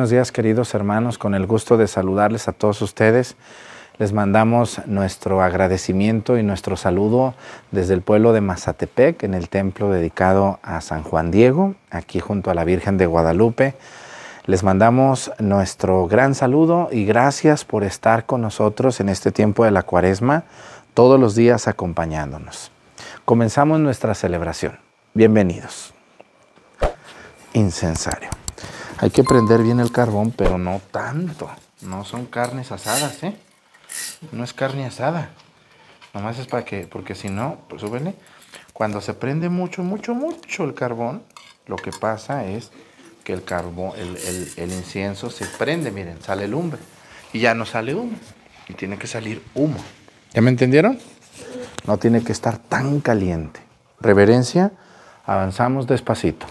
buenos días queridos hermanos, con el gusto de saludarles a todos ustedes. Les mandamos nuestro agradecimiento y nuestro saludo desde el pueblo de Mazatepec, en el templo dedicado a San Juan Diego, aquí junto a la Virgen de Guadalupe. Les mandamos nuestro gran saludo y gracias por estar con nosotros en este tiempo de la cuaresma, todos los días acompañándonos. Comenzamos nuestra celebración. Bienvenidos. Incensario. Hay que prender bien el carbón, pero no tanto. No son carnes asadas, ¿eh? No es carne asada. Nomás es para que, porque si no, pues súbele. Cuando se prende mucho, mucho, mucho el carbón, lo que pasa es que el carbón, el, el incienso se prende, miren, sale lumbre. Y ya no sale humo. Y tiene que salir humo. ¿Ya me entendieron? No tiene que estar tan caliente. Reverencia, avanzamos despacito.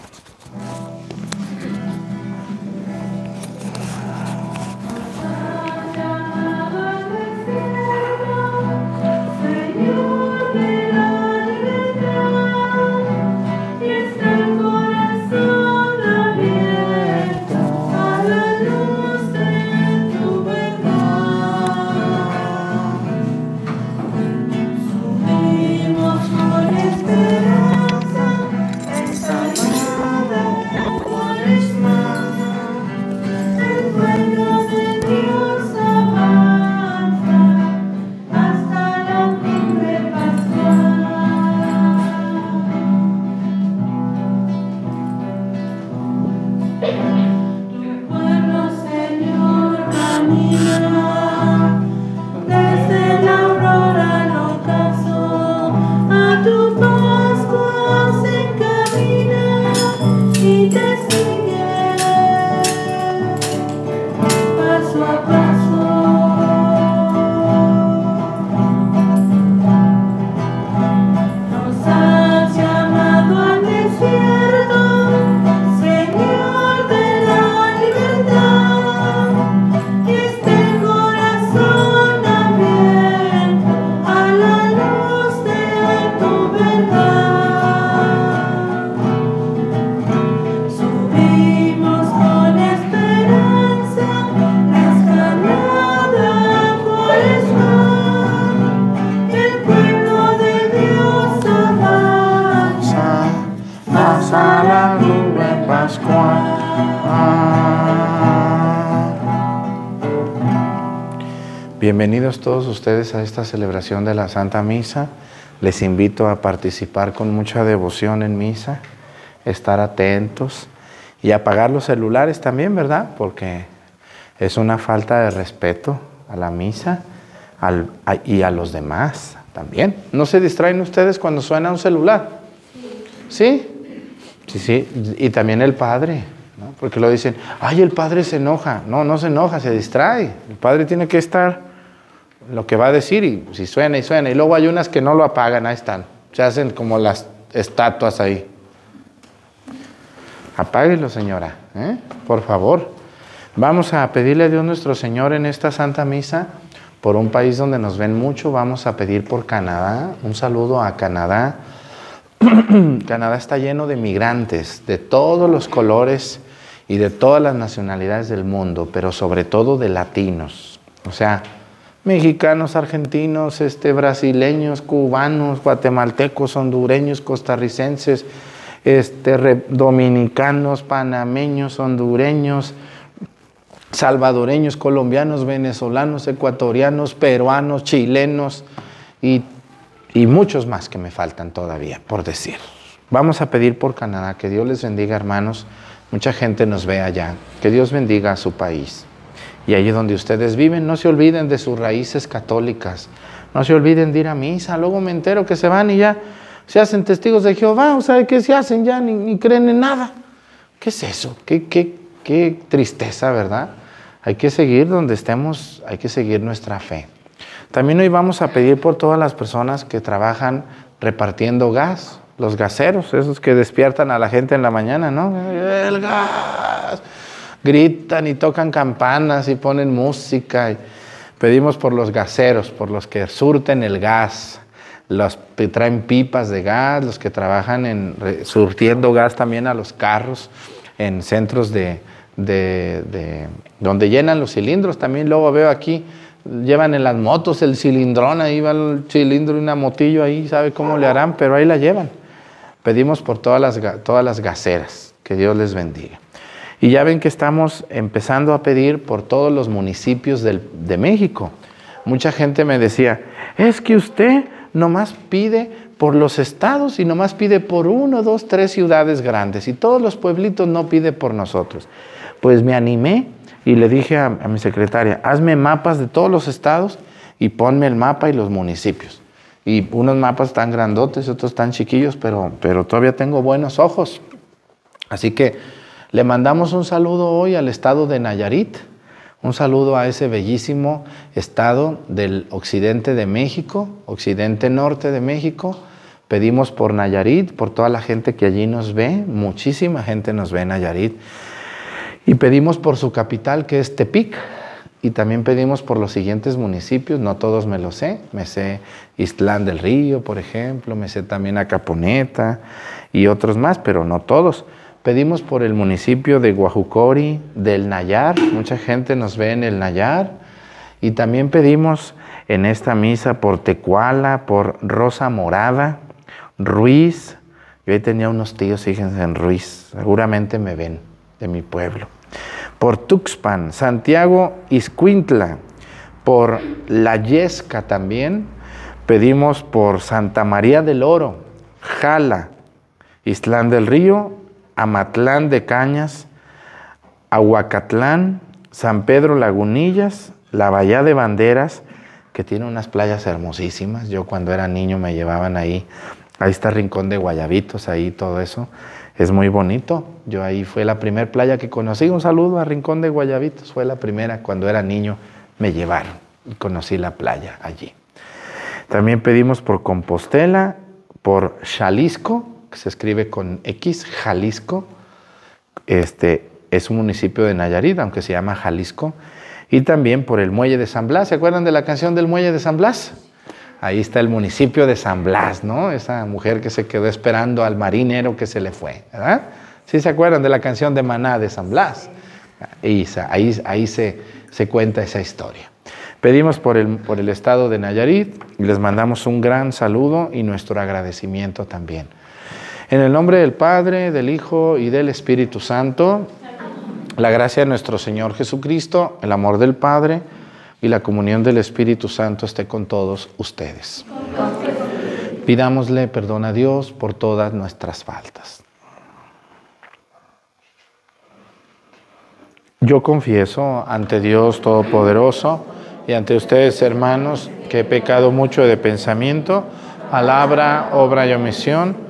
Bienvenidos todos ustedes a esta celebración de la Santa Misa. Les invito a participar con mucha devoción en misa, estar atentos y apagar los celulares también, ¿verdad? Porque es una falta de respeto a la misa y a los demás también. ¿No se distraen ustedes cuando suena un celular? ¿Sí? Sí, sí. Y también el Padre. Porque lo dicen, ay, el Padre se enoja. No, no se enoja, se distrae. El Padre tiene que estar lo que va a decir y si suena y suena. Y luego hay unas que no lo apagan, ahí están. Se hacen como las estatuas ahí. Apáguelo, señora, ¿eh? por favor. Vamos a pedirle a Dios nuestro Señor en esta Santa Misa por un país donde nos ven mucho. Vamos a pedir por Canadá. Un saludo a Canadá. Canadá está lleno de migrantes de todos los colores y de todas las nacionalidades del mundo, pero sobre todo de latinos. O sea, mexicanos, argentinos, este, brasileños, cubanos, guatemaltecos, hondureños, costarricenses, este, dominicanos, panameños, hondureños, salvadoreños, colombianos, venezolanos, ecuatorianos, peruanos, chilenos y, y muchos más que me faltan todavía, por decir. Vamos a pedir por Canadá, que Dios les bendiga, hermanos. Mucha gente nos ve allá. Que Dios bendiga a su país y allí donde ustedes viven, no se olviden de sus raíces católicas, no se olviden de ir a misa, luego me entero que se van y ya se hacen testigos de Jehová, o sea, ¿qué se hacen ya? Ni, creen en nada. ¿Qué es eso? ¿Qué, qué, qué tristeza, ¿verdad? Hay que seguir donde estemos, hay que seguir nuestra fe. También hoy vamos a pedir por todas las personas que trabajan repartiendo gas, los gaseros, esos que despiertan a la gente en la mañana, ¿no? El gas gritan y tocan campanas y ponen música. pedimos por los gaseros, por los que surten el gas, los que traen pipas de gas, los que trabajan en surtiendo gas también a los carros en centros de, de, donde llenan los cilindros. También luego veo aquí, llevan en las motos el cilindrón, ahí va el cilindro y una motillo ahí, sabe cómo le harán, pero ahí la llevan. Pedimos por todas las, todas las gaceras, que Dios les bendiga. Y ya ven que estamos empezando a pedir por todos los municipios de México. Mucha gente me decía, es que usted nomás pide por los estados y nomás pide por uno, dos, tres ciudades grandes y todos los pueblitos no pide por nosotros. Pues me animé y le dije a, mi secretaria, hazme mapas de todos los estados y ponme el mapa y los municipios. Y unos mapas tan grandotes, otros tan chiquillos, pero, pero todavía tengo buenos ojos. Así que le mandamos un saludo hoy al estado de Nayarit, un saludo a ese bellísimo estado del occidente de México, occidente norte de México, Pedimos por Nayarit, por toda la gente que allí nos ve, muchísima gente nos ve en Nayarit. Y pedimos por su capital, que es Tepic, y también pedimos por los siguientes municipios, no todos me lo sé, me sé Istlán del Río, por ejemplo, me sé también Acaponeta y otros más, pero no todos. Pedimos por el municipio de Guajucori, del Nayar, mucha gente nos ve en el Nayar, y también pedimos en esta misa por Tecuala, por Rosa Morada, Ruiz, yo ahí tenía unos tíos, fíjense, en Ruiz, seguramente me ven, de mi pueblo. Por Tuxpan, Santiago Iscuintla, por La Yesca también, pedimos por Santa María del Oro, Jala, Islán del Río, Amatlán de Cañas, Aguacatlán, San Pedro Lagunillas, La Bahía de Banderas, que tiene unas playas hermosísimas. Yo cuando era niño me llevaban ahí Ahí está Rincón de Guayabitos, ahí todo eso. Es muy bonito. Yo ahí fue la primera playa que conocí. Un saludo a Rincón de Guayabitos. Fue la primera cuando era niño. Me llevaron y conocí la playa allí. También pedimos por Compostela, por Jalisco, se escribe con X, Jalisco. Este es un municipio de Nayarit, aunque se llama Jalisco. Y también por el Muelle de San Blas. ¿Se acuerdan de la canción del Muelle de San Blas? Ahí está el municipio de San Blas, ¿no? Esa mujer que se quedó esperando al marinero que se le fue, ¿verdad? ¿Sí se acuerdan de la canción de Maná de San Blas? Ahí, ahí, se, se, cuenta esa historia. Pedimos por el, por el estado de Nayarit y les mandamos un gran saludo y nuestro agradecimiento también. En el nombre del Padre, del Hijo y del Espíritu Santo, la gracia de nuestro Señor Jesucristo, el amor del Padre, y la comunión del Espíritu Santo esté con todos ustedes. Pidámosle perdón a Dios por todas nuestras faltas. Yo confieso ante Dios Todopoderoso y ante ustedes, hermanos, que he pecado mucho de pensamiento, palabra, obra y omisión,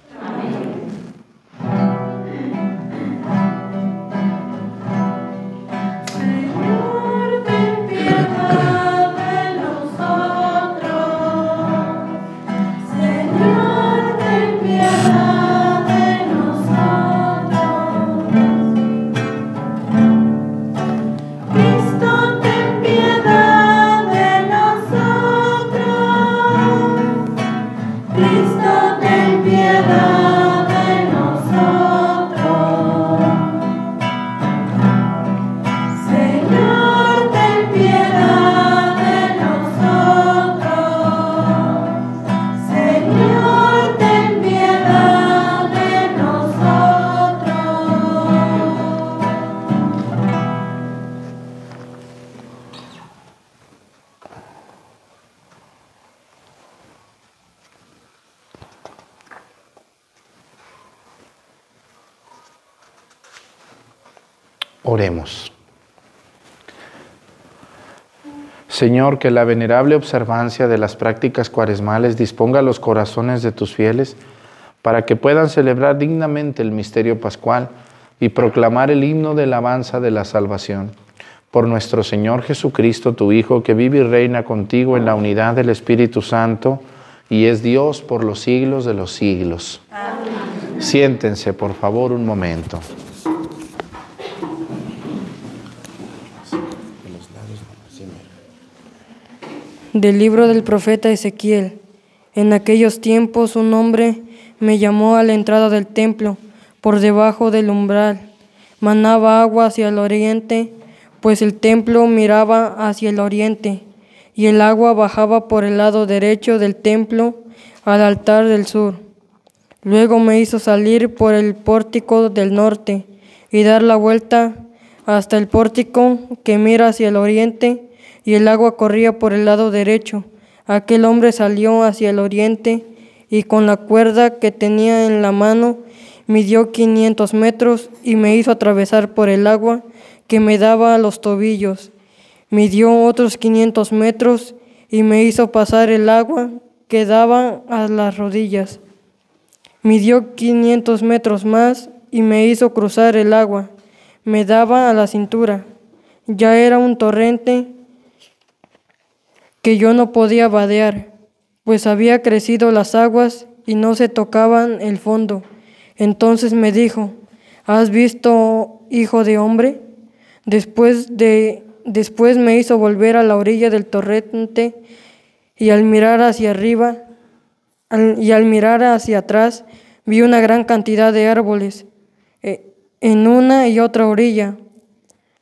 Señor, que la venerable observancia de las prácticas cuaresmales disponga los corazones de tus fieles para que puedan celebrar dignamente el misterio pascual y proclamar el himno de alabanza de la salvación. Por nuestro Señor Jesucristo, tu Hijo, que vive y reina contigo en la unidad del Espíritu Santo, y es Dios por los siglos de los siglos. Amén. Siéntense, por favor, un momento. Del libro del profeta Ezequiel. En aquellos tiempos un hombre me llamó a la entrada del templo, por debajo del umbral. Manaba agua hacia el oriente, pues el templo miraba hacia el oriente, y el agua bajaba por el lado derecho del templo al altar del sur. Luego me hizo salir por el pórtico del norte y dar la vuelta hasta el pórtico que mira hacia el oriente, y el agua corría por el lado derecho. Aquel hombre salió hacia el oriente y con la cuerda que tenía en la mano midió quinientos metros y me hizo atravesar por el agua que me daba a los tobillos. Midió otros quinientos metros y me hizo pasar el agua que daba a las rodillas. Midió quinientos metros más y me hizo cruzar el agua. Me daba a la cintura. Ya era un torrente que yo no podía vadear, pues había crecido las aguas y no se tocaban el fondo. Entonces me dijo, ¿has visto, hijo de hombre? Después, de, después me hizo volver a la orilla del torrente y al mirar hacia arriba y al mirar hacia atrás vi una gran cantidad de árboles eh, en una y otra orilla.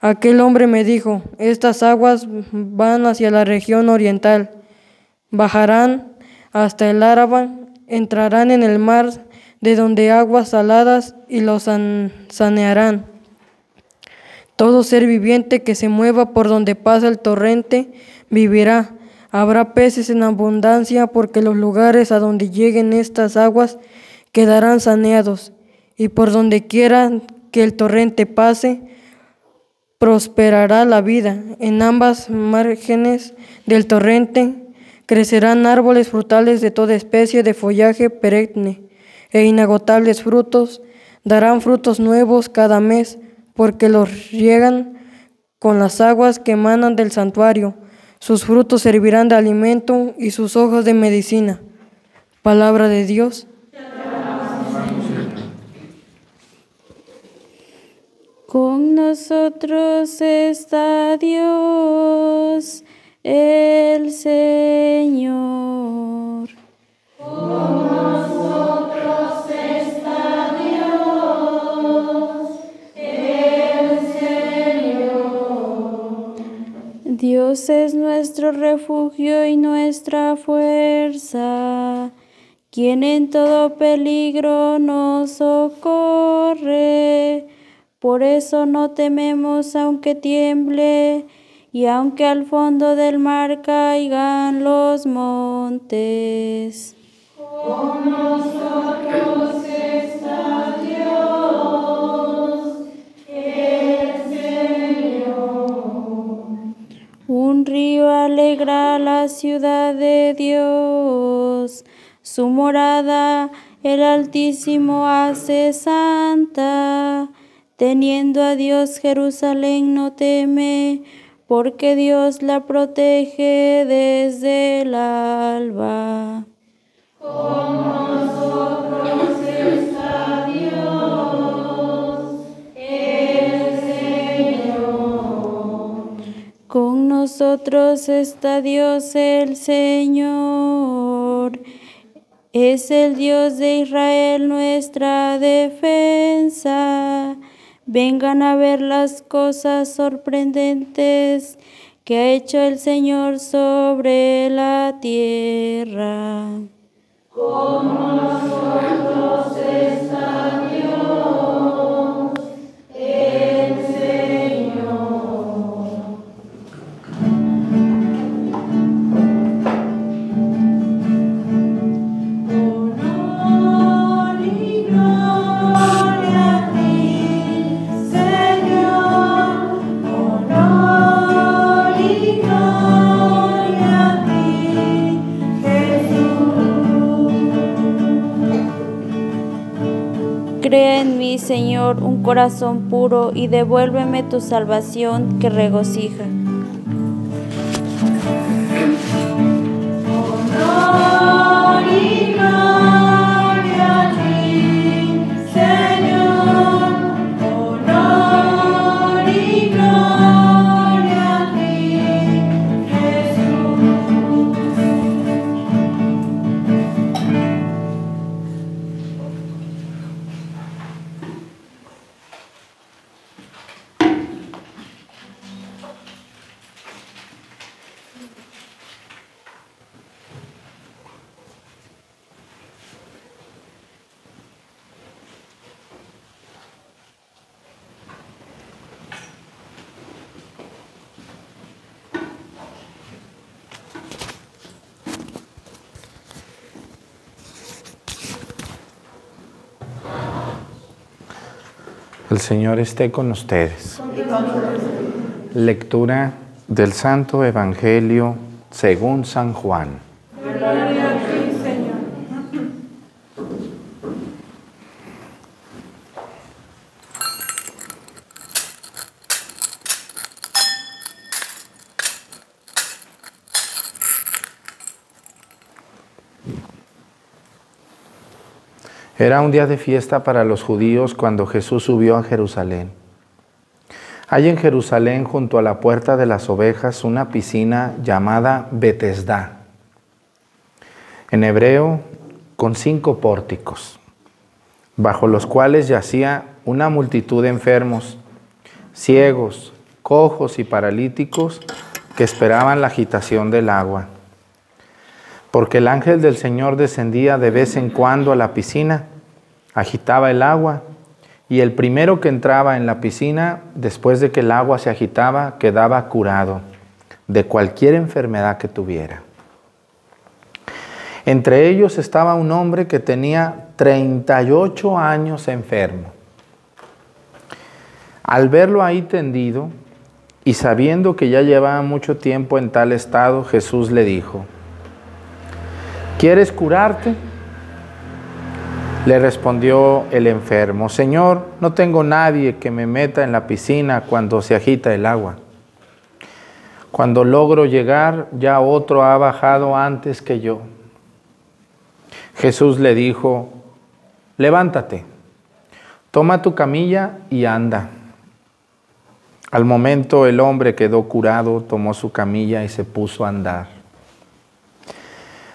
Aquel hombre me dijo, estas aguas van hacia la región oriental, bajarán hasta el Áraba, entrarán en el mar de donde aguas saladas y los sanearán. Todo ser viviente que se mueva por donde pasa el torrente vivirá. Habrá peces en abundancia porque los lugares a donde lleguen estas aguas quedarán saneados y por donde quiera que el torrente pase, prosperará la vida. En ambas márgenes del torrente crecerán árboles frutales de toda especie de follaje perenne e inagotables frutos, darán frutos nuevos cada mes, porque los riegan con las aguas que emanan del santuario. Sus frutos servirán de alimento y sus hojas de medicina. Palabra de Dios. Con nosotros está Dios, el Señor. Con nosotros está Dios, el Señor. Dios es nuestro refugio y nuestra fuerza, quien en todo peligro nos socorre. Por eso no tememos aunque tiemble y aunque al fondo del mar caigan los montes. Con nosotros está Dios, el Señor. Un río alegra la ciudad de Dios, su morada el Altísimo hace santa. Teniendo a Dios Jerusalén no teme, porque Dios la protege desde el alba. Con nosotros está Dios, el Señor. Con nosotros está Dios el Señor. Es el Dios de Israel nuestra defensa. Vengan a ver las cosas sorprendentes que ha hecho el Señor sobre la tierra. Crea en mí, Señor, un corazón puro y devuélveme tu salvación que regocija. Honor El Señor esté con ustedes. Lectura del Santo Evangelio según San Juan. Era un día de fiesta para los judíos cuando Jesús subió a Jerusalén. Hay en Jerusalén, junto a la puerta de las ovejas, una piscina llamada Betesda. En hebreo, con cinco pórticos, bajo los cuales yacía una multitud de enfermos, ciegos, cojos y paralíticos que esperaban la agitación del agua porque el ángel del Señor descendía de vez en cuando a la piscina, agitaba el agua, y el primero que entraba en la piscina, después de que el agua se agitaba, quedaba curado de cualquier enfermedad que tuviera. Entre ellos estaba un hombre que tenía 38 años enfermo. Al verlo ahí tendido y sabiendo que ya llevaba mucho tiempo en tal estado, Jesús le dijo, ¿Quieres curarte? Le respondió el enfermo, Señor, no tengo nadie que me meta en la piscina cuando se agita el agua. Cuando logro llegar, ya otro ha bajado antes que yo. Jesús le dijo, levántate, toma tu camilla y anda. Al momento el hombre quedó curado, tomó su camilla y se puso a andar.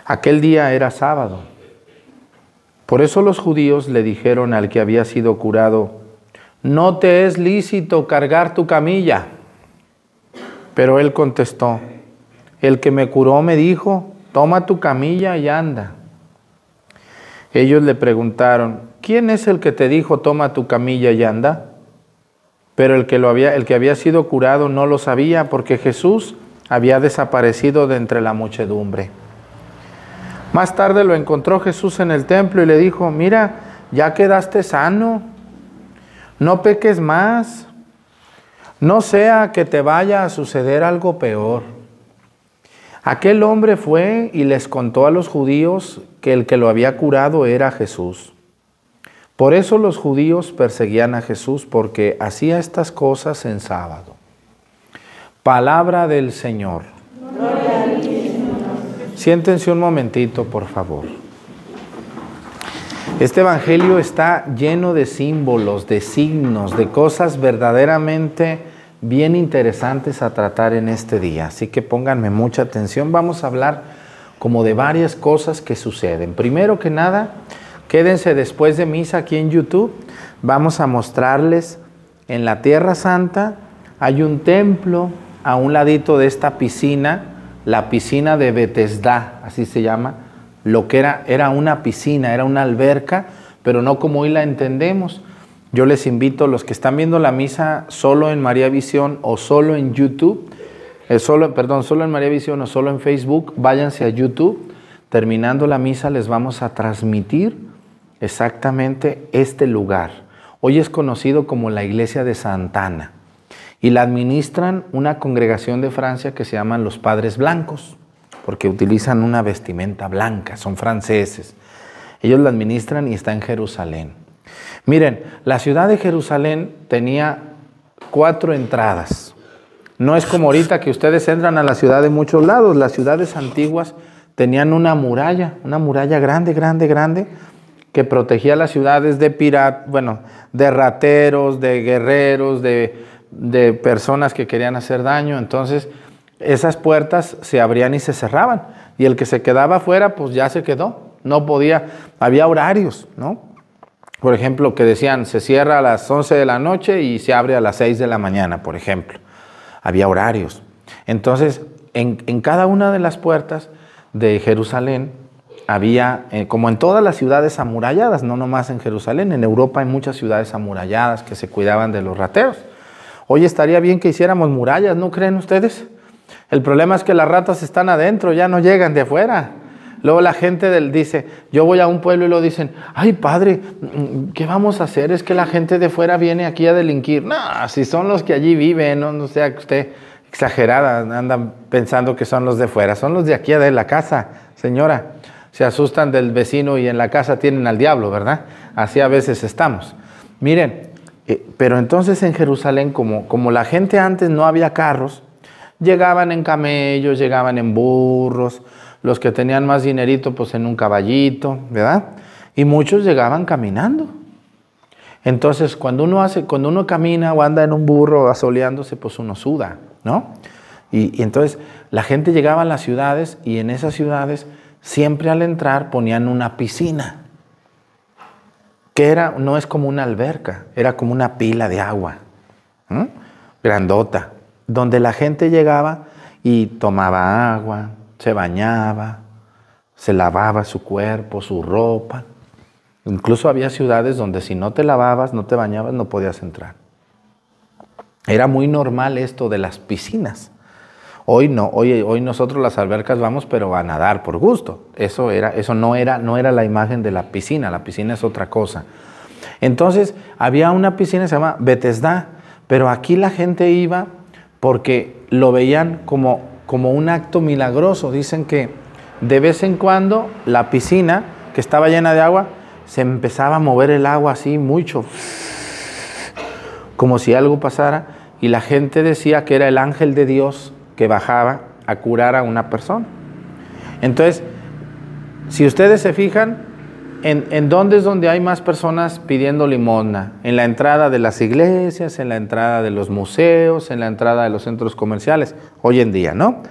Aquel día era sábado. Por eso los judíos le dijeron al que había sido curado, no te es lícito cargar tu camilla. Pero él contestó, el que me curó me dijo, toma tu camilla y anda. Ellos le preguntaron, ¿quién es el que te dijo, toma tu camilla y anda? Pero el que, el que había sido curado no lo sabía porque Jesús había desaparecido de entre la muchedumbre. Más tarde lo encontró Jesús en el templo y le dijo, mira, ya quedaste sano, no peques más, no sea que te vaya a suceder algo peor. Aquel hombre fue y les contó a los judíos que el que lo había curado era Jesús. Por eso los judíos perseguían a Jesús porque hacía estas cosas en sábado. Palabra del Señor. Siéntense un momentito, por favor. Este Evangelio está lleno de símbolos, de signos, de cosas verdaderamente bien interesantes a tratar en este día. Así que pónganme mucha atención. Vamos a hablar como de varias cosas que suceden. Primero que nada, quédense después de misa aquí en YouTube. Vamos a mostrarles en la Tierra Santa hay un templo a un ladito de esta piscina la piscina de Betesda, así se llama, lo que era, era una piscina, era una alberca, pero no como hoy la entendemos. Yo les invito, los que están viendo la misa solo en María Visión o solo en YouTube, eh, solo, perdón, solo en María Visión o solo en Facebook, váyanse a YouTube. Terminando la misa les vamos a transmitir exactamente este lugar. Hoy es conocido como la iglesia de Santana y la administran una congregación de Francia que se llaman los Padres Blancos, porque utilizan una vestimenta blanca, son franceses. Ellos la administran y está en Jerusalén. Miren, la ciudad de Jerusalén tenía cuatro entradas. No es como ahorita que ustedes entran a la ciudad de muchos lados. Las ciudades antiguas tenían una muralla, una muralla grande, grande, grande, que protegía las ciudades de pirat, bueno, de rateros, de guerreros, de de personas que querían hacer daño, entonces esas puertas se abrían y se cerraban, y el que se quedaba afuera, pues ya se quedó, no podía, había horarios, ¿no? Por ejemplo, que decían, se cierra a las 11 de la noche y se abre a las 6 de la mañana, por ejemplo. Había horarios. Entonces, en, cada una de las puertas de Jerusalén había, eh, como en todas las ciudades amuralladas, no nomás en Jerusalén, en Europa hay muchas ciudades amuralladas que se cuidaban de los rateros. Hoy estaría bien que hiciéramos murallas, ¿no creen ustedes? El problema es que las ratas están adentro, ya no llegan de afuera. Luego la gente del, dice, yo voy a un pueblo y lo dicen, ay padre, ¿qué vamos a hacer? Es que la gente de fuera viene aquí a delinquir. No, si son los que allí viven, no, no sea que usted exagerada, andan pensando que son los de fuera, son los de aquí de la casa, señora. Se asustan del vecino y en la casa tienen al diablo, ¿verdad? Así a veces estamos. Miren, eh, pero entonces en Jerusalén, como, como la gente antes no había carros, llegaban en camellos, llegaban en burros, los que tenían más dinerito pues en un caballito, ¿verdad? Y muchos llegaban caminando. Entonces, cuando uno hace, cuando uno camina o anda en un burro asoleándose, pues uno suda, ¿no? Y, y, entonces la gente llegaba a las ciudades y en esas ciudades siempre al entrar ponían una piscina, que era, no es como una alberca, era como una pila de agua, grandota, donde la gente llegaba y tomaba agua, se bañaba, se lavaba su cuerpo, su ropa. Incluso había ciudades donde si no te lavabas, no te bañabas, no podías entrar. Era muy normal esto de las piscinas. Hoy no, hoy, nosotros las albercas vamos, pero a nadar por gusto. Eso, era, eso no, era, no era la imagen de la piscina, la piscina es otra cosa. Entonces, había una piscina que se llama Betesda, pero aquí la gente iba porque lo veían como, como un acto milagroso. Dicen que de vez en cuando la piscina, que estaba llena de agua, se empezaba a mover el agua así mucho, como si algo pasara, y la gente decía que era el ángel de Dios que bajaba a curar a una persona. Entonces, si ustedes se fijan, ¿En, dónde es donde hay más personas pidiendo limosna? En la entrada de las iglesias, en la entrada de los museos, en la entrada de los centros comerciales, hoy en día, ¿no?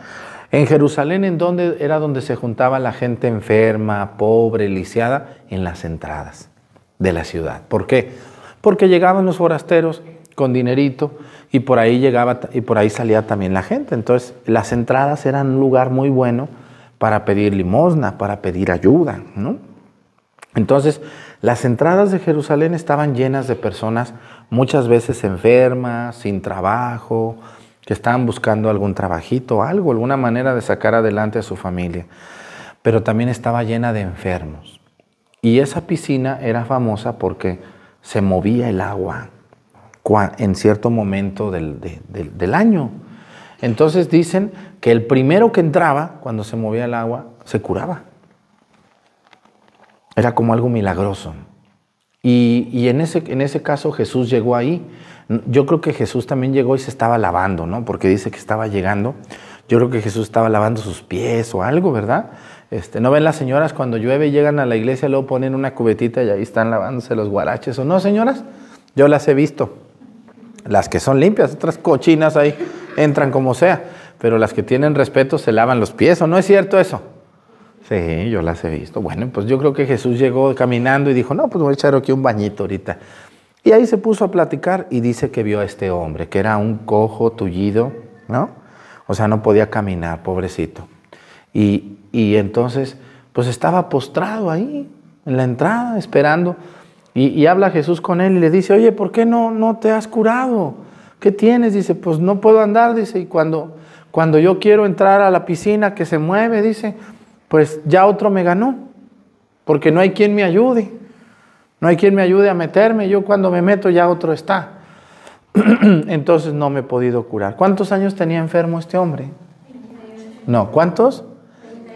En Jerusalén, ¿en dónde era donde se juntaba la gente enferma, pobre, lisiada? En las entradas de la ciudad. ¿Por qué? Porque llegaban los forasteros con dinerito y por ahí llegaba y por ahí salía también la gente. Entonces, las entradas eran un lugar muy bueno para pedir limosna, para pedir ayuda, ¿no? Entonces, las entradas de Jerusalén estaban llenas de personas muchas veces enfermas, sin trabajo, que estaban buscando algún trabajito, algo, alguna manera de sacar adelante a su familia. Pero también estaba llena de enfermos. Y esa piscina era famosa porque se movía el agua en cierto momento del, del año. Entonces dicen que el primero que entraba, cuando se movía el agua, se curaba. Era como algo milagroso. Y, en, ese, en ese caso Jesús llegó ahí. Yo creo que Jesús también llegó y se estaba lavando, ¿no? Porque dice que estaba llegando. Yo creo que Jesús estaba lavando sus pies o algo, ¿verdad? Este, ¿No ven las señoras cuando llueve llegan a la iglesia, luego ponen una cubetita y ahí están lavándose los guaraches? ¿O no, señoras? Yo las he visto. Las que son limpias, otras cochinas ahí entran como sea. Pero las que tienen respeto se lavan los pies, ¿o no es cierto eso? Sí, yo las he visto. Bueno, pues yo creo que Jesús llegó caminando y dijo, no, pues voy a echar aquí un bañito ahorita. Y ahí se puso a platicar y dice que vio a este hombre, que era un cojo tullido, ¿no? O sea, no podía caminar, pobrecito. Y, y entonces, pues estaba postrado ahí, en la entrada, esperando. Y, y, habla Jesús con él y le dice, oye, ¿por qué no, no te has curado? ¿Qué tienes? Dice, pues no puedo andar, dice, y cuando, cuando yo quiero entrar a la piscina que se mueve, dice, pues ya otro me ganó, porque no hay quien me ayude, no hay quien me ayude a meterme, yo cuando me meto ya otro está. Entonces no me he podido curar. ¿Cuántos años tenía enfermo este hombre? No, ¿cuántos?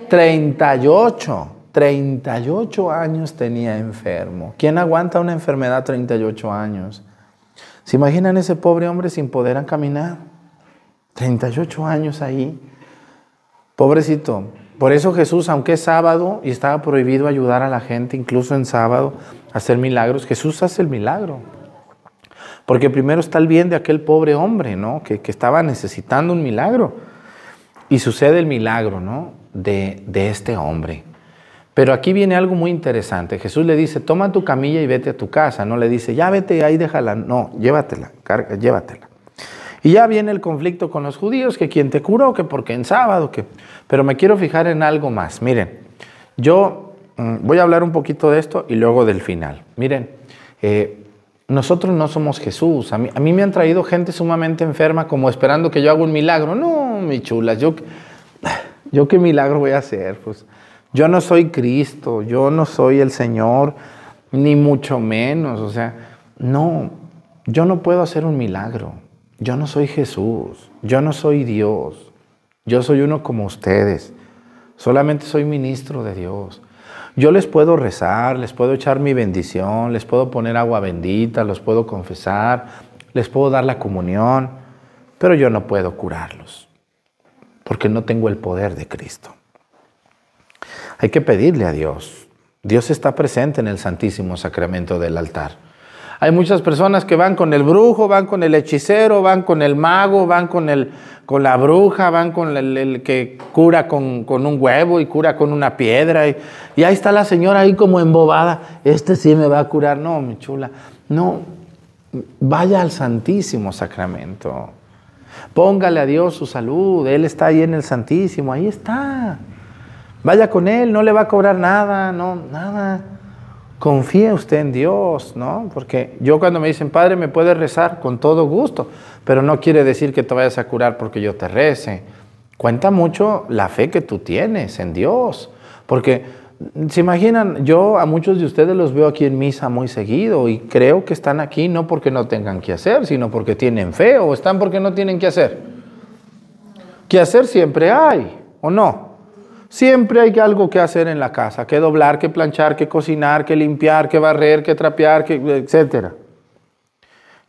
38. 38 años tenía enfermo. ¿Quién aguanta una enfermedad 38 años? ¿Se imaginan ese pobre hombre sin poder caminar? 38 años ahí. Pobrecito, por eso Jesús, aunque es sábado y estaba prohibido ayudar a la gente, incluso en sábado, a hacer milagros, Jesús hace el milagro. Porque primero está el bien de aquel pobre hombre, ¿no? Que, estaba necesitando un milagro. Y sucede el milagro, ¿no? De, de este hombre. Pero aquí viene algo muy interesante. Jesús le dice, toma tu camilla y vete a tu casa. No le dice, ya vete ahí, déjala. No, llévatela, carga, llévatela. Y ya viene el conflicto con los judíos, que quien te curó, que porque en sábado, que... Pero me quiero fijar en algo más. Miren, yo mm, voy a hablar un poquito de esto y luego del final. Miren, eh, nosotros no somos Jesús. A mí, me han traído gente sumamente enferma como esperando que yo haga un milagro. No, mi chula, yo, yo qué milagro voy a hacer. Pues Yo no soy Cristo, yo no soy el Señor, ni mucho menos. O sea, no, yo no puedo hacer un milagro. Yo no soy Jesús, yo no soy Dios. Yo soy uno como ustedes. Solamente soy ministro de Dios. Yo les puedo rezar, les puedo echar mi bendición, les puedo poner agua bendita, los puedo confesar, les puedo dar la comunión, pero yo no puedo curarlos, porque no tengo el poder de Cristo. Hay que pedirle a Dios. Dios está presente en el Santísimo Sacramento del altar. Hay muchas personas que van con el brujo, van con el hechicero, van con el mago, van con, el, con la bruja, van con el, que cura con, un huevo y cura con una piedra. Y, y, ahí está la señora ahí como embobada. Este sí me va a curar. No, mi chula. No, vaya al Santísimo Sacramento. Póngale a Dios su salud. Él está ahí en el Santísimo. Ahí está. Vaya con Él. No le va a cobrar nada. No, nada confíe usted en Dios, ¿no? Porque yo cuando me dicen, Padre, me puedes rezar con todo gusto, pero no quiere decir que te vayas a curar porque yo te rece. Cuenta mucho la fe que tú tienes en Dios, porque se imaginan, yo a muchos de ustedes los veo aquí en misa muy seguido y creo que están aquí no porque no tengan que hacer, sino porque tienen fe o están porque no tienen que hacer. Que hacer siempre hay, ¿o no? Siempre hay algo que hacer en la casa, que doblar, que planchar, que cocinar, que limpiar, que barrer, que trapear, que, etc.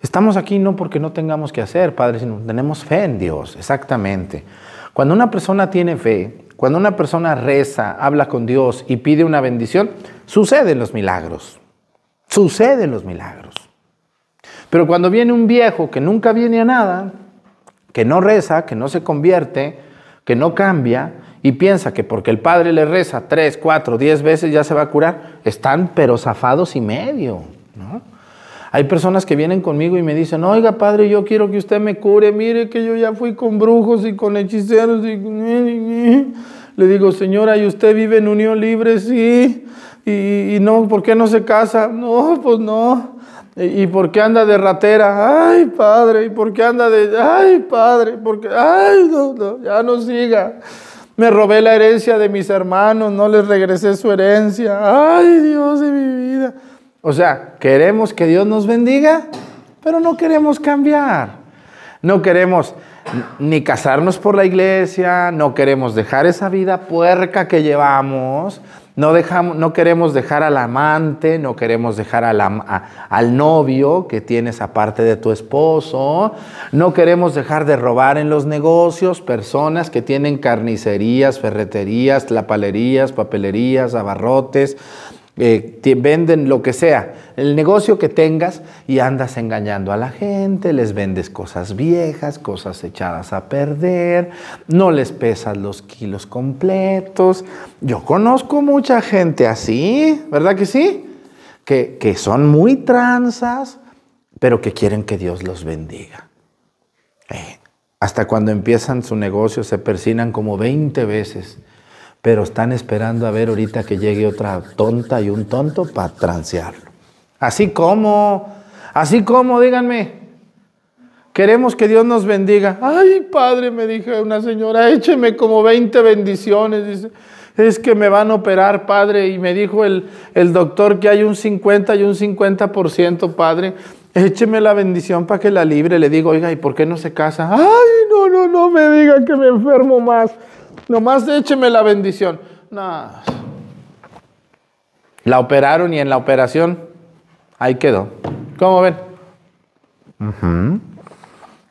Estamos aquí no porque no tengamos que hacer, Padre, sino tenemos fe en Dios, exactamente. Cuando una persona tiene fe, cuando una persona reza, habla con Dios y pide una bendición, suceden los milagros. Suceden los milagros. Pero cuando viene un viejo que nunca viene a nada, que no reza, que no se convierte, que no cambia, y piensa que porque el padre le reza tres, cuatro, diez veces ya se va a curar, están pero zafados y medio. ¿no? Hay personas que vienen conmigo y me dicen, oiga padre, yo quiero que usted me cure, mire que yo ya fui con brujos y con hechiceros. Y... Le digo, señora, ¿y usted vive en unión libre? Sí. Y, no, ¿por qué no se casa? No, pues no. ¿Y por qué anda de ratera? Ay, padre, ¿y por qué anda de... Ay, padre, porque... Ay, no, no, ya no siga. Me robé la herencia de mis hermanos, no les regresé su herencia. Ay, Dios de mi vida. O sea, queremos que Dios nos bendiga, pero no queremos cambiar. No queremos ni casarnos por la iglesia, no queremos dejar esa vida puerca que llevamos, no, dejamos, no queremos dejar al amante, no queremos dejar al novio que tienes aparte de tu esposo, no queremos dejar de robar en los negocios personas que tienen carnicerías, ferreterías, lapalerías, papelerías, abarrotes, eh, venden lo que sea, el negocio que tengas y andas engañando a la gente, les vendes cosas viejas, cosas echadas a perder, no les pesas los kilos completos. Yo conozco mucha gente así, ¿verdad que sí? Que, que son muy tranzas, pero que quieren que Dios los bendiga. Eh, hasta cuando empiezan su negocio se persinan como 20 veces pero están esperando a ver ahorita que llegue otra tonta y un tonto para transearlo. Así como, así como, díganme, queremos que Dios nos bendiga. Ay, Padre, me dije una señora, écheme como 20 bendiciones. Dice, es que me van a operar, Padre, y me dijo el, el doctor que hay un 50 y un 50%, Padre. Écheme la bendición para que la libre. Le digo, oiga, ¿y por qué no se casa? Ay, no, no, no me diga que me enfermo más. Nomás écheme la bendición. No. La operaron y en la operación ahí quedó. ¿Cómo ven?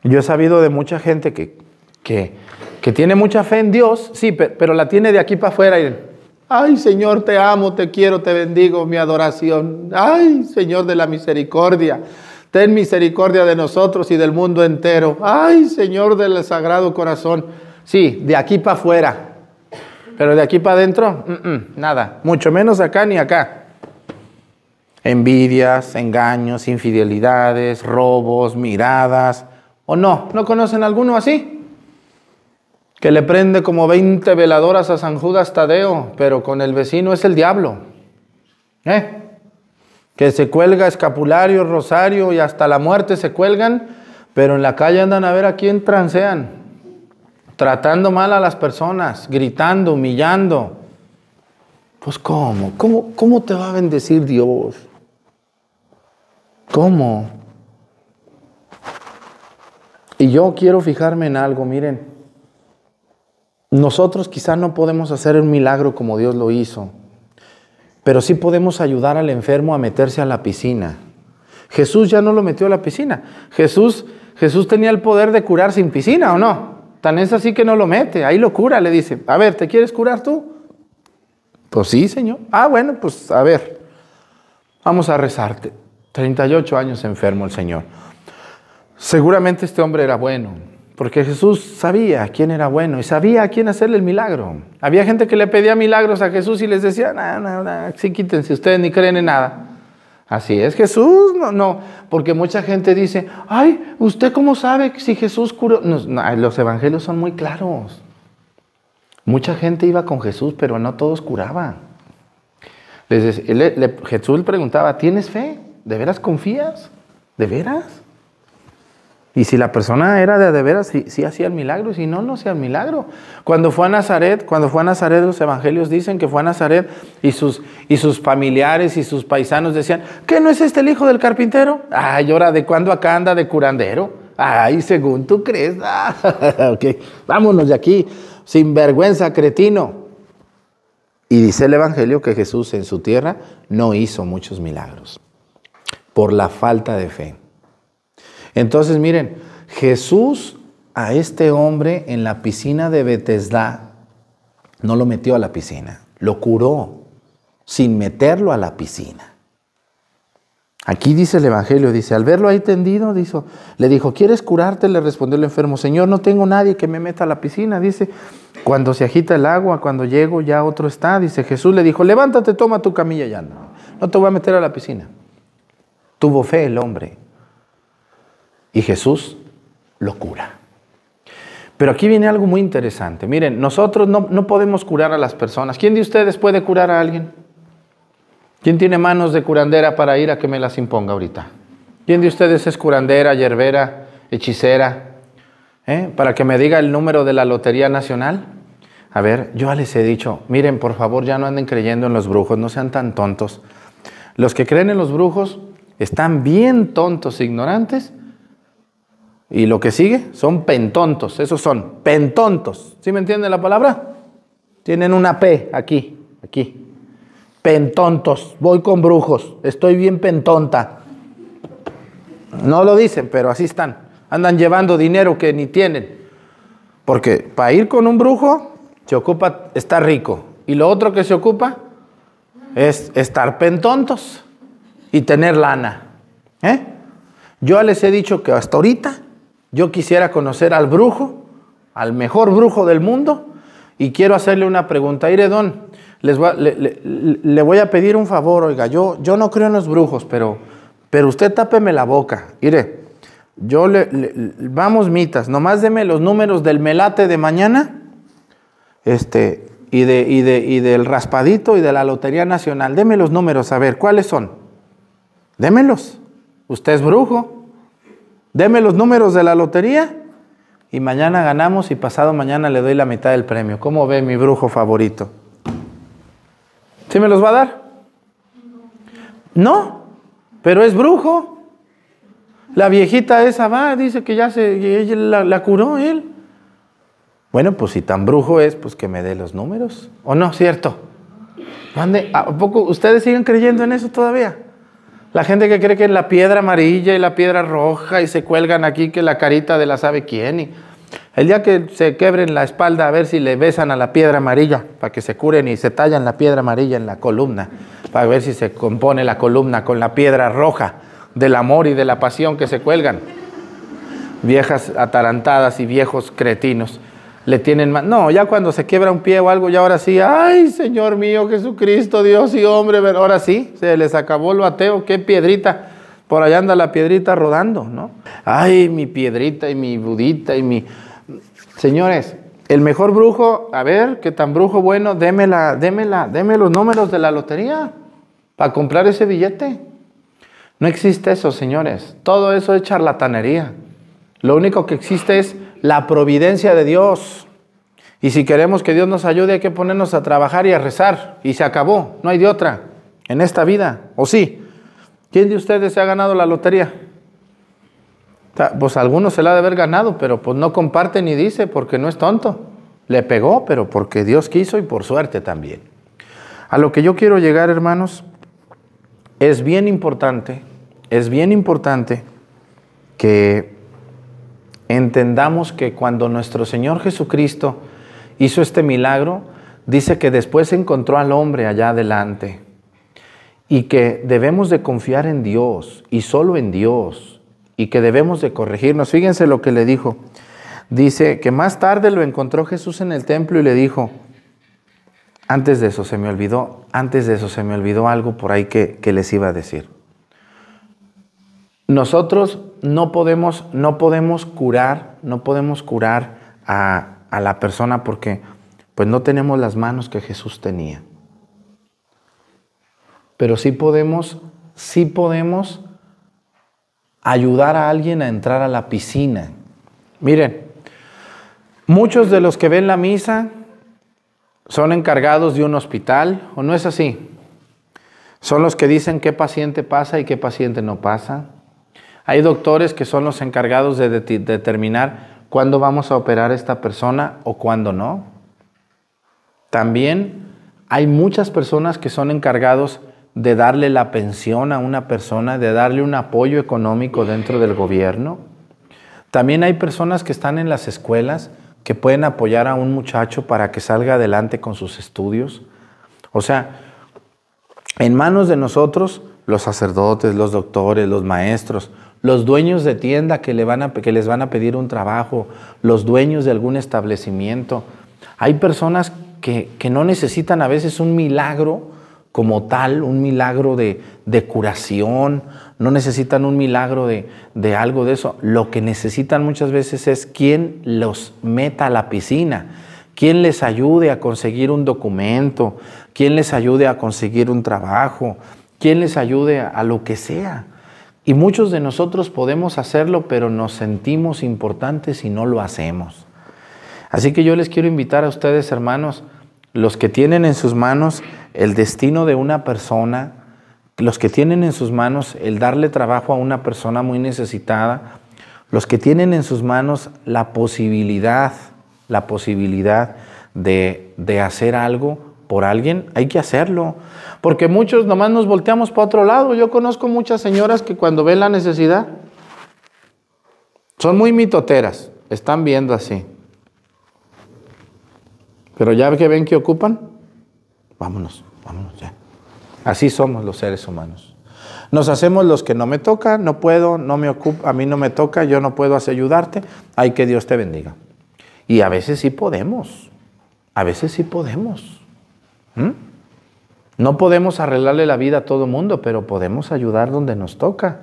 Yo he sabido de mucha gente que, que, que, tiene mucha fe en Dios, sí, pero, la tiene de aquí para afuera. Y, Ay, Señor, te amo, te quiero, te bendigo, mi adoración. Ay, Señor de la misericordia. Ten misericordia de nosotros y del mundo entero. Ay, Señor del Sagrado Corazón. Sí, de aquí para afuera. Pero de aquí para adentro, nada. Mucho menos acá ni acá. Envidias, engaños, infidelidades, robos, miradas. ¿O no? ¿No conocen alguno así? Que le prende como 20 veladoras a San Judas Tadeo, pero con el vecino es el diablo. ¿Eh? Que se cuelga escapulario, rosario y hasta la muerte se cuelgan, pero en la calle andan a ver a quién transean tratando mal a las personas, gritando, humillando. Pues ¿cómo? ¿Cómo, cómo te va a bendecir Dios? ¿Cómo? Y yo quiero fijarme en algo, miren. Nosotros quizá no podemos hacer un milagro como Dios lo hizo, pero sí podemos ayudar al enfermo a meterse a la piscina. Jesús ya no lo metió a la piscina. Jesús, Jesús tenía el poder de curar sin piscina, ¿o no? Tan es así que no lo mete, ahí lo cura, le dice, a ver, ¿te quieres curar tú? Pues sí, Señor. Ah, bueno, pues a ver, vamos a rezarte. 38 años enfermo el Señor. Seguramente este hombre era bueno, porque Jesús sabía quién era bueno y sabía a quién hacerle el milagro. Había gente que le pedía milagros a Jesús y les decía, no, no, no, sí quítense, ustedes ni creen en nada. Así es, Jesús, no, no, porque mucha gente dice, ay, ¿usted cómo sabe si Jesús curó? los evangelios son muy claros. Mucha gente iba con Jesús, pero no todos curaban. Jesús le preguntaba, ¿tienes fe? ¿De veras confías? ¿De veras? Y si la persona era de de veras, sí, hacía el milagro, y si no, no hacía el milagro. Cuando fue a Nazaret, cuando fue a Nazaret, los evangelios dicen que fue a Nazaret y sus, y sus familiares y sus paisanos decían, ¿qué no es este el hijo del carpintero? Ay, ahora, ¿de cuándo acá anda de curandero? Ay, según tú crees. Ah, vámonos de aquí, sin vergüenza, cretino. Y dice el evangelio que Jesús en su tierra no hizo muchos milagros por la falta de fe. Entonces, miren, Jesús a este hombre en la piscina de Betesda no lo metió a la piscina, lo curó sin meterlo a la piscina. Aquí dice el Evangelio, dice, al verlo ahí tendido, dijo, le dijo, ¿quieres curarte? Le respondió el enfermo, Señor, no tengo nadie que me meta a la piscina. Dice, cuando se agita el agua, cuando llego ya otro está. Dice, Jesús le dijo, levántate, toma tu camilla ya no, no te voy a meter a la piscina. Tuvo fe el hombre, y Jesús lo cura. Pero aquí viene algo muy interesante. Miren, nosotros no, no, podemos curar a las personas. ¿Quién de ustedes puede curar a alguien? ¿Quién tiene manos de curandera para ir a que me las imponga ahorita? ¿Quién de ustedes es curandera, yerbera, hechicera? ¿Eh? Para que me diga el número de la Lotería Nacional. A ver, yo les he dicho, miren, por favor, ya no anden creyendo en los brujos, no sean tan tontos. Los que creen en los brujos están bien tontos, ignorantes, y lo que sigue son pentontos, esos son pentontos. ¿Sí me entiende la palabra? Tienen una P aquí, aquí. Pentontos, voy con brujos, estoy bien pentonta. No lo dicen, pero así están. Andan llevando dinero que ni tienen. Porque para ir con un brujo se ocupa estar rico. Y lo otro que se ocupa es estar pentontos y tener lana. ¿Eh? Yo les he dicho que hasta ahorita yo quisiera conocer al brujo, al mejor brujo del mundo, y quiero hacerle una pregunta. Iredón, les le, voy a pedir un favor, oiga, yo, yo no creo en los brujos, pero, pero usted tápeme la boca. Mire, yo le, vamos mitas, nomás deme los números del melate de mañana, este, y, de, y, de, y del raspadito y de la Lotería Nacional. Deme los números, a ver, ¿cuáles son? Démelos. Usted es brujo. Deme los números de la lotería y mañana ganamos y pasado mañana le doy la mitad del premio. ¿Cómo ve mi brujo favorito? ¿Sí me los va a dar? No, pero es brujo. La viejita esa va, dice que ya se la, la curó él. Bueno, pues si tan brujo es, pues que me dé los números. ¿O no, cierto? ¿A poco ustedes siguen creyendo en eso todavía? La gente que cree que es la piedra amarilla y la piedra roja y se cuelgan aquí que la carita de la sabe quién. Y el día que se quebren la espalda a ver si le besan a la piedra amarilla para que se curen y se tallan la piedra amarilla en la columna para ver si se compone la columna con la piedra roja del amor y de la pasión que se cuelgan. Viejas atarantadas y viejos cretinos le tienen más. No, ya cuando se quiebra un pie o algo, ya ahora sí, ay, Señor mío, Jesucristo, Dios y hombre, ahora sí, se les acabó lo ateo, qué piedrita. Por allá anda la piedrita rodando, ¿no? Ay, mi piedrita y mi budita y mi. Señores, el mejor brujo, a ver, qué tan brujo bueno, démela, démela, déme los números de la lotería para comprar ese billete. No existe eso, señores. Todo eso es charlatanería. Lo único que existe es la providencia de Dios. Y si queremos que Dios nos ayude, hay que ponernos a trabajar y a rezar. Y se acabó, no hay de otra en esta vida. ¿O sí? ¿Quién de ustedes se ha ganado la lotería? Pues algunos se la ha de haber ganado, pero pues no comparte ni dice porque no es tonto. Le pegó, pero porque Dios quiso y por suerte también. A lo que yo quiero llegar, hermanos, es bien importante, es bien importante que entendamos que cuando nuestro Señor Jesucristo hizo este milagro, dice que después encontró al hombre allá adelante y que debemos de confiar en Dios y solo en Dios y que debemos de corregirnos. Fíjense lo que le dijo. Dice que más tarde lo encontró Jesús en el templo y le dijo, antes de eso se me olvidó, antes de eso se me olvidó algo por ahí que, les iba a decir. Nosotros no podemos, no podemos curar, no podemos curar a, a la persona porque pues no tenemos las manos que Jesús tenía. Pero sí podemos, sí podemos ayudar a alguien a entrar a la piscina. Miren, muchos de los que ven la misa son encargados de un hospital, ¿o no es así? Son los que dicen qué paciente pasa y qué paciente no pasa. Hay doctores que son los encargados de determinar cuándo vamos a operar a esta persona o cuándo no. También hay muchas personas que son encargados de darle la pensión a una persona, de darle un apoyo económico dentro del gobierno. También hay personas que están en las escuelas que pueden apoyar a un muchacho para que salga adelante con sus estudios. O sea, en manos de nosotros, los sacerdotes, los doctores, los maestros, los dueños de tienda que, les van a pedir un trabajo, los dueños de algún establecimiento. Hay personas que, no necesitan a veces un milagro como tal, un milagro de, curación, no necesitan un milagro de, algo de eso. Lo que necesitan muchas veces es quien los meta a la piscina, quien les ayude a conseguir un documento, quien les ayude a conseguir un trabajo, quien les ayude a lo que sea. Y muchos de nosotros podemos hacerlo, pero nos sentimos importantes y no lo hacemos. Así que yo les quiero invitar a ustedes, hermanos, los que tienen en sus manos el destino de una persona, los que tienen en sus manos el darle trabajo a una persona muy necesitada, los que tienen en sus manos la posibilidad, la posibilidad de, de hacer algo por alguien, hay que hacerlo. Porque muchos nomás nos volteamos para otro lado. Yo conozco muchas señoras que cuando ven la necesidad son muy mitoteras, están viendo así. Pero ya que ven que ocupan, vámonos, vámonos ya. Así somos los seres humanos. Nos hacemos los que no me toca, no puedo, no me ocupa, a mí no me toca, yo no puedo ayudarte, hay que Dios te bendiga. Y a veces sí podemos, a veces sí podemos. ¿Mm? No podemos arreglarle la vida a todo mundo, pero podemos ayudar donde nos toca.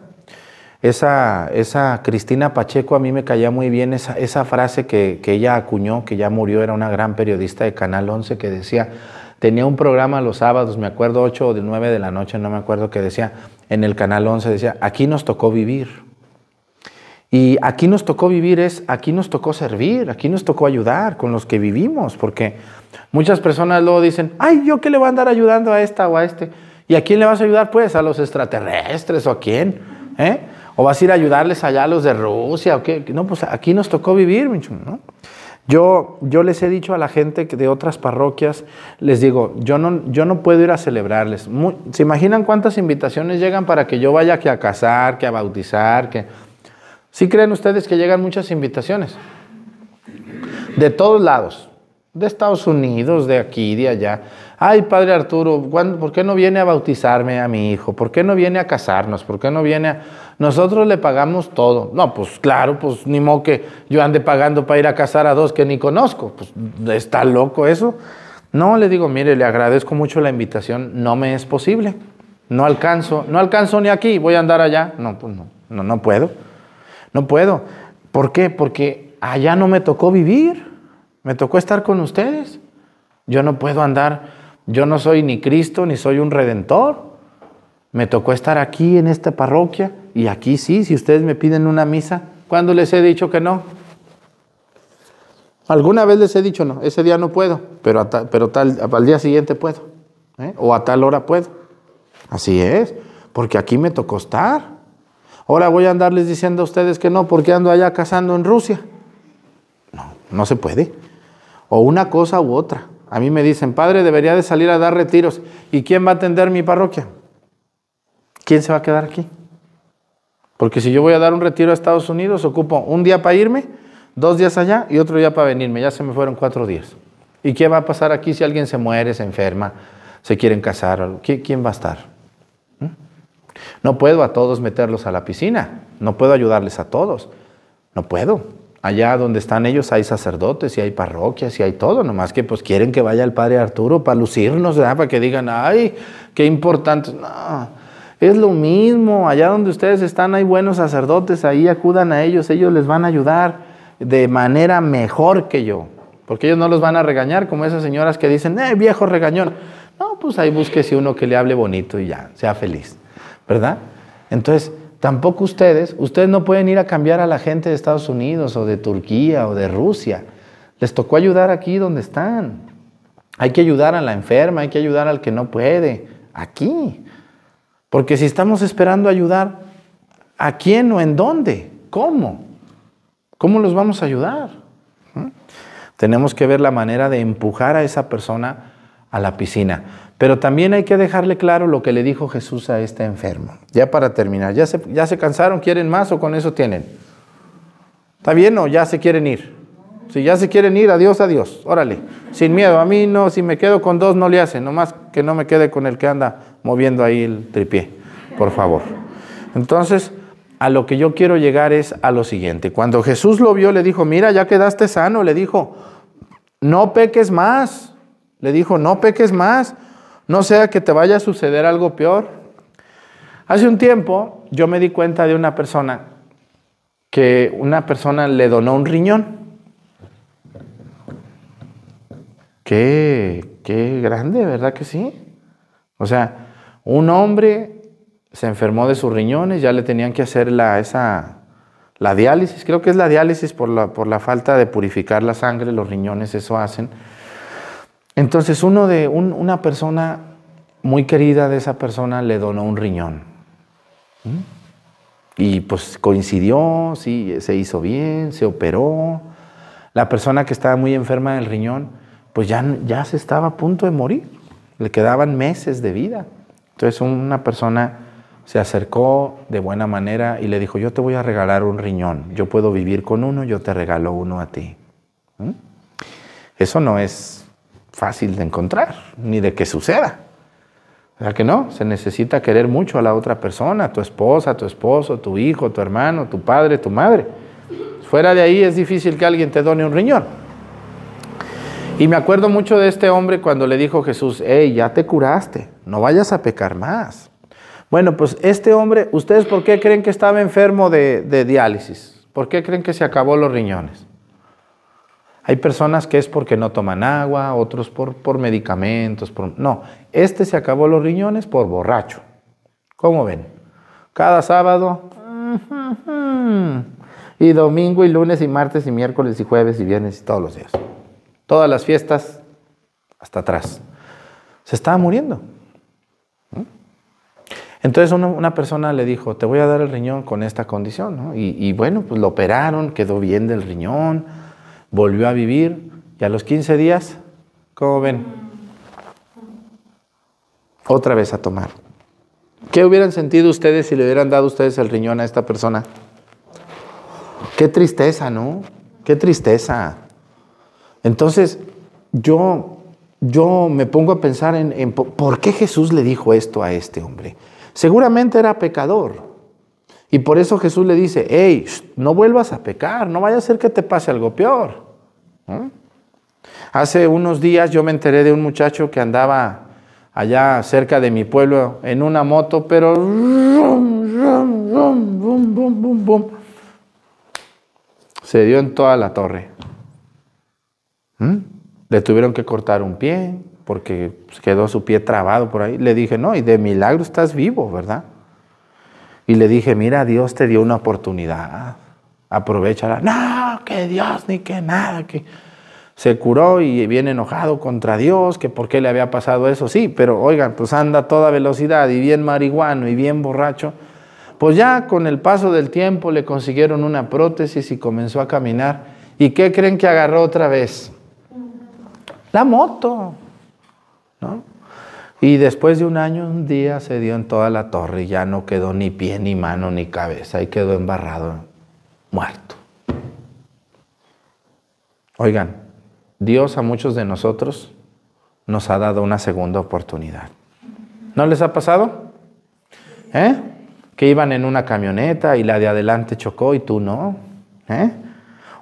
Esa, esa Cristina Pacheco a mí me caía muy bien, esa, esa frase que, que, ella acuñó, que ya murió, era una gran periodista de Canal 11 que decía, tenía un programa los sábados, me acuerdo 8 o 9 de la noche, no me acuerdo, que decía en el Canal 11, decía, aquí nos tocó vivir. Y aquí nos tocó vivir es, aquí nos tocó servir, aquí nos tocó ayudar con los que vivimos, porque muchas personas luego dicen, ay, ¿yo qué le voy a andar ayudando a esta o a este? ¿Y a quién le vas a ayudar? Pues a los extraterrestres o a quién, ¿eh? ¿O vas a ir a ayudarles allá a los de Rusia o qué? No, pues aquí nos tocó vivir, ¿no? Yo, yo les he dicho a la gente de otras parroquias, les digo, yo no, yo no puedo ir a celebrarles. ¿Se imaginan cuántas invitaciones llegan para que yo vaya que a casar, que a bautizar, que... ¿Sí creen ustedes que llegan muchas invitaciones? De todos lados, de Estados Unidos, de aquí, de allá. Ay, Padre Arturo, ¿por qué no viene a bautizarme a mi hijo? ¿Por qué no viene a casarnos? ¿Por qué no viene a...? Nosotros le pagamos todo. No, pues claro, pues ni modo que yo ande pagando para ir a casar a dos que ni conozco. Pues está loco eso. No, le digo, mire, le agradezco mucho la invitación, no me es posible. No alcanzo, no alcanzo ni aquí, voy a andar allá. No, pues no, no, no puedo. No puedo. ¿Por qué? Porque allá no me tocó vivir. Me tocó estar con ustedes. Yo no puedo andar, yo no soy ni Cristo ni soy un redentor. Me tocó estar aquí en esta parroquia y aquí sí, si ustedes me piden una misa, ¿cuándo les he dicho que no? Alguna vez les he dicho, no, ese día no puedo, pero, pero tal, al día siguiente puedo. ¿eh? O a tal hora puedo. Así es, porque aquí me tocó estar. Ahora voy a andarles diciendo a ustedes que no, porque ando allá cazando en Rusia. No, no se puede. O una cosa u otra. A mí me dicen, padre, debería de salir a dar retiros. ¿Y quién va a atender mi parroquia? ¿Quién se va a quedar aquí? Porque si yo voy a dar un retiro a Estados Unidos, ocupo un día para irme, dos días allá y otro día para venirme. Ya se me fueron cuatro días. ¿Y qué va a pasar aquí si alguien se muere, se enferma, se quieren casar? ¿Quién va a estar? No puedo a todos meterlos a la piscina. No puedo ayudarles a todos. No puedo. Allá donde están ellos hay sacerdotes y hay parroquias y hay todo, nomás que pues quieren que vaya el padre Arturo para lucirnos, para que digan, ay, qué importante. No, es lo mismo, allá donde ustedes están hay buenos sacerdotes, ahí acudan a ellos, ellos les van a ayudar de manera mejor que yo, porque ellos no los van a regañar como esas señoras que dicen, eh, viejo regañón. No, pues ahí búsquese uno que le hable bonito y ya, sea feliz, ¿verdad? Entonces, Tampoco ustedes, ustedes no pueden ir a cambiar a la gente de Estados Unidos o de Turquía o de Rusia. Les tocó ayudar aquí donde están. Hay que ayudar a la enferma, hay que ayudar al que no puede, aquí. Porque si estamos esperando ayudar, ¿a quién o en dónde? ¿Cómo? ¿Cómo los vamos a ayudar? ¿Mm? Tenemos que ver la manera de empujar a esa persona a la piscina. Pero también hay que dejarle claro lo que le dijo Jesús a este enfermo. Ya para terminar, ¿ya se, ya se cansaron? ¿Quieren más o con eso tienen? ¿Está bien o ya se quieren ir? Si ya se quieren ir, adiós, adiós. Órale, sin miedo. A mí no, si me quedo con dos no le hace, nomás que no me quede con el que anda moviendo ahí el tripié, por favor. Entonces, a lo que yo quiero llegar es a lo siguiente. Cuando Jesús lo vio, le dijo, mira, ya quedaste sano. Le dijo, no peques más. Le dijo, no peques más. No sea que te vaya a suceder algo peor. Hace un tiempo yo me di cuenta de una persona que una persona le donó un riñón. Qué, qué grande, ¿verdad que sí? O sea, un hombre se enfermó de sus riñones, ya le tenían que hacer la, esa, la diálisis, creo que es la diálisis por la, por la falta de purificar la sangre, los riñones eso hacen. Entonces uno de una persona muy querida de esa persona le donó un riñón. ¿Mm? Y pues coincidió, sí, se hizo bien, se operó. La persona que estaba muy enferma del riñón, pues ya, ya se estaba a punto de morir. Le quedaban meses de vida. Entonces una persona se acercó de buena manera y le dijo, yo te voy a regalar un riñón. Yo puedo vivir con uno, yo te regalo uno a ti. ¿Mm? Eso no es fácil de encontrar, ni de que suceda. ¿Verdad que no? Se necesita querer mucho a la otra persona, tu esposa, tu esposo, tu hijo, tu hermano, tu padre, tu madre. Fuera de ahí es difícil que alguien te done un riñón. Y me acuerdo mucho de este hombre cuando le dijo Jesús, hey, ya te curaste, no vayas a pecar más. Bueno, pues este hombre, ¿ustedes por qué creen que estaba enfermo de, de diálisis? ¿Por qué creen que se acabó los riñones? Hay personas que es porque no toman agua, otros por, por medicamentos. Por... No, este se acabó los riñones por borracho. ¿Cómo ven? Cada sábado y domingo y lunes y martes y miércoles y jueves y viernes y todos los días. Todas las fiestas hasta atrás. Se estaba muriendo. Entonces una, persona le dijo, te voy a dar el riñón con esta condición. Y, y bueno, pues lo operaron, quedó bien del riñón volvió a vivir y a los 15 días, ¿cómo ven? Otra vez a tomar. ¿Qué hubieran sentido ustedes si le hubieran dado ustedes el riñón a esta persona? Qué tristeza, ¿no? Qué tristeza. Entonces, yo, yo me pongo a pensar en, en por qué Jesús le dijo esto a este hombre. Seguramente era pecador. Y por eso Jesús le dice, hey, no vuelvas a pecar, no vaya a ser que te pase algo peor. Hace unos días yo me enteré de un muchacho que andaba allá cerca de mi pueblo en una moto, pero se dio en toda la torre. ¿Mm? Le tuvieron que cortar un pie porque quedó su pie trabado por ahí. Le dije, no, y de milagro estás vivo, ¿verdad? Y le dije, mira, Dios te dio una oportunidad, aprovechala. No, que Dios ni que nada, que se curó y viene enojado contra Dios, que por qué le había pasado eso. Sí, pero oigan, pues anda a toda velocidad y bien marihuano y bien borracho. Pues ya con el paso del tiempo le consiguieron una prótesis y comenzó a caminar. ¿Y qué creen que agarró otra vez? La moto. ¿no? Y después de un año, un día se dio en toda la torre y ya no quedó ni pie, ni mano, ni cabeza. Y quedó embarrado, muerto. Oigan, Dios a muchos de nosotros nos ha dado una segunda oportunidad. ¿No les ha pasado? ¿Eh? Que iban en una camioneta y la de adelante chocó y tú no. ¿Eh?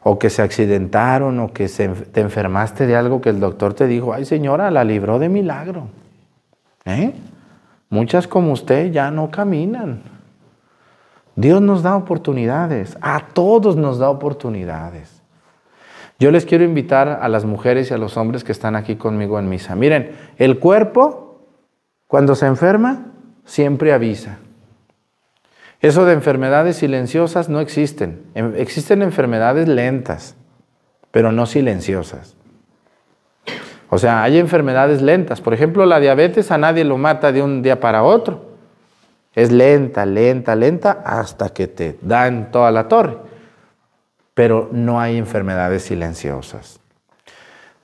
O que se accidentaron o que te enfermaste de algo que el doctor te dijo, ay señora, la libró de milagro. ¿Eh? Muchas como usted ya no caminan. Dios nos da oportunidades, a todos nos da oportunidades. Yo les quiero invitar a las mujeres y a los hombres que están aquí conmigo en misa. Miren, el cuerpo, cuando se enferma, siempre avisa. Eso de enfermedades silenciosas no existen. Em, existen enfermedades lentas, pero no silenciosas. O sea, hay enfermedades lentas. Por ejemplo, la diabetes a nadie lo mata de un día para otro. Es lenta, lenta, lenta, hasta que te dan toda la torre pero no hay enfermedades silenciosas.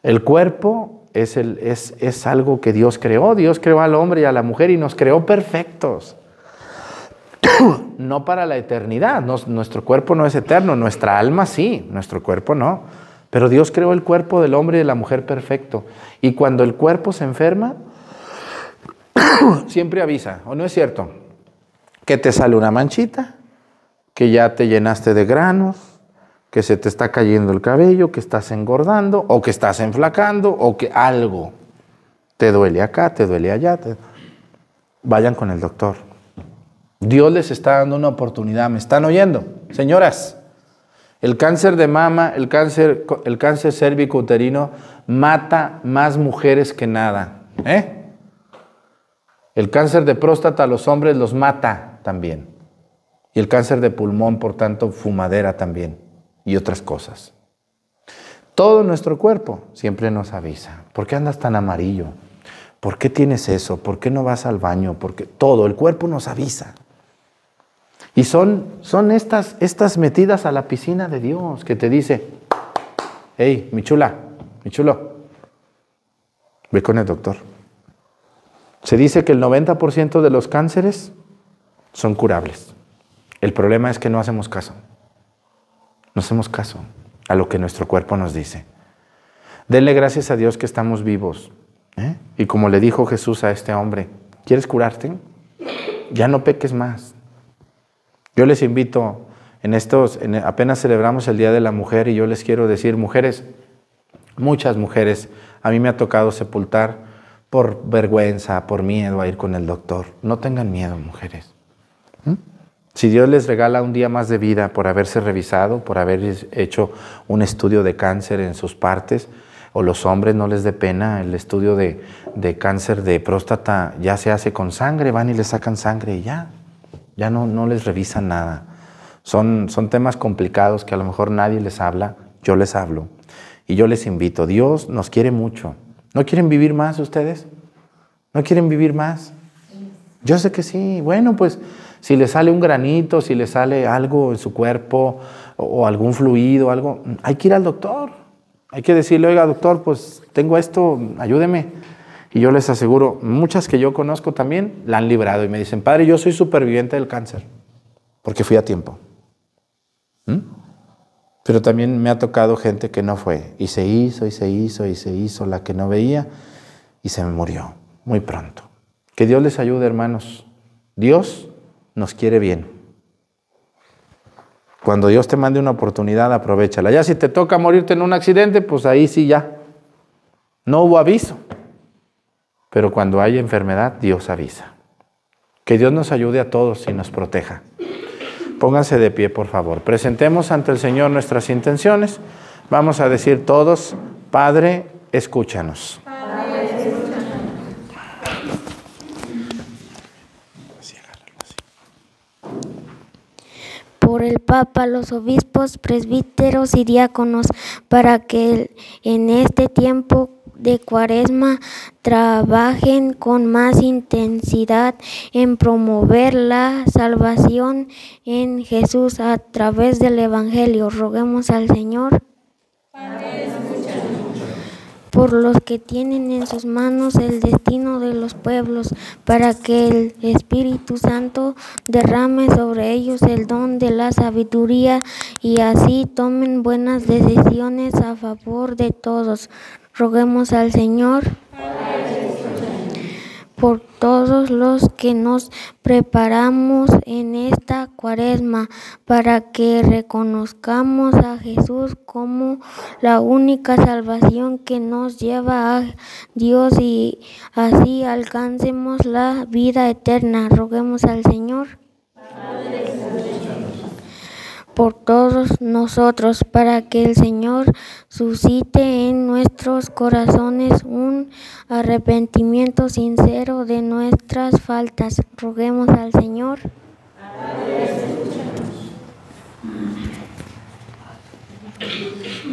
El cuerpo es, algo que Dios creó. Dios creó al hombre y a la mujer y nos creó perfectos. no para la eternidad. nuestro cuerpo no es eterno, nuestra alma sí, nuestro cuerpo no. Pero Dios creó el cuerpo del hombre y de la mujer perfecto. Y cuando el cuerpo se enferma, siempre avisa, ¿o no es cierto? Que te sale una manchita, que ya te llenaste de granos, que se te está cayendo el cabello, que estás engordando, o que estás enflacando, o que algo te duele acá, te duele allá. Vayan con el doctor. Dios les está dando una oportunidad. ¿Me están oyendo? Señoras, el cáncer de mama, el cáncer, el cáncer cérvico-uterino mata más mujeres que nada. ¿eh? El cáncer de próstata a los hombres los mata también. Y el cáncer de pulmón, por tanto, fumadera también y otras cosas. Todo nuestro cuerpo siempre nos avisa. ¿Por qué andas tan amarillo? ¿Por qué tienes eso? ¿Por qué no vas al baño? Porque todo el cuerpo nos avisa. Y son, son estas, estas metidas a la piscina de Dios que te dice, hey, mi chula, mi chulo, ve con el doctor. Se dice que el 90% de los cánceres son curables. El problema es que no hacemos caso. No hacemos caso a lo que nuestro cuerpo nos dice. Denle gracias a Dios que estamos vivos. ¿eh? Y como le dijo Jesús a este hombre, ¿quieres curarte? Ya no peques más. Yo les invito, en estos, apenas celebramos el Día de la Mujer y yo les quiero decir, mujeres, muchas mujeres, a mí me ha tocado sepultar por vergüenza, por miedo a ir con el doctor. No tengan miedo, mujeres. Si Dios les regala un día más de vida por haberse revisado, por haber hecho un estudio de cáncer en sus partes, o los hombres no les dé pena, el estudio de, cáncer de próstata ya se hace con sangre, van y le sacan sangre y ya, ya no, no les revisan nada. Son, son temas complicados que a lo mejor nadie les habla, yo les hablo. Y yo les invito, Dios nos quiere mucho. ¿No quieren vivir más ustedes? ¿No quieren vivir más? Yo sé que sí. Bueno, pues si le sale un granito, si le sale algo en su cuerpo o, algún fluido, algo, hay que ir al doctor. Hay que decirle, oiga, doctor, pues tengo esto, ayúdeme. Y yo les aseguro, muchas que yo conozco también la han librado y me dicen, padre, yo soy superviviente del cáncer, porque fui a tiempo. ¿Mm? Pero también me ha tocado gente que no fue y se hizo y se hizo y se hizo la que no veía y se me murió muy pronto. Que Dios les ayude, hermanos. Dios nos quiere bien. Cuando Dios te mande una oportunidad, aprovechala. Ya si te toca morirte en un accidente, pues ahí sí ya. No hubo aviso. Pero cuando hay enfermedad, Dios avisa. Que Dios nos ayude a todos y nos proteja. Pónganse de pie, por favor. Presentemos ante el Señor nuestras intenciones. Vamos a decir todos, Padre, escúchanos. Por el Papa, los obispos, presbíteros y diáconos, para que en este tiempo de cuaresma trabajen con más intensidad en promover la salvación en Jesús a través del Evangelio. Roguemos al Señor por los que tienen en sus manos el destino de los pueblos, para que el Espíritu Santo derrame sobre ellos el don de la sabiduría y así tomen buenas decisiones a favor de todos. Roguemos al Señor por todos los que nos preparamos en esta cuaresma para que reconozcamos a Jesús como la única salvación que nos lleva a Dios y así alcancemos la vida eterna. Roguemos al Señor por todos nosotros, para que el Señor suscite en nuestros corazones un arrepentimiento sincero de nuestras faltas. Roguemos al Señor.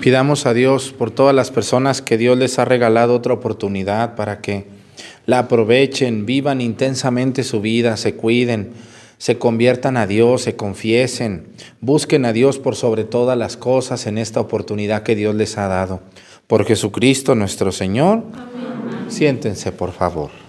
Pidamos a Dios por todas las personas que Dios les ha regalado otra oportunidad para que la aprovechen, vivan intensamente su vida, se cuiden se conviertan a Dios, se confiesen, busquen a Dios por sobre todas las cosas en esta oportunidad que Dios les ha dado. Por Jesucristo nuestro Señor. Siéntense, por favor.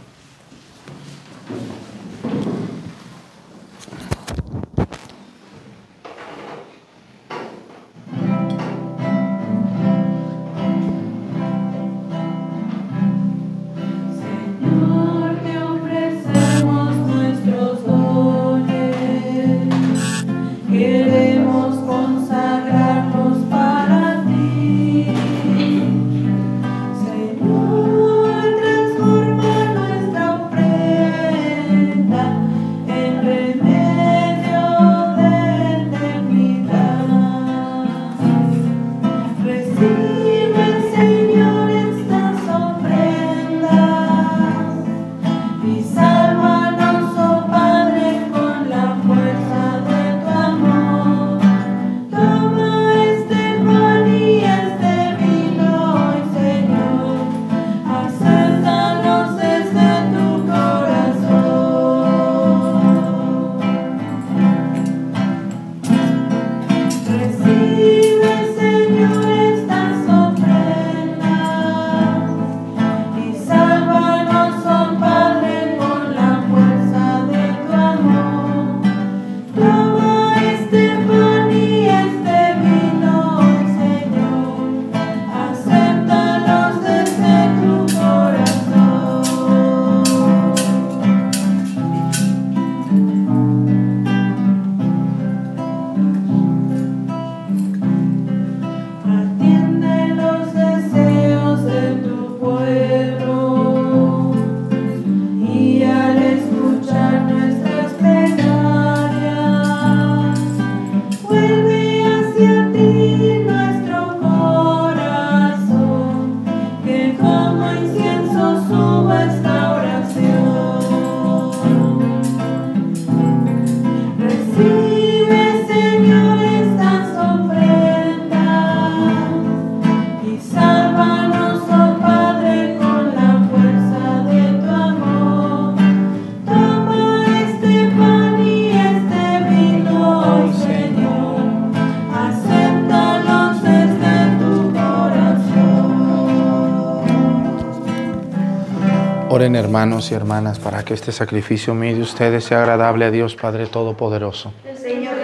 Hermanos y hermanas, para que este sacrificio mío de ustedes sea agradable a Dios Padre Todopoderoso. El Señor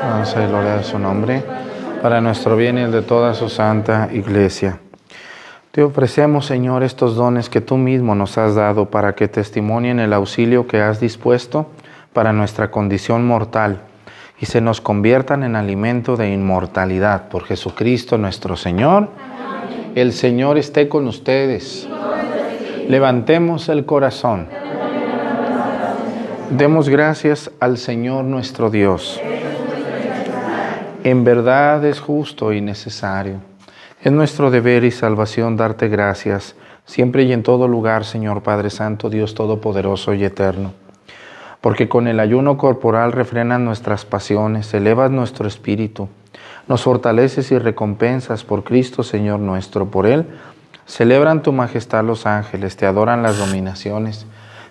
Vamos a gloria a su nombre, para nuestro bien y el de toda su santa iglesia. Te ofrecemos, Señor, estos dones que tú mismo nos has dado para que testimonien el auxilio que has dispuesto para nuestra condición mortal y se nos conviertan en alimento de inmortalidad por Jesucristo nuestro Señor. El Señor esté con ustedes. Levantemos el corazón. Demos gracias al Señor nuestro Dios. En verdad es justo y necesario. Es nuestro deber y salvación darte gracias, siempre y en todo lugar, Señor Padre Santo, Dios Todopoderoso y Eterno porque con el ayuno corporal refrenas nuestras pasiones, elevas nuestro espíritu, nos fortaleces y recompensas por Cristo Señor nuestro. Por Él celebran tu majestad los ángeles, te adoran las dominaciones,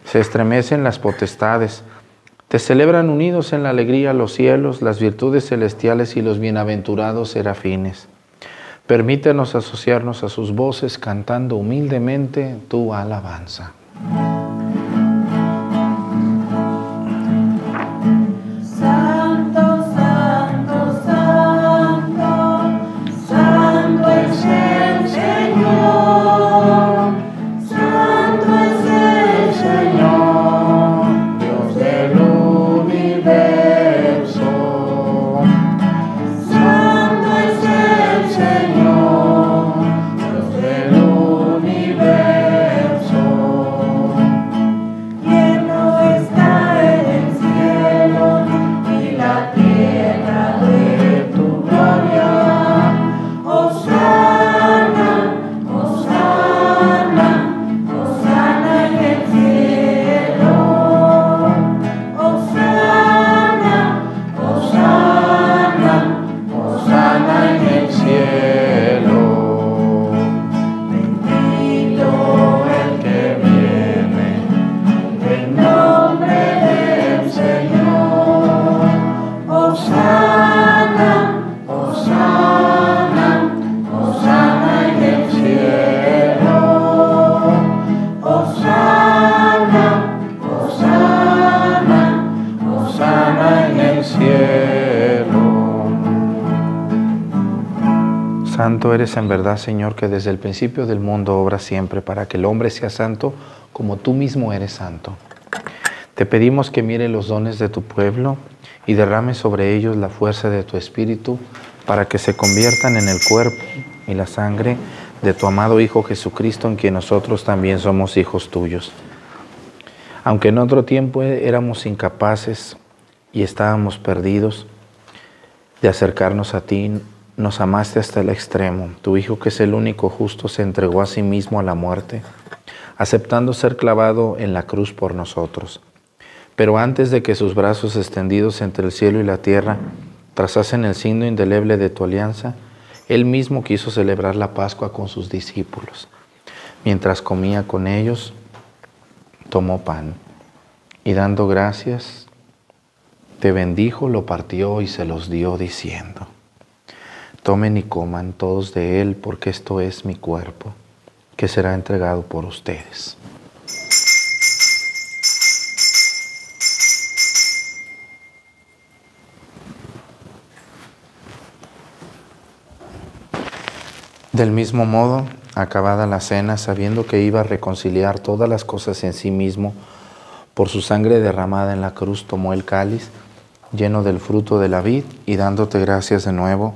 se estremecen las potestades, te celebran unidos en la alegría los cielos, las virtudes celestiales y los bienaventurados serafines. Permítenos asociarnos a sus voces cantando humildemente tu alabanza. En verdad, Señor, que desde el principio del mundo obra siempre para que el hombre sea santo como tú mismo eres santo. Te pedimos que mire los dones de tu pueblo y derrame sobre ellos la fuerza de tu Espíritu para que se conviertan en el cuerpo y la sangre de tu amado Hijo Jesucristo, en quien nosotros también somos hijos tuyos. Aunque en otro tiempo éramos incapaces y estábamos perdidos de acercarnos a ti, nos amaste hasta el extremo. Tu Hijo, que es el único justo, se entregó a sí mismo a la muerte, aceptando ser clavado en la cruz por nosotros. Pero antes de que sus brazos extendidos entre el cielo y la tierra trazasen el signo indeleble de tu alianza, Él mismo quiso celebrar la Pascua con sus discípulos. Mientras comía con ellos, tomó pan y dando gracias, te bendijo, lo partió y se los dio diciendo, Tomen y coman todos de él, porque esto es mi cuerpo, que será entregado por ustedes. Del mismo modo, acabada la cena, sabiendo que iba a reconciliar todas las cosas en sí mismo, por su sangre derramada en la cruz, tomó el cáliz lleno del fruto de la vid y dándote gracias de nuevo,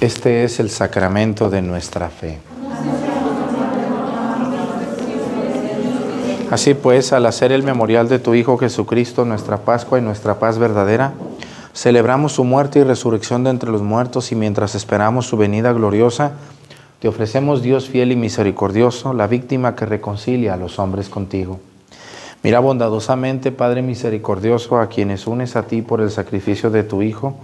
Este es el sacramento de nuestra fe. Así pues, al hacer el memorial de tu Hijo Jesucristo, nuestra Pascua y nuestra paz verdadera, celebramos su muerte y resurrección de entre los muertos y mientras esperamos su venida gloriosa, te ofrecemos Dios fiel y misericordioso, la víctima que reconcilia a los hombres contigo. Mira bondadosamente, Padre misericordioso, a quienes unes a ti por el sacrificio de tu Hijo,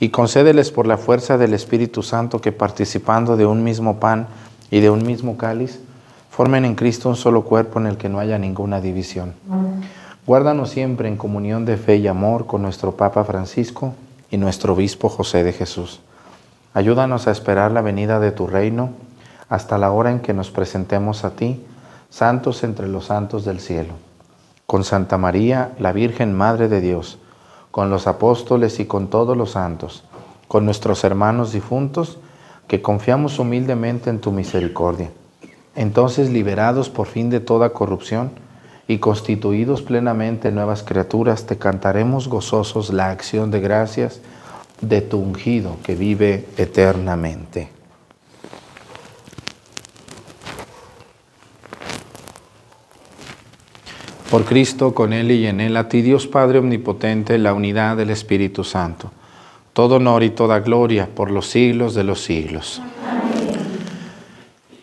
y concédeles por la fuerza del Espíritu Santo que participando de un mismo pan y de un mismo cáliz, formen en Cristo un solo cuerpo en el que no haya ninguna división. Guárdanos siempre en comunión de fe y amor con nuestro Papa Francisco y nuestro Obispo José de Jesús. Ayúdanos a esperar la venida de tu reino hasta la hora en que nos presentemos a ti, santos entre los santos del cielo. Con Santa María, la Virgen Madre de Dios, con los apóstoles y con todos los santos, con nuestros hermanos difuntos, que confiamos humildemente en tu misericordia. Entonces, liberados por fin de toda corrupción y constituidos plenamente nuevas criaturas, te cantaremos gozosos la acción de gracias de tu ungido que vive eternamente. Por Cristo, con Él y en Él, a ti Dios Padre Omnipotente, la unidad del Espíritu Santo, todo honor y toda gloria por los siglos de los siglos.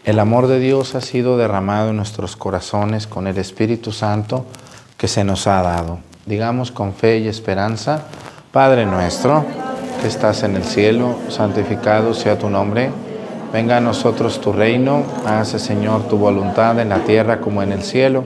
El amor de Dios ha sido derramado en nuestros corazones con el Espíritu Santo que se nos ha dado. Digamos con fe y esperanza, Padre nuestro, que estás en el cielo, santificado sea tu nombre. Venga a nosotros tu reino, hace Señor tu voluntad en la tierra como en el cielo.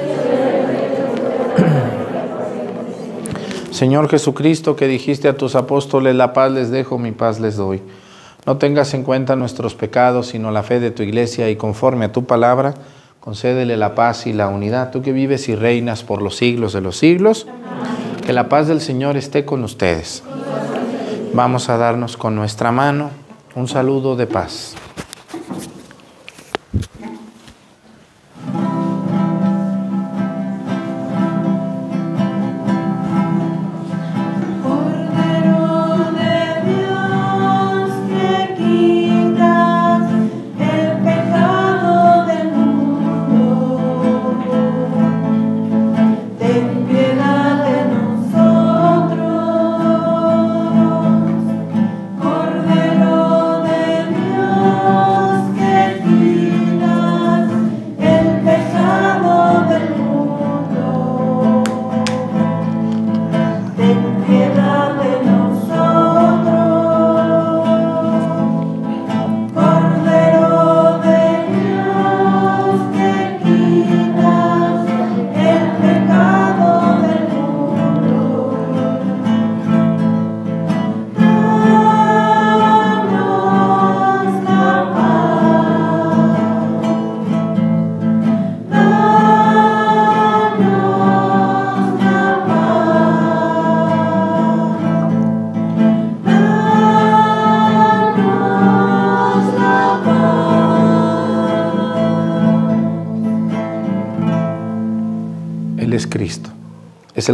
Señor Jesucristo, que dijiste a tus apóstoles, la paz les dejo, mi paz les doy. No tengas en cuenta nuestros pecados, sino la fe de tu iglesia y conforme a tu palabra, concédele la paz y la unidad. Tú que vives y reinas por los siglos de los siglos, que la paz del Señor esté con ustedes. Vamos a darnos con nuestra mano un saludo de paz.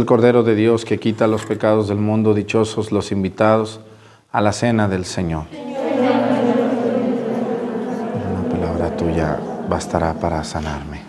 Cordero de Dios que quita los pecados del mundo, dichosos los invitados a la cena del Señor. Una palabra tuya bastará para sanarme.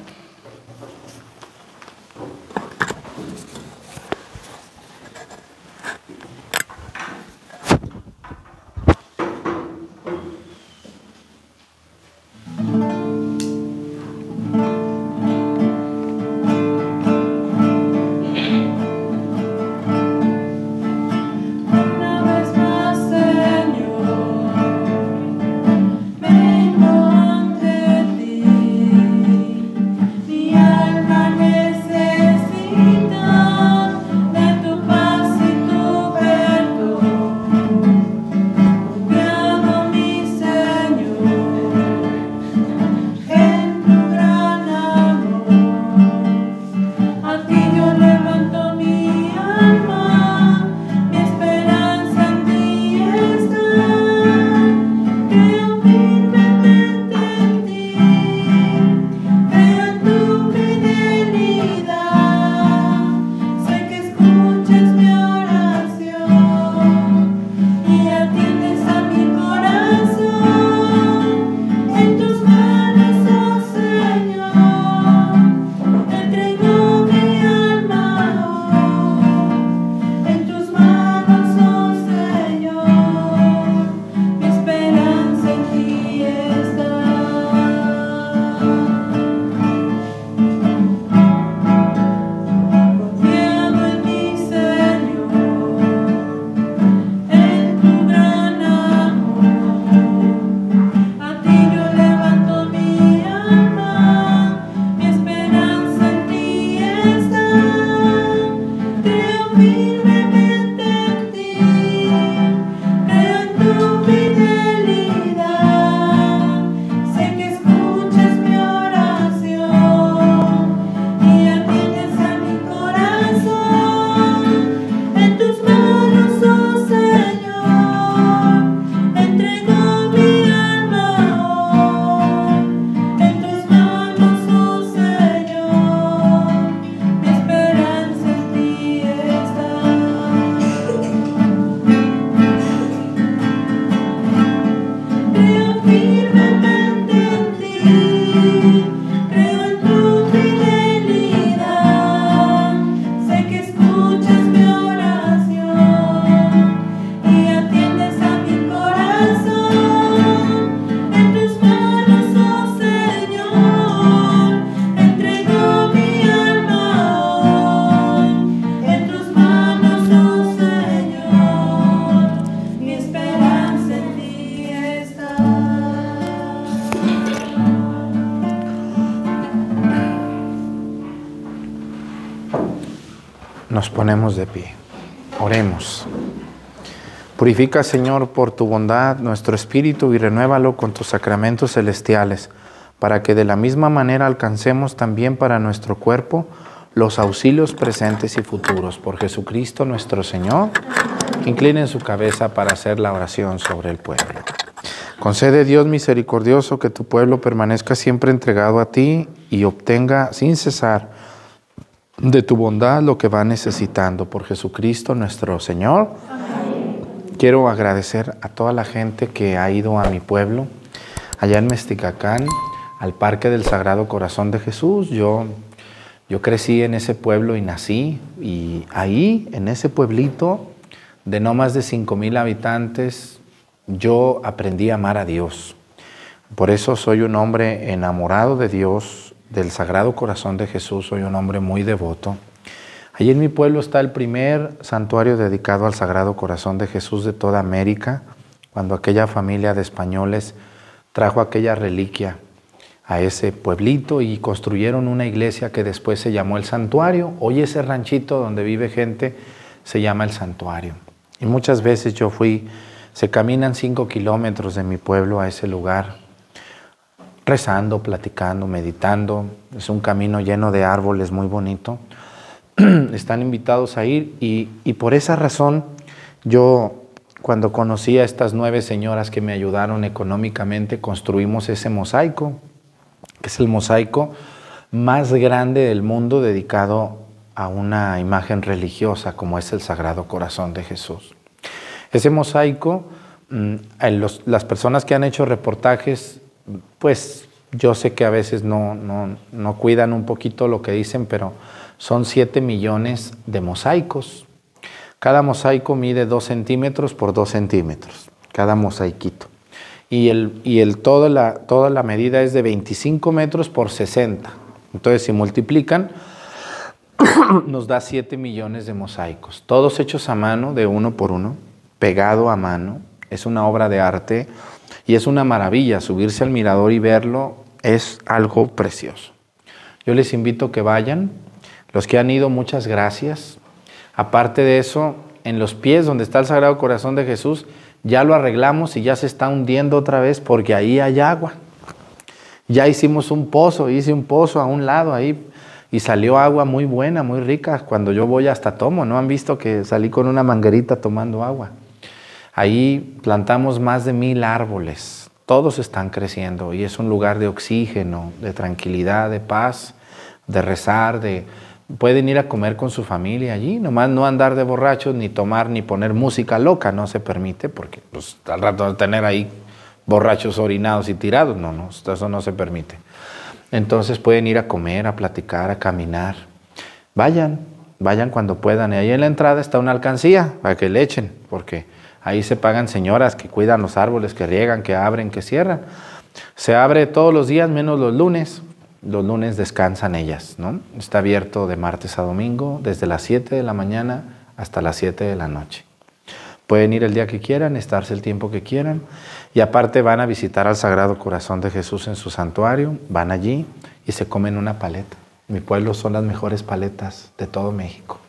Ponemos de pie. Oremos. Purifica, Señor, por tu bondad nuestro espíritu y renuévalo con tus sacramentos celestiales, para que de la misma manera alcancemos también para nuestro cuerpo los auxilios presentes y futuros. Por Jesucristo nuestro Señor, inclinen su cabeza para hacer la oración sobre el pueblo. Concede Dios misericordioso que tu pueblo permanezca siempre entregado a ti y obtenga sin cesar de tu bondad lo que va necesitando. Por Jesucristo nuestro Señor. Quiero agradecer a toda la gente que ha ido a mi pueblo, allá en Mesticacán, al Parque del Sagrado Corazón de Jesús. Yo yo crecí en ese pueblo y nací, y ahí, en ese pueblito de no más de 5 mil habitantes, yo aprendí a amar a Dios. Por eso soy un hombre enamorado de Dios, del Sagrado Corazón de Jesús, soy un hombre muy devoto. Allí en mi pueblo está el primer santuario dedicado al Sagrado Corazón de Jesús de toda América, cuando aquella familia de españoles trajo aquella reliquia a ese pueblito y construyeron una iglesia que después se llamó el santuario. Hoy ese ranchito donde vive gente se llama el santuario. Y muchas veces yo fui, se caminan cinco kilómetros de mi pueblo a ese lugar, rezando, platicando, meditando. Es un camino lleno de árboles muy bonito. Están invitados a ir y, y por esa razón yo cuando conocí a estas nueve señoras que me ayudaron económicamente, construimos ese mosaico que es el mosaico más grande del mundo dedicado a una imagen religiosa como es el Sagrado Corazón de Jesús. Ese mosaico, mm, las personas que han hecho reportajes, pues yo sé que a veces no, no, cuidan un poquito lo que dicen, pero son 7 millones de mosaicos. Cada mosaico mide 2 centímetros por 2 centímetros, cada mosaiquito y, el, y el, toda, la, toda la medida es de 25 metros por 60. Entonces, si multiplican, nos da 7 millones de mosaicos, todos hechos a mano, de uno por uno, pegado a mano. Es una obra de arte y es una maravilla. Subirse al mirador y verlo es algo precioso. Yo les invito a que vayan. Los que han ido, muchas gracias. Aparte de eso, en los pies donde está el Sagrado Corazón de Jesús, ya lo arreglamos y ya se está hundiendo otra vez porque ahí hay agua. Ya hicimos un pozo, hice un pozo a un lado ahí y salió agua muy buena, muy rica. Cuando yo voy hasta tomo, ¿no han visto que salí con una manguerita tomando agua? Ahí plantamos más de mil árboles, todos están creciendo y es un lugar de oxígeno, de tranquilidad, de paz, de rezar, de, pueden ir a comer con su familia allí, nomás no andar de borrachos, ni tomar, ni poner música loca, no se permite, porque pues, al rato de tener ahí borrachos orinados y tirados, no, no, eso no se permite. Entonces pueden ir a comer, a platicar, a caminar. Vayan, vayan cuando puedan. Y ahí en la entrada está una alcancía para que le echen, porque ahí se pagan señoras que cuidan los árboles, que riegan, que abren, que cierran. Se abre todos los días menos los lunes, los lunes descansan ellas, ¿no? Está abierto de martes a domingo, desde las 7 de la mañana hasta las 7 de la noche. Pueden ir el día que quieran, estarse el tiempo que quieran. Y aparte van a visitar al Sagrado Corazón de Jesús en su santuario, van allí y se comen una paleta. Mi pueblo son las mejores paletas de todo México.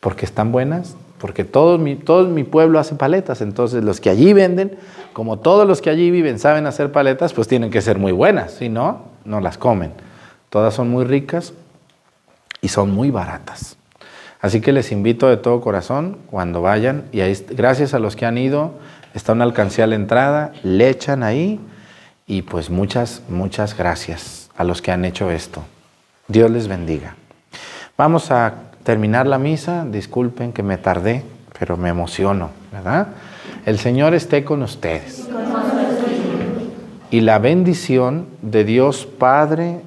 Porque están buenas, porque todo mi, mi pueblo hace paletas. Entonces los que allí venden, como todos los que allí viven saben hacer paletas, pues tienen que ser muy buenas. Si no, no las comen. Todas son muy ricas y son muy baratas. Así que les invito de todo corazón cuando vayan y ahí, gracias a los que han ido, está una alcancía a la entrada, le echan ahí y pues muchas, muchas gracias a los que han hecho esto. Dios les bendiga. Vamos a terminar la misa, disculpen que me tardé, pero me emociono, ¿verdad? El Señor esté con ustedes y la bendición de Dios Padre,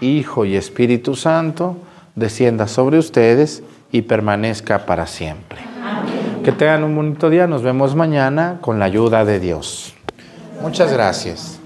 Hijo y Espíritu Santo descienda sobre ustedes y permanezca para siempre. Que tengan un bonito día, nos vemos mañana con la ayuda de Dios. Muchas gracias.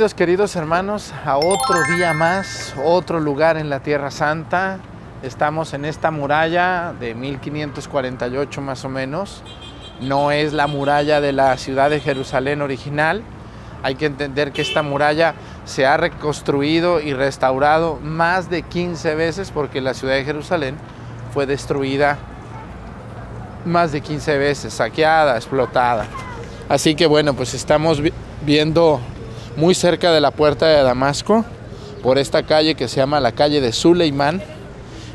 Queridos hermanos a otro día más, otro lugar en la Tierra Santa. Estamos en esta muralla de 1548 más o menos. No es la muralla de la ciudad de Jerusalén original. Hay que entender que esta muralla se ha reconstruido y restaurado más de 15 veces porque la ciudad de Jerusalén fue destruida más de 15 veces, saqueada, explotada. Así que bueno, pues estamos viendo muy cerca de la puerta de Damasco, por esta calle que se llama la calle de Suleimán.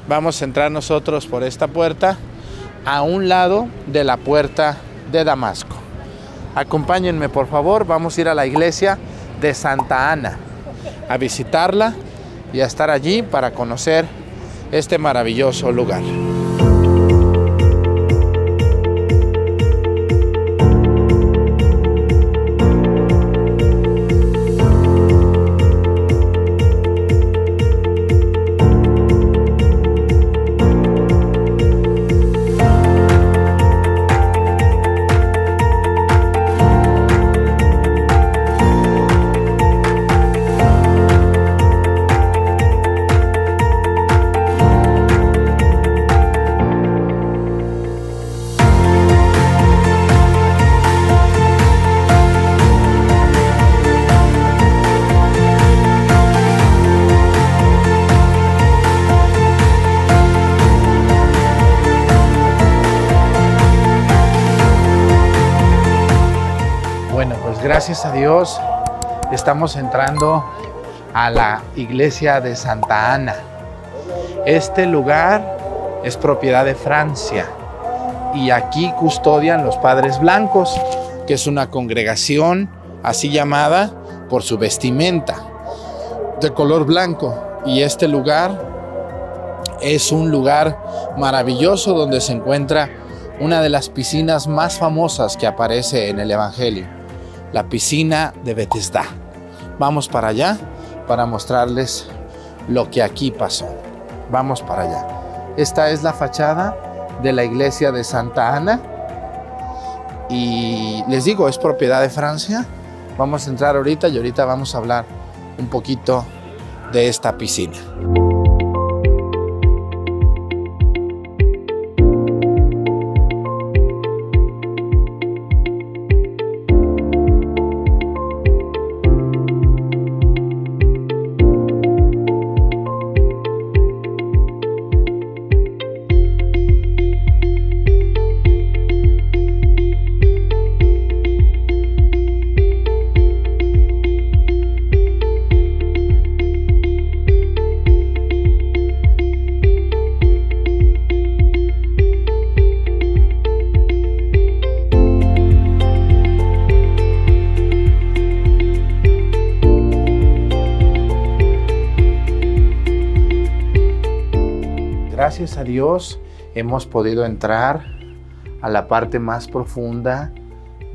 Vamos a entrar nosotros por esta puerta a un lado de la puerta de Damasco. Acompáñenme por favor, vamos a ir a la iglesia de Santa Ana, a visitarla y a estar allí para conocer este maravilloso lugar. Gracias a Dios estamos entrando a la iglesia de Santa Ana. Este lugar es propiedad de Francia y aquí custodian los padres blancos, que es una congregación así llamada por su vestimenta de color blanco. Y este lugar es un lugar maravilloso donde se encuentra una de las piscinas más famosas que aparece en el Evangelio la piscina de Bethesda. Vamos para allá para mostrarles lo que aquí pasó. Vamos para allá. Esta es la fachada de la iglesia de Santa Ana. Y les digo, es propiedad de Francia. Vamos a entrar ahorita y ahorita vamos a hablar un poquito de esta piscina. Dios hemos podido entrar a la parte más profunda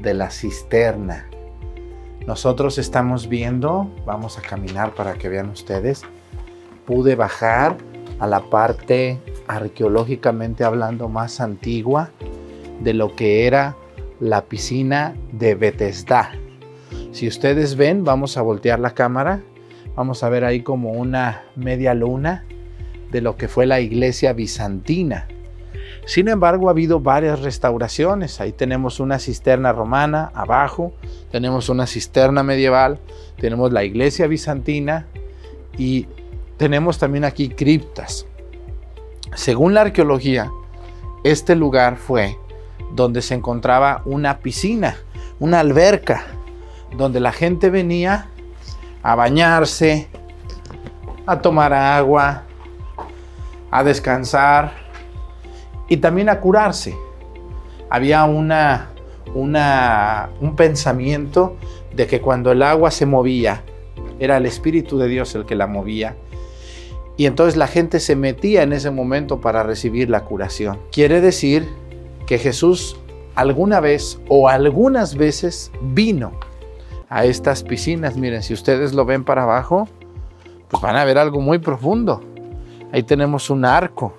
de la cisterna. Nosotros estamos viendo, vamos a caminar para que vean ustedes, pude bajar a la parte arqueológicamente hablando más antigua de lo que era la piscina de Bethesda. Si ustedes ven, vamos a voltear la cámara, vamos a ver ahí como una media luna de lo que fue la iglesia bizantina. Sin embargo, ha habido varias restauraciones. Ahí tenemos una cisterna romana abajo, tenemos una cisterna medieval, tenemos la iglesia bizantina y tenemos también aquí criptas. Según la arqueología, este lugar fue donde se encontraba una piscina, una alberca, donde la gente venía a bañarse, a tomar agua, a descansar y también a curarse. Había una, una, un pensamiento de que cuando el agua se movía, era el Espíritu de Dios el que la movía. Y entonces la gente se metía en ese momento para recibir la curación. Quiere decir que Jesús alguna vez o algunas veces vino a estas piscinas. Miren, si ustedes lo ven para abajo, pues van a ver algo muy profundo. Ahí tenemos un arco.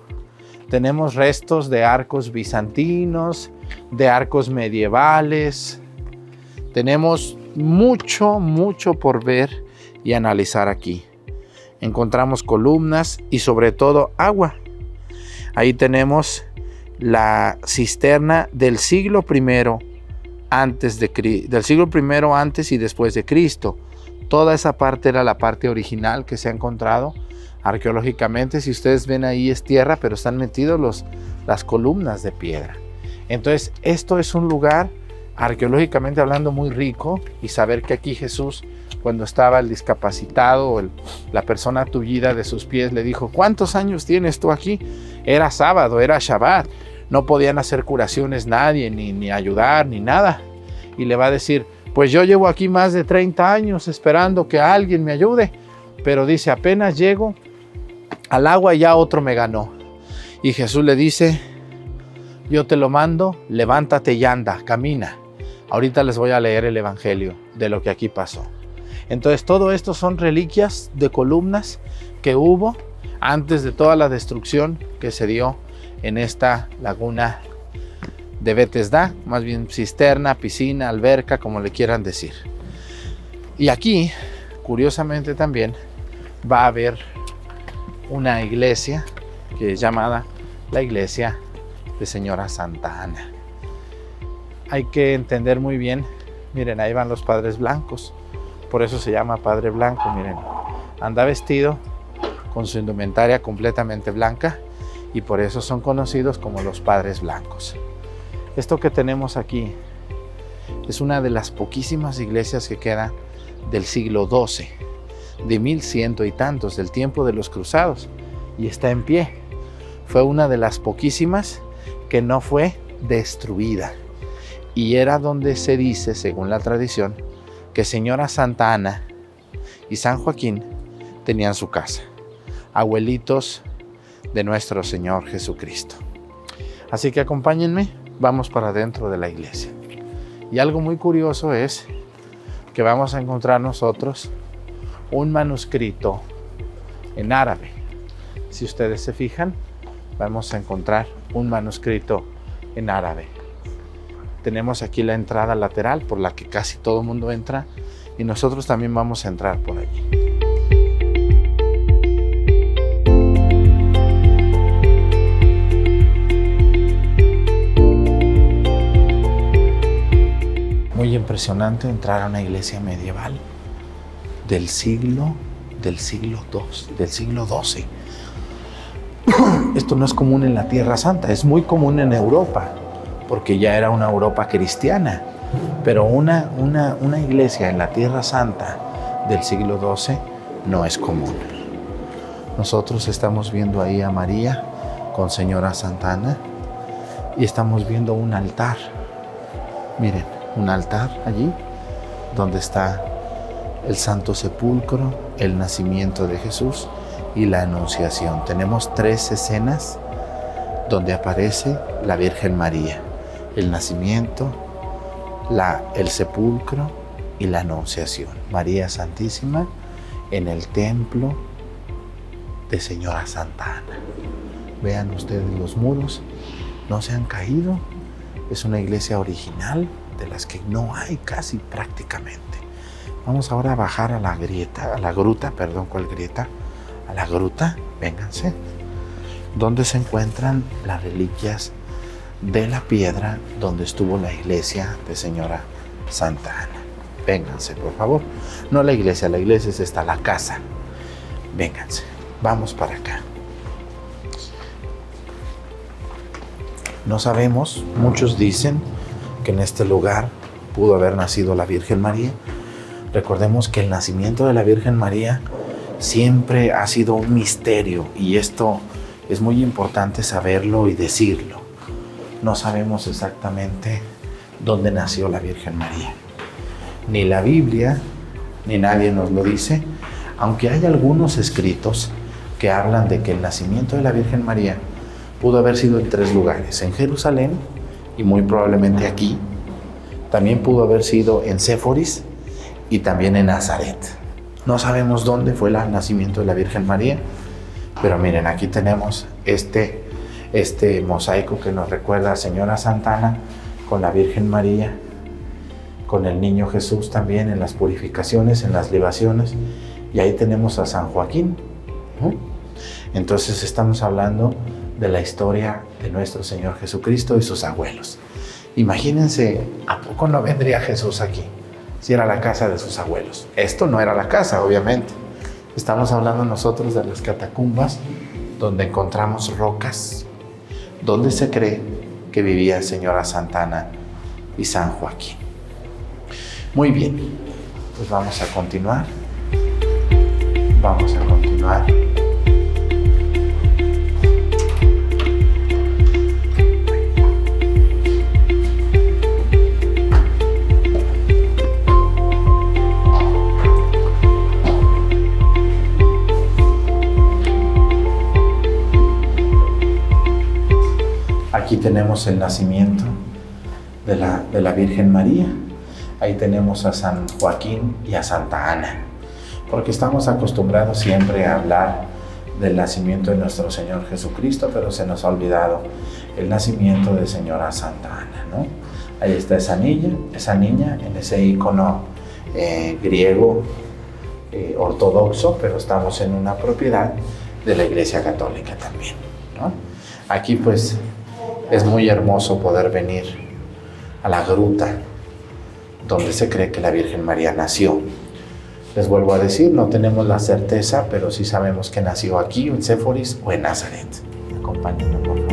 Tenemos restos de arcos bizantinos, de arcos medievales. Tenemos mucho, mucho por ver y analizar aquí. Encontramos columnas y sobre todo agua. Ahí tenemos la cisterna del siglo primero antes de del siglo antes y después de Cristo. Toda esa parte era la parte original que se ha encontrado arqueológicamente. Si ustedes ven ahí es tierra, pero están metidos los, las columnas de piedra. Entonces, esto es un lugar arqueológicamente hablando muy rico y saber que aquí Jesús, cuando estaba el discapacitado o la persona tullida de sus pies, le dijo, ¿cuántos años tienes tú aquí? Era sábado, era Shabbat, no podían hacer curaciones nadie, ni, ni ayudar, ni nada. Y le va a decir, pues yo llevo aquí más de 30 años esperando que alguien me ayude, pero dice, apenas llego al agua ya otro me ganó. Y Jesús le dice, yo te lo mando, levántate y anda, camina. Ahorita les voy a leer el Evangelio de lo que aquí pasó. Entonces todo esto son reliquias de columnas que hubo antes de toda la destrucción que se dio en esta laguna de Betesda, más bien cisterna, piscina, alberca, como le quieran decir. Y aquí, curiosamente también, va a haber una iglesia que es llamada la iglesia de Señora Santa Ana. Hay que entender muy bien, miren, ahí van los padres blancos, por eso se llama Padre Blanco, miren, anda vestido con su indumentaria completamente blanca y por eso son conocidos como los padres blancos. Esto que tenemos aquí es una de las poquísimas iglesias que queda del siglo XII, de mil ciento y tantos, del tiempo de los cruzados, y está en pie. Fue una de las poquísimas que no fue destruida. Y era donde se dice, según la tradición, que señora Santa Ana y San Joaquín tenían su casa, abuelitos de nuestro Señor Jesucristo. Así que acompáñenme, vamos para adentro de la iglesia. Y algo muy curioso es que vamos a encontrar nosotros un manuscrito en árabe. Si ustedes se fijan, vamos a encontrar un manuscrito en árabe. Tenemos aquí la entrada lateral por la que casi todo el mundo entra y nosotros también vamos a entrar por allí. impresionante entrar a una iglesia medieval del siglo del siglo II, del siglo XII. Esto no es común en la Tierra Santa, es muy común en Europa, porque ya era una Europa cristiana, pero una, una, una iglesia en la Tierra Santa del siglo XII no es común. Nosotros estamos viendo ahí a María con Señora Santana y estamos viendo un altar. Miren, un altar allí donde está el Santo Sepulcro, el nacimiento de Jesús y la Anunciación. Tenemos tres escenas donde aparece la Virgen María, el nacimiento, la, el sepulcro y la Anunciación. María Santísima en el templo de Señora Santa Ana. Vean ustedes los muros, no se han caído, es una iglesia original, de las que no hay casi prácticamente. Vamos ahora a bajar a la grieta, a la gruta, perdón, ¿cuál grieta? A la gruta, vénganse, donde se encuentran las reliquias de la piedra donde estuvo la iglesia de Señora Santa Ana. Vénganse, por favor. No la iglesia, la iglesia es esta, la casa. Vénganse, vamos para acá. No sabemos, muchos dicen que en este lugar pudo haber nacido la Virgen María. Recordemos que el nacimiento de la Virgen María siempre ha sido un misterio y esto es muy importante saberlo y decirlo. No sabemos exactamente dónde nació la Virgen María. Ni la Biblia, ni nadie nos lo dice, aunque hay algunos escritos que hablan de que el nacimiento de la Virgen María pudo haber sido en tres lugares, en Jerusalén, y muy probablemente aquí. También pudo haber sido en Séforis y también en Nazaret. No sabemos dónde fue el nacimiento de la Virgen María, pero miren, aquí tenemos este, este mosaico que nos recuerda a Señora Santana con la Virgen María, con el niño Jesús también en las purificaciones, en las libaciones, y ahí tenemos a San Joaquín. Entonces estamos hablando de la historia de nuestro Señor Jesucristo y sus abuelos. Imagínense, ¿a poco no vendría Jesús aquí? Si era la casa de sus abuelos. Esto no era la casa, obviamente. Estamos hablando nosotros de las catacumbas, donde encontramos rocas, donde se cree que vivía Señora Santana y San Joaquín. Muy bien, pues vamos a continuar. Vamos a continuar. Aquí tenemos el nacimiento de la, Virgen María. Ahí tenemos a San Joaquín y a Santa Ana. Porque estamos acostumbrados siempre a hablar del nacimiento de nuestro Señor Jesucristo, pero se nos ha olvidado el nacimiento de Señora Santa Ana. ¿no? Ahí está esa niña, esa niña en ese icono eh, griego eh, ortodoxo, pero estamos en una propiedad de la Iglesia Católica también. ¿no? Aquí pues es muy hermoso poder venir a la gruta donde se cree que la Virgen María nació. Les vuelvo a decir, no tenemos la certeza, pero sí sabemos que nació aquí, en Séforis o en Nazaret. Acompáñenme, por favor.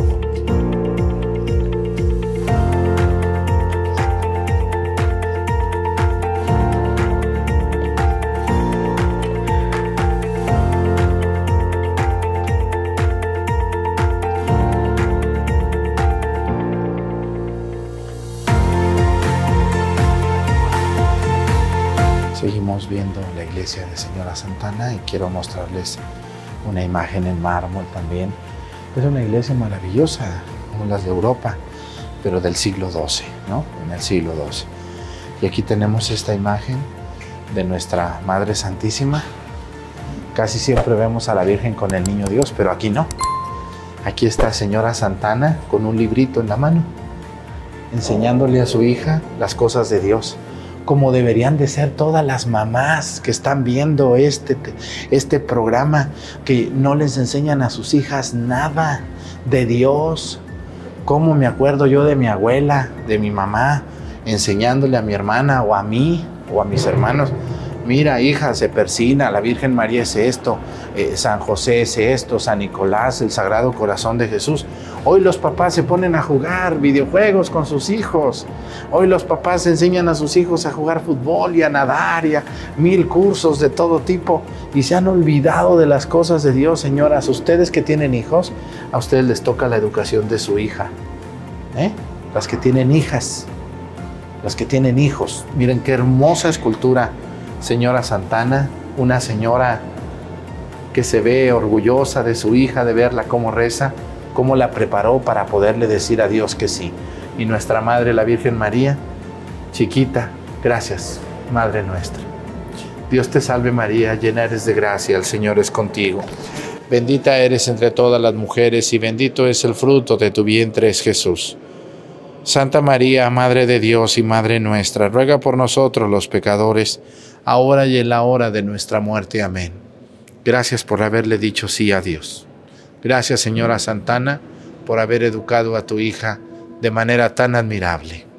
Viendo la iglesia de Señora Santana y quiero mostrarles una imagen en mármol también. Es una iglesia maravillosa, como las de Europa, pero del siglo XII, ¿no? En el siglo XII. Y aquí tenemos esta imagen de nuestra Madre Santísima. Casi siempre vemos a la Virgen con el Niño Dios, pero aquí no. Aquí está Señora Santana con un librito en la mano, enseñándole a su hija las cosas de Dios como deberían de ser todas las mamás que están viendo este, este programa, que no les enseñan a sus hijas nada de Dios. Como me acuerdo yo de mi abuela, de mi mamá, enseñándole a mi hermana o a mí o a mis hermanos, mira hija, se persina, la Virgen María es esto, eh, San José es esto, San Nicolás, el Sagrado Corazón de Jesús. Hoy los papás se ponen a jugar videojuegos con sus hijos. Hoy los papás enseñan a sus hijos a jugar fútbol y a nadar y a mil cursos de todo tipo y se han olvidado de las cosas de Dios, señoras. Ustedes que tienen hijos, a ustedes les toca la educación de su hija. ¿eh? Las que tienen hijas, las que tienen hijos. Miren qué hermosa escultura, señora Santana, una señora que se ve orgullosa de su hija, de verla cómo reza cómo la preparó para poderle decir a Dios que sí. Y nuestra Madre, la Virgen María, chiquita, gracias, Madre nuestra. Dios te salve María, llena eres de gracia, el Señor es contigo. Bendita eres entre todas las mujeres y bendito es el fruto de tu vientre, es Jesús. Santa María, Madre de Dios y Madre nuestra, ruega por nosotros los pecadores, ahora y en la hora de nuestra muerte. Amén. Gracias por haberle dicho sí a Dios. Gracias, señora Santana, por haber educado a tu hija de manera tan admirable.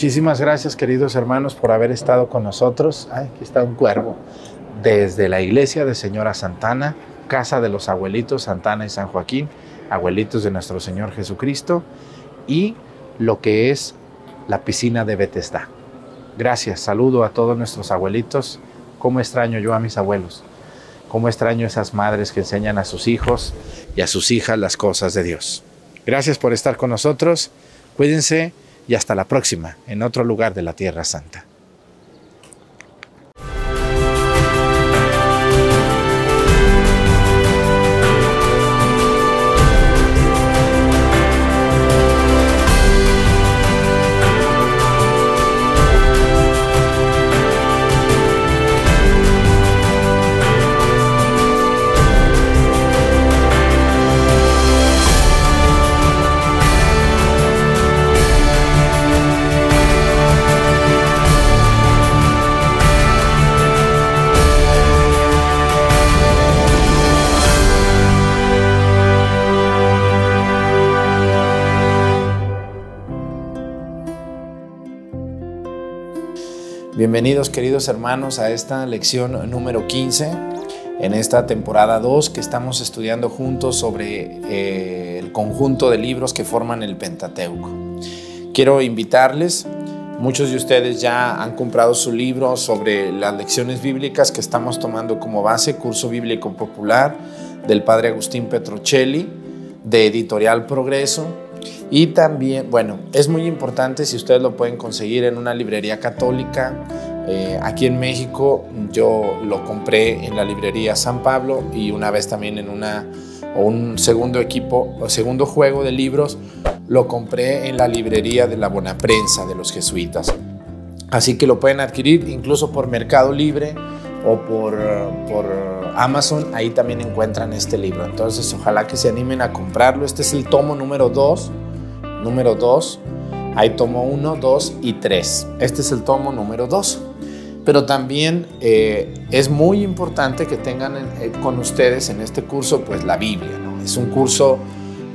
Muchísimas gracias, queridos hermanos, por haber estado con nosotros. Ay, aquí está un cuervo. Desde la iglesia de Señora Santana, casa de los abuelitos Santana y San Joaquín, abuelitos de nuestro Señor Jesucristo, y lo que es la piscina de Betesda. Gracias, saludo a todos nuestros abuelitos. Cómo extraño yo a mis abuelos. Cómo extraño esas madres que enseñan a sus hijos y a sus hijas las cosas de Dios. Gracias por estar con nosotros. Cuídense y hasta la próxima en otro lugar de la Tierra Santa. Bienvenidos queridos hermanos a esta lección número 15 en esta temporada 2 que estamos estudiando juntos sobre eh, el conjunto de libros que forman el Pentateuco. Quiero invitarles, muchos de ustedes ya han comprado su libro sobre las lecciones bíblicas que estamos tomando como base, curso bíblico popular del padre Agustín Petrocelli de Editorial Progreso y también, bueno, es muy importante si ustedes lo pueden conseguir en una librería católica. Eh, aquí en México yo lo compré en la librería San Pablo y una vez también en una, un segundo equipo, o segundo juego de libros, lo compré en la librería de la Buena Prensa de los jesuitas. Así que lo pueden adquirir incluso por Mercado Libre o por, por Amazon, ahí también encuentran este libro. Entonces, ojalá que se animen a comprarlo. Este es el tomo número 2 número 2. Hay tomo 1, 2 y 3. Este es el tomo número 2. Pero también eh, es muy importante que tengan eh, con ustedes en este curso pues la Biblia. ¿no? Es un curso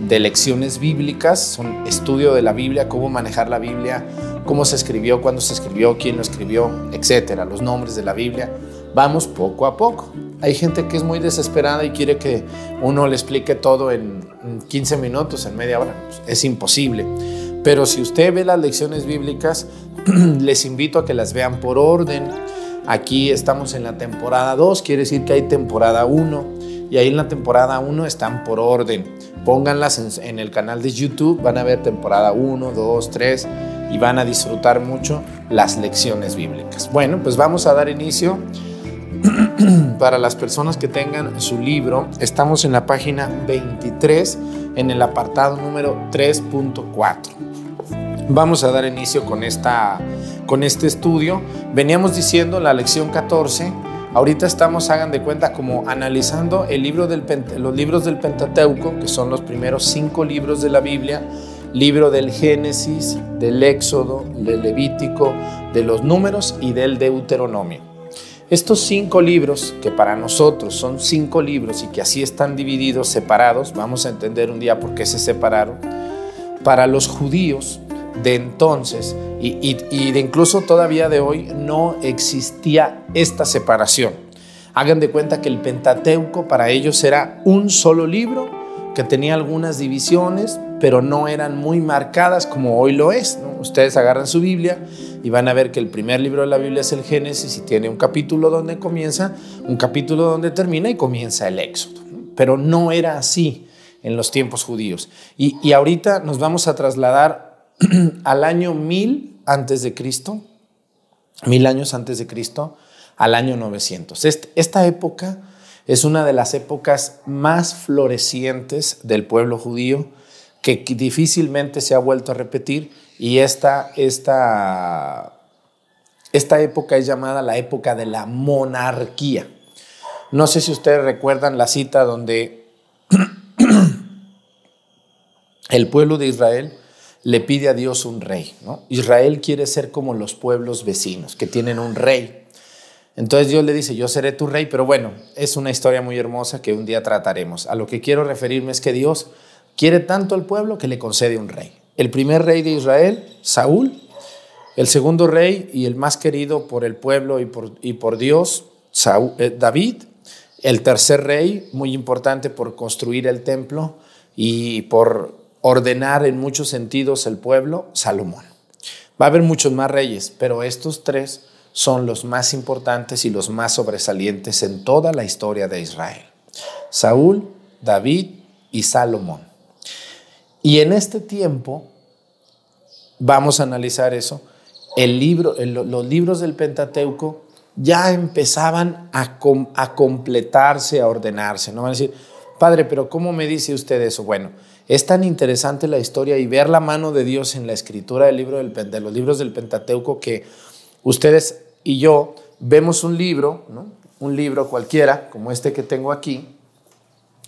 de lecciones bíblicas, un estudio de la Biblia, cómo manejar la Biblia, cómo se escribió, cuándo se escribió, quién lo escribió, etcétera, los nombres de la Biblia. Vamos poco a poco. Hay gente que es muy desesperada y quiere que uno le explique todo en 15 minutos, en media hora. Es imposible. Pero si usted ve las lecciones bíblicas, les invito a que las vean por orden. Aquí estamos en la temporada 2, quiere decir que hay temporada 1 y ahí en la temporada 1 están por orden. Pónganlas en, el canal de YouTube, van a ver temporada 1, 2, 3 y van a disfrutar mucho las lecciones bíblicas. Bueno, pues vamos a dar inicio para las personas que tengan su libro, estamos en la página 23, en el apartado número 3.4. Vamos a dar inicio con, esta, con este estudio. Veníamos diciendo la lección 14. Ahorita estamos, hagan de cuenta, como analizando el libro del, los libros del Pentateuco, que son los primeros cinco libros de la Biblia, libro del Génesis, del Éxodo, del Levítico, de los Números y del Deuteronomio. Estos cinco libros, que para nosotros son cinco libros y que así están divididos, separados, vamos a entender un día por qué se separaron, para los judíos de entonces y, de incluso todavía de hoy no existía esta separación. Hagan de cuenta que el Pentateuco para ellos era un solo libro que tenía algunas divisiones, pero no eran muy marcadas como hoy lo es. Ustedes agarran su Biblia y van a ver que el primer libro de la Biblia es el Génesis y tiene un capítulo donde comienza, un capítulo donde termina y comienza el Éxodo. Pero no era así en los tiempos judíos. Y, ahorita nos vamos a trasladar al año 1000 antes de Cristo, mil años antes de Cristo, al año 900. Esta época es una de las épocas más florecientes del pueblo judío que difícilmente se ha vuelto a repetir y esta, esta, esta época es llamada la época de la monarquía. No sé si ustedes recuerdan la cita donde el pueblo de Israel le pide a Dios un rey. Israel quiere ser como los pueblos vecinos, que tienen un rey. Entonces Dios le dice, yo seré tu rey, pero bueno, es una historia muy hermosa que un día trataremos. A lo que quiero referirme es que Dios quiere tanto al pueblo que le concede un rey. El primer rey de Israel, Saúl, El segundo rey y el más querido por el pueblo y por, Dios, eh, David. El tercer rey, muy importante por construir el templo y por ordenar en muchos sentidos el pueblo, Salomón. Va a haber muchos más reyes, pero estos tres son los más importantes y los más sobresalientes en toda la historia de Israel. Saúl, David y Salomón. Y en este tiempo, vamos a analizar eso, los libros del Pentateuco ya empezaban a, completarse, a ordenarse. No van a decir, padre, pero ¿cómo me dice usted eso? Bueno, es tan interesante la historia y ver la mano de Dios en la escritura del libro de los libros del Pentateuco que ustedes y yo vemos un libro, un libro cualquiera, como este que tengo aquí,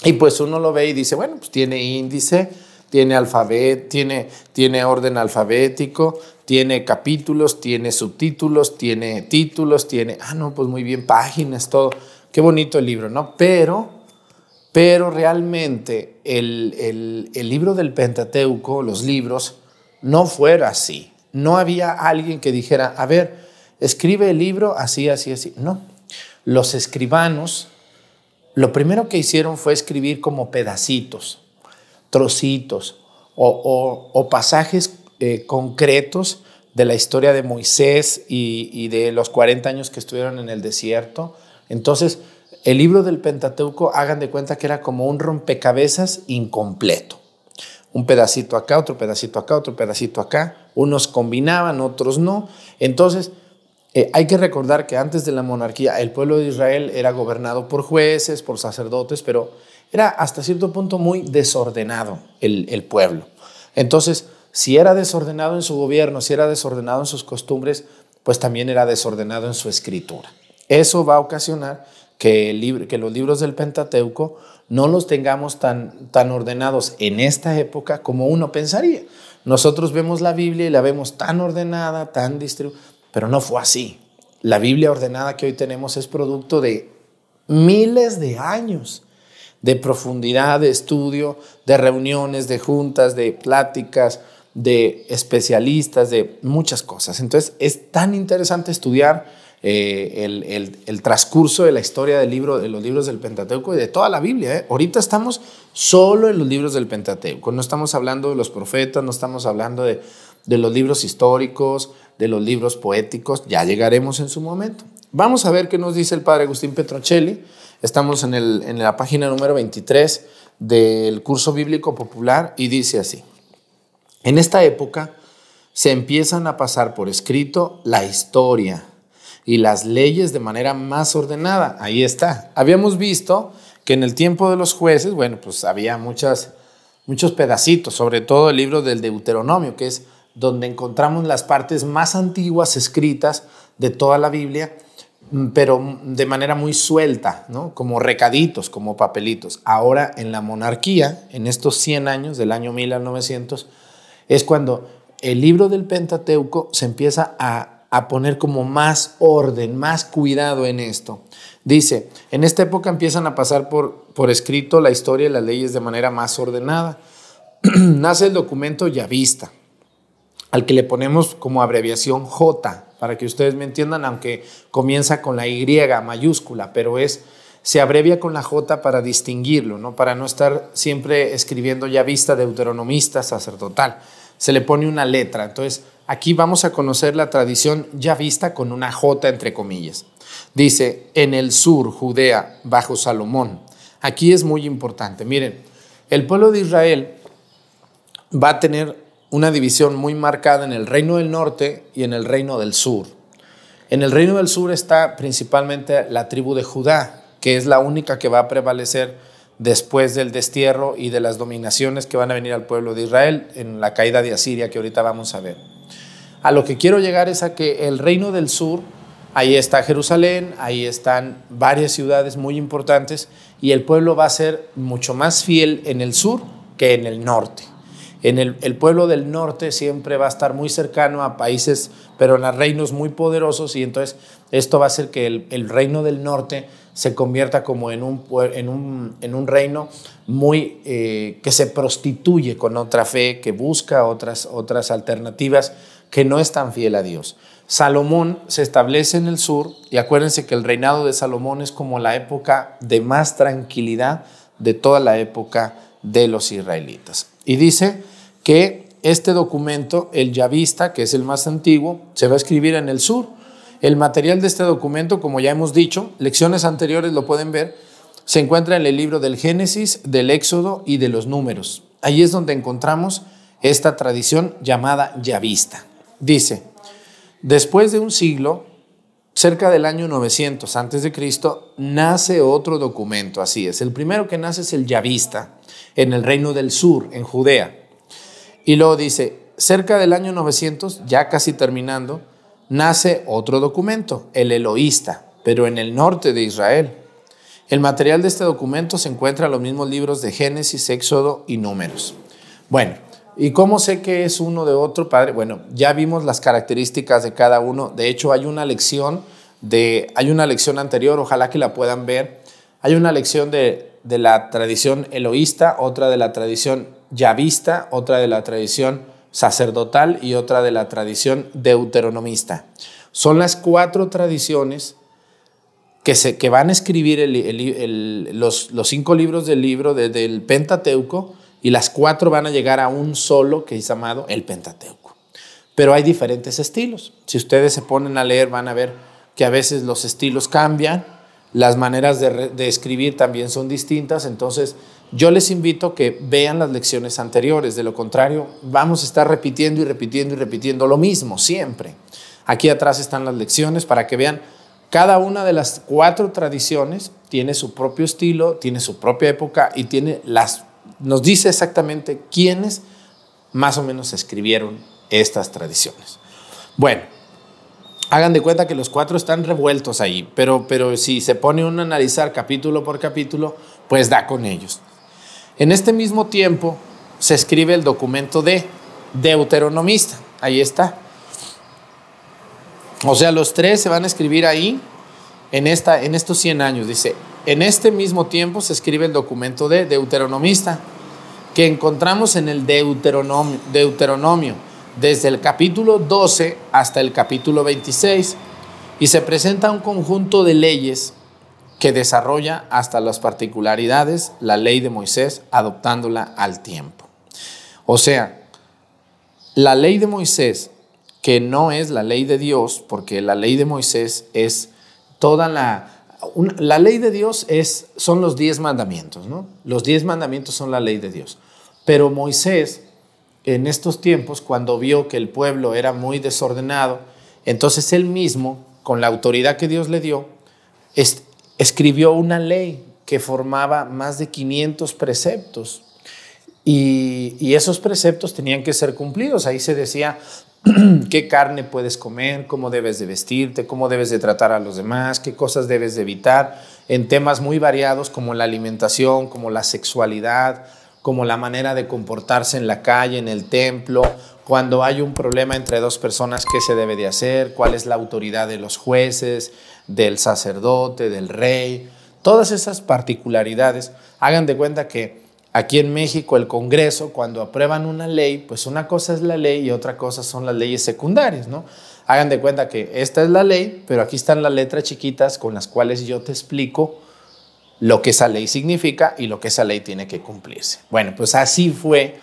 y pues uno lo ve y dice, bueno, pues tiene índice, tiene alfabeto, tiene, tiene orden alfabético, tiene capítulos, tiene subtítulos, tiene títulos, tiene, ah, no, pues muy bien, páginas, todo. Qué bonito el libro, ¿no? Pero, pero realmente el, el libro del Pentateuco, los libros, no fuera así. No había alguien que dijera, a ver, escribe el libro así, así, así. No. Los escribanos, lo primero que hicieron fue escribir como pedacitos, trocitos o, pasajes eh, concretos de la historia de Moisés y, y, de los 40 años que estuvieron en el desierto. Entonces, el libro del Pentateuco, hagan de cuenta que era como un rompecabezas incompleto. Un pedacito acá, otro pedacito acá, otro pedacito acá. Unos combinaban, otros no. Entonces, eh, hay que recordar que antes de la monarquía el pueblo de Israel era gobernado por jueces, por sacerdotes, pero era hasta cierto punto muy desordenado el, el pueblo. Entonces, si era desordenado en su gobierno, si era desordenado en sus costumbres, pues también era desordenado en su escritura. Eso va a ocasionar que, el que los libros del Pentateuco no los tengamos tan, tan ordenados en esta época como uno pensaría. Nosotros vemos la Biblia y la vemos tan ordenada, tan distribuida, pero no fue así. La Biblia ordenada que hoy tenemos es producto de miles de años de profundidad, de estudio, de reuniones, de juntas, de pláticas, de especialistas, de muchas cosas. Entonces es tan interesante estudiar eh, el, transcurso de la historia del libro, de los libros del Pentateuco y de toda la Biblia. ¿eh? Ahorita estamos solo en los libros del Pentateuco, no estamos hablando de los profetas, no estamos hablando de, de los libros históricos, de los libros poéticos, ya llegaremos en su momento. Vamos a ver qué nos dice el padre Agustín Petrocelli Estamos en, el, en la página número 23 del curso bíblico popular y dice así, en esta época se empiezan a pasar por escrito la historia y las leyes de manera más ordenada. Ahí está. Habíamos visto que en el tiempo de los jueces, bueno, pues había muchas, muchos pedacitos, sobre todo el libro del Deuteronomio, que es donde encontramos las partes más antiguas escritas de toda la Biblia pero de manera muy suelta, ¿no? como recaditos, como papelitos. Ahora en la monarquía, en estos 100 años, del año 1900, es cuando el libro del Pentateuco se empieza a, poner como más orden, más cuidado en esto. Dice, en esta época empiezan a pasar por, por escrito la historia y las leyes de manera más ordenada. Nace el documento Yavista, al que le ponemos como abreviación J, para que ustedes me entiendan, aunque comienza con la Y mayúscula, pero es se abrevia con la J para distinguirlo, ¿no? para no estar siempre escribiendo ya vista deuteronomista sacerdotal. Se le pone una letra. Entonces, aquí vamos a conocer la tradición ya vista con una J entre comillas. Dice, en el sur, Judea, bajo Salomón. Aquí es muy importante. Miren, el pueblo de Israel va a tener una división muy marcada en el reino del norte y en el reino del sur. En el reino del sur está principalmente la tribu de Judá, que es la única que va a prevalecer después del destierro y de las dominaciones que van a venir al pueblo de Israel en la caída de Asiria que ahorita vamos a ver. A lo que quiero llegar es a que el reino del sur, ahí está Jerusalén, ahí están varias ciudades muy importantes y el pueblo va a ser mucho más fiel en el sur que en el norte. En el, pueblo del norte siempre va a estar muy cercano a países, pero en reinos muy poderosos y entonces esto va a hacer que el, reino del norte se convierta como en un reino muy eh, que se prostituye con otra fe, que busca otras, otras alternativas que no es tan fiel a Dios. Salomón se establece en el sur y acuérdense que el reinado de Salomón es como la época de más tranquilidad de toda la época de los israelitas. Y dice que este documento, el Yavista, que es el más antiguo, se va a escribir en el sur. El material de este documento, como ya hemos dicho, lecciones anteriores lo pueden ver, se encuentra en el libro del Génesis, del Éxodo y de los Números. Ahí es donde encontramos esta tradición llamada Yavista. Dice, Después de un siglo, cerca del año 900 antes de Cristo, nace otro documento, así es. El primero que nace es el Yavista, en el reino del sur, en Judea. Y luego dice, cerca del año 900, ya casi terminando, nace otro documento, el Eloísta, pero en el norte de Israel. El material de este documento se encuentra en los mismos libros de Génesis, Éxodo y Números. Bueno, ¿Y cómo sé que es uno de otro, padre? Bueno, ya vimos las características de cada uno. De hecho, hay una lección de, hay una lección anterior, ojalá que la puedan ver. Hay una lección de, de la tradición eloísta, otra de la tradición yavista, otra de la tradición sacerdotal y otra de la tradición deuteronomista. Son las cuatro tradiciones que, se, que van a escribir los, los, cinco libros del libro del Pentateuco y las cuatro van a llegar a un solo que es llamado el Pentateuco. Pero hay diferentes estilos. Si ustedes se ponen a leer van a ver que a veces los estilos cambian, las maneras de, escribir también son distintas, entonces yo les invito que vean las lecciones anteriores, de lo contrario vamos a estar repitiendo y repitiendo y repitiendo lo mismo siempre. Aquí atrás están las lecciones para que vean cada una de las cuatro tradiciones tiene su propio estilo, tiene su propia época y tiene las nos dice exactamente quiénes más o menos escribieron estas tradiciones. Bueno, hagan de cuenta que los cuatro están revueltos ahí, pero, pero si se pone uno a analizar capítulo por capítulo, pues da con ellos. En este mismo tiempo se escribe el documento de Deuteronomista, ahí está. O sea, los tres se van a escribir ahí en, esta, en estos 100 años. Dice, en este mismo tiempo se escribe el documento de Deuteronomista, que encontramos en el Deuteronomio, Deuteronomio desde el capítulo 12 hasta el capítulo 26, y se presenta un conjunto de leyes que desarrolla hasta las particularidades la ley de Moisés, adoptándola al tiempo. O sea, la ley de Moisés, que no es la ley de Dios, porque la ley de Moisés es toda la la ley de Dios es, son los diez mandamientos, ¿no? Los diez mandamientos son la ley de Dios. Pero Moisés, en estos tiempos, cuando vio que el pueblo era muy desordenado, entonces él mismo, con la autoridad que Dios le dio, escribió una ley que formaba más de 500 preceptos. Y, esos preceptos tenían que ser cumplidos. Ahí se decía, qué carne puedes comer, cómo debes de vestirte, cómo debes de tratar a los demás, qué cosas debes de evitar en temas muy variados como la alimentación, como la sexualidad, como la manera de comportarse en la calle, en el templo, cuando hay un problema entre dos personas, qué se debe de hacer, cuál es la autoridad de los jueces, del sacerdote, del rey, todas esas particularidades. Hagan de cuenta que Aquí en México el Congreso, cuando aprueban una ley, pues una cosa es la ley y otra cosa son las leyes secundarias, ¿no? Hagan de cuenta que esta es la ley, pero aquí están las letras chiquitas con las cuales yo te explico lo que esa ley significa y lo que esa ley tiene que cumplirse. Bueno, pues así fue.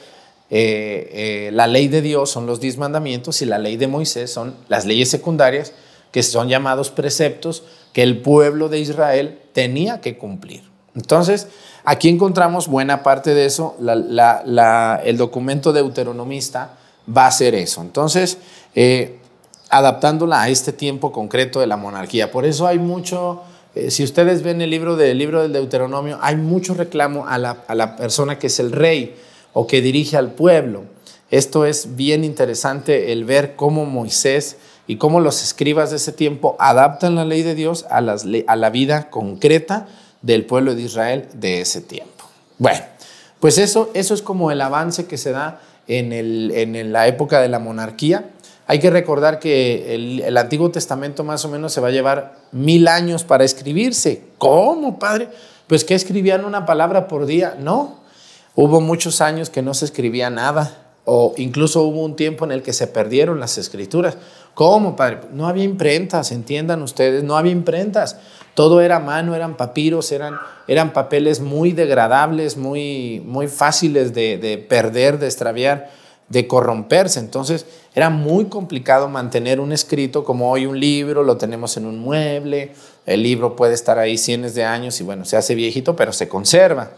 Eh, eh, la ley de Dios son los diez mandamientos y la ley de Moisés son las leyes secundarias que son llamados preceptos que el pueblo de Israel tenía que cumplir. Entonces, Aquí encontramos buena parte de eso, el documento deuteronomista va a ser eso. Entonces, eh, adaptándola a este tiempo concreto de la monarquía. Por eso hay mucho, eh, si ustedes ven el libro, del libro del Deuteronomio, hay mucho reclamo a la, a la persona que es el rey o que dirige al pueblo. Esto es bien interesante el ver cómo Moisés y cómo los escribas de ese tiempo adaptan la ley de Dios a, las, a la vida concreta del pueblo de Israel de ese tiempo. Bueno, pues eso, eso es como el avance que se da en, el, en la época de la monarquía. Hay que recordar que el, el, Antiguo Testamento más o menos se va a llevar mil años para escribirse. ¿Cómo, padre? Pues que escribían una palabra por día. No, hubo muchos años que no se escribía nada. O incluso hubo un tiempo en el que se perdieron las escrituras. ¿Cómo, padre? No había imprentas, entiendan ustedes, no había imprentas. Todo era mano, eran papiros, eran, eran papeles muy degradables, muy, muy fáciles de, de perder, de extraviar, de corromperse. Entonces era muy complicado mantener un escrito como hoy un libro, lo tenemos en un mueble, el libro puede estar ahí cientos de años y bueno, se hace viejito, pero se conserva.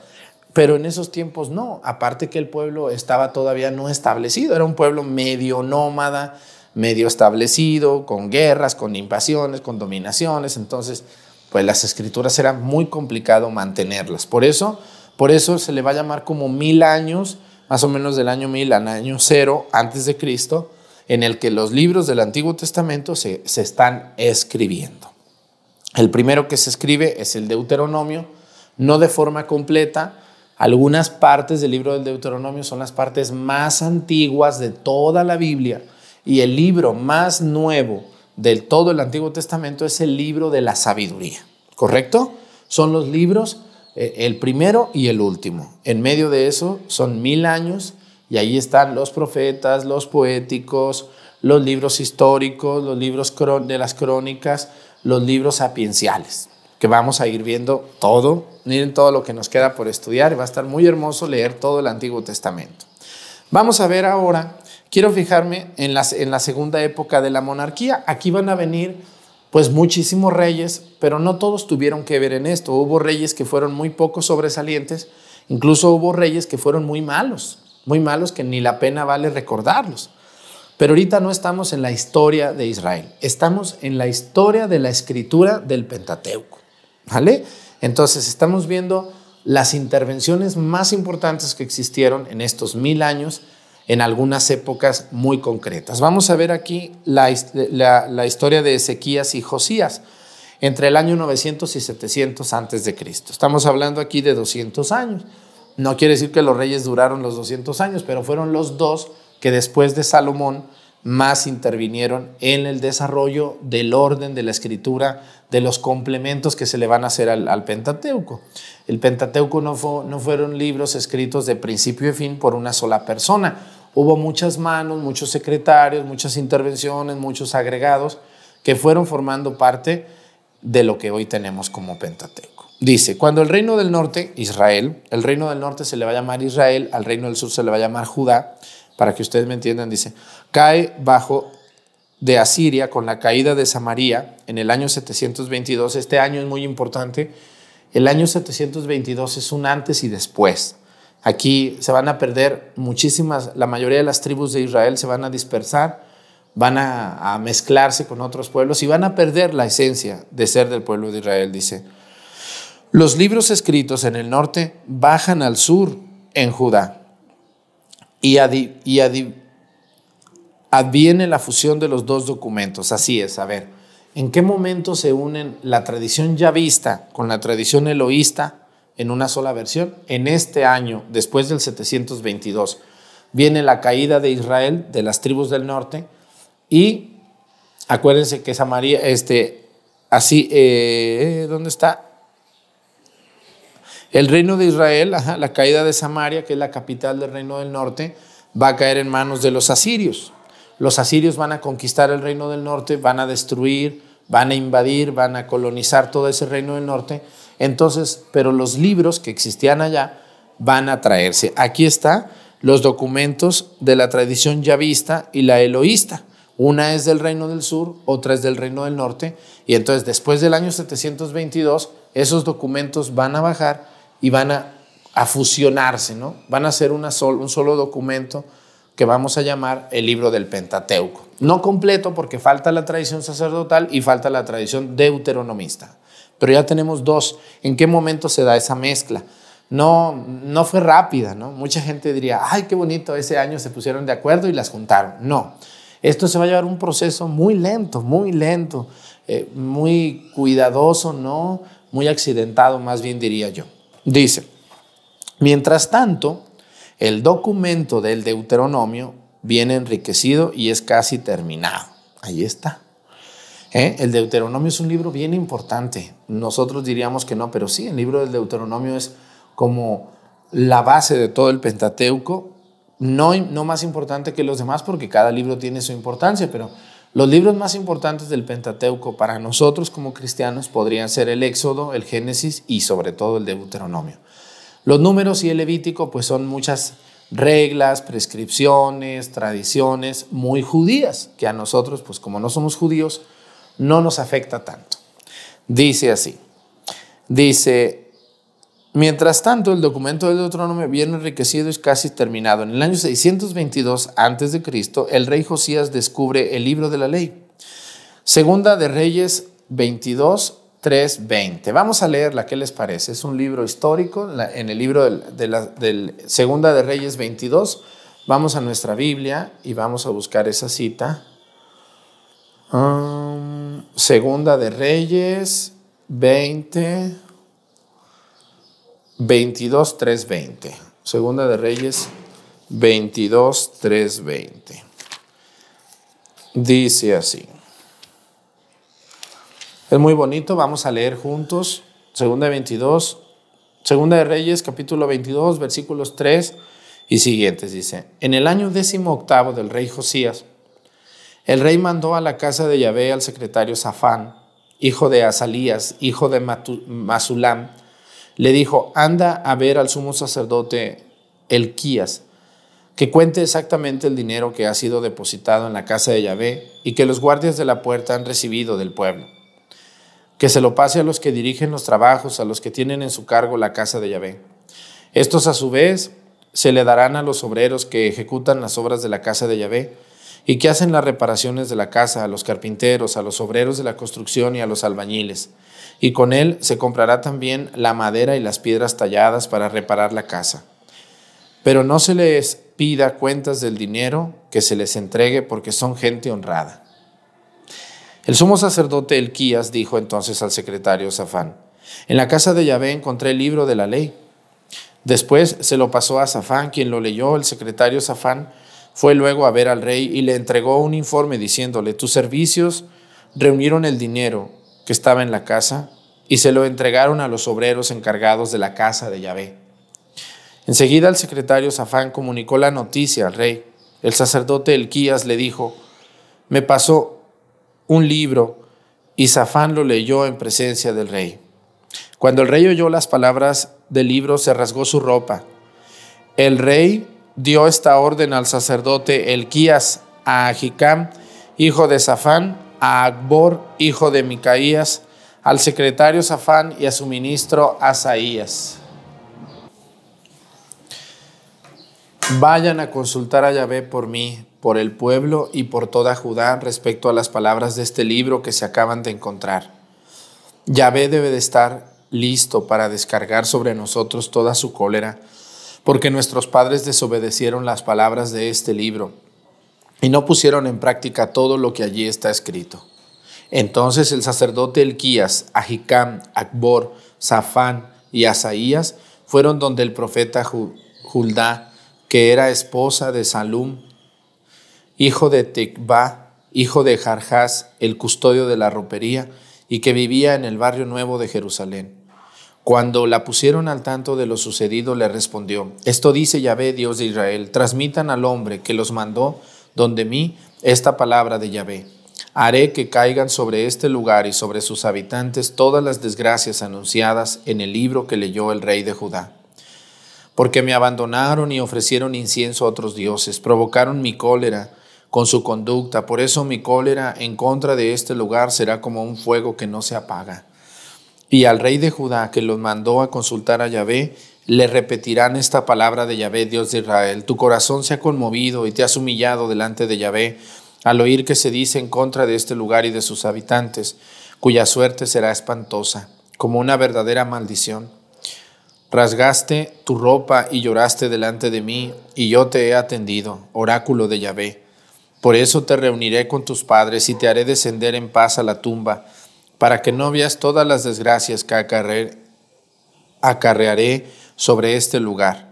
Pero en esos tiempos no, aparte que el pueblo estaba todavía no establecido, era un pueblo medio nómada, medio establecido, con guerras, con invasiones, con dominaciones, entonces pues las escrituras era muy complicado mantenerlas. Por eso, por eso se le va a llamar como mil años, más o menos del año mil al año cero antes de Cristo, en el que los libros del Antiguo Testamento se, se están escribiendo. El primero que se escribe es el Deuteronomio, no de forma completa. Algunas partes del libro del Deuteronomio son las partes más antiguas de toda la Biblia y el libro más nuevo del todo el Antiguo Testamento es el libro de la sabiduría, ¿correcto? Son los libros, eh, el primero y el último. En medio de eso son mil años y ahí están los profetas, los poéticos, los libros históricos, los libros de las crónicas, los libros sapienciales, que vamos a ir viendo todo, miren todo lo que nos queda por estudiar, va a estar muy hermoso leer todo el Antiguo Testamento. Vamos a ver ahora, quiero fijarme en la, segunda época de la monarquía, aquí van a venir pues muchísimos reyes, pero no todos tuvieron que ver en esto, hubo reyes que fueron muy poco sobresalientes, incluso hubo reyes que fueron muy malos, muy malos que ni la pena vale recordarlos. Pero ahorita no estamos en la historia de Israel, estamos en la historia de la escritura del Pentateuco. ¿Vale? Entonces estamos viendo las intervenciones más importantes que existieron en estos mil años en algunas épocas muy concretas. Vamos a ver aquí la, historia de Ezequías y Josías entre el año 900 y 700 antes de Cristo. Estamos hablando aquí de 200 años. No quiere decir que los reyes duraron los 200 años, pero fueron los dos que después de Salomón más intervinieron en el desarrollo del orden de la escritura, de los complementos que se le van a hacer al, Pentateuco. El Pentateuco no, no fueron libros escritos de principio y fin por una sola persona. Hubo muchas manos, muchos secretarios, muchas intervenciones, muchos agregados que fueron formando parte de lo que hoy tenemos como Pentateuco. Dice, cuando el reino del norte, Israel, el reino del norte se le va a llamar Israel, al reino del sur se le va a llamar Judá, para que ustedes me entiendan, dice, cae bajo de Asiria con la caída de Samaria en el año 722. Este año es muy importante. El año 722 es un antes y después. Aquí se van a perder muchísimas, la mayoría de las tribus de Israel se van a dispersar, van a, mezclarse con otros pueblos y van a perder la esencia de ser del pueblo de Israel, dice. Los libros escritos en el norte bajan al sur en Judá y, adviene la fusión de los dos documentos. Así es, a ver, ¿en qué momento se unen la tradición yavista con la tradición eloísta en una sola versión? En este año, después del 722, viene la caída de Israel, de las tribus del norte, y acuérdense que Samaria, este, así, eh, ¿dónde está? El reino de Israel, la caída de Samaria, que es la capital del reino del norte, va a caer en manos de los asirios. Los asirios van a conquistar el reino del norte, van a destruir, van a invadir, van a colonizar todo ese reino del norte. Entonces, pero los libros que existían allá van a traerse. Aquí está los documentos de la tradición yavista y la eloísta. Una es del reino del sur, otra es del reino del norte. Y entonces, después del año 722, esos documentos van a bajar y van a, fusionarse, ¿no? Van a ser una un solo documento que vamos a llamar el libro del Pentateuco. No completo porque falta la tradición sacerdotal y falta la tradición deuteronomista. Pero ya tenemos dos. ¿En qué momento se da esa mezcla? No, no fue rápida, ¿no? Mucha gente diría, ay, qué bonito, ese año se pusieron de acuerdo y las juntaron. No, esto se va a llevar un proceso muy lento, muy lento, eh, muy cuidadoso, ¿no? Muy accidentado, más bien diría yo. Dice, mientras tanto, el documento del Deuteronomio viene enriquecido y es casi terminado. Ahí está. ¿Eh? El Deuteronomio es un libro bien importante. Nosotros diríamos que no, pero sí, el libro del Deuteronomio es como la base de todo el Pentateuco, no, no más importante que los demás porque cada libro tiene su importancia, pero los libros más importantes del Pentateuco para nosotros como cristianos podrían ser el Éxodo, el Génesis y sobre todo el Deuteronomio. Los números y el Levítico pues son muchas reglas, prescripciones, tradiciones muy judías, que a nosotros pues como no somos judíos no nos afecta tanto. Dice así, dice, Mientras tanto, el documento del Deuteronomio bien enriquecido y casi terminado. En el año 622 a.C., el rey Josías descubre el libro de la ley. Segunda de Reyes 22, 3, 20. Vamos a leerla, ¿qué les parece? Es un libro histórico, en el libro de la, Segunda de Reyes 22. Vamos a nuestra Biblia y vamos a buscar esa cita. Um, segunda de Reyes 20. 22, 320. Segunda de Reyes 22, 320. Dice así. Es muy bonito, vamos a leer juntos. Segunda de 22, Segunda de Reyes, capítulo 22, versículos 3 y siguientes. Dice, en el año décimo octavo del rey Josías, el rey mandó a la casa de Yahvé al secretario Safán, hijo de Asalías, hijo de Masulam, le dijo, anda a ver al sumo sacerdote Elquías, que cuente exactamente el dinero que ha sido depositado en la casa de Yahvé y que los guardias de la puerta han recibido del pueblo. Que se lo pase a los que dirigen los trabajos, a los que tienen en su cargo la casa de Yahvé. Estos a su vez se le darán a los obreros que ejecutan las obras de la casa de Yahvé y que hacen las reparaciones de la casa, a los carpinteros, a los obreros de la construcción y a los albañiles y con él se comprará también la madera y las piedras talladas para reparar la casa. Pero no se les pida cuentas del dinero que se les entregue porque son gente honrada. El sumo sacerdote Elquías dijo entonces al secretario Safán, en la casa de Yahvé encontré el libro de la ley. Después se lo pasó a Safán, quien lo leyó. El secretario Safán fue luego a ver al rey y le entregó un informe diciéndole, tus servicios reunieron el dinero que estaba en la casa y se lo entregaron a los obreros encargados de la casa de Yahvé. Enseguida el secretario Safán comunicó la noticia al rey. El sacerdote Elquías le dijo, me pasó un libro y Safán lo leyó en presencia del rey. Cuando el rey oyó las palabras del libro, se rasgó su ropa. El rey dio esta orden al sacerdote Elquías a Ahicam, hijo de Safán, a Akbor, hijo de Micaías, al secretario Safán y a su ministro Asaías. Vayan a consultar a Yahvé por mí, por el pueblo y por toda Judá respecto a las palabras de este libro que se acaban de encontrar. Yahvé debe de estar listo para descargar sobre nosotros toda su cólera, porque nuestros padres desobedecieron las palabras de este libro y no pusieron en práctica todo lo que allí está escrito. Entonces el sacerdote Elquías, Ahicam, Akbor, Safán y Asaías fueron donde el profeta Juldá, que era esposa de Salum, hijo de Tecba, hijo de Jarjás, el custodio de la ropería, y que vivía en el barrio nuevo de Jerusalén. Cuando la pusieron al tanto de lo sucedido, le respondió, Esto dice Yahvé, Dios de Israel, transmitan al hombre que los mandó donde mí esta palabra de Yahvé. Haré que caigan sobre este lugar y sobre sus habitantes todas las desgracias anunciadas en el libro que leyó el rey de Judá. Porque me abandonaron y ofrecieron incienso a otros dioses, provocaron mi cólera con su conducta, por eso mi cólera en contra de este lugar será como un fuego que no se apaga. Y al rey de Judá, que los mandó a consultar a Yahvé, le repetirán esta palabra de Yahvé, Dios de Israel. Tu corazón se ha conmovido y te has humillado delante de Yahvé al oír que se dice en contra de este lugar y de sus habitantes, cuya suerte será espantosa, como una verdadera maldición. Rasgaste tu ropa y lloraste delante de mí, y yo te he atendido, oráculo de Yahvé. Por eso te reuniré con tus padres y te haré descender en paz a la tumba, para que no veas todas las desgracias que acarrearé sobre este lugar.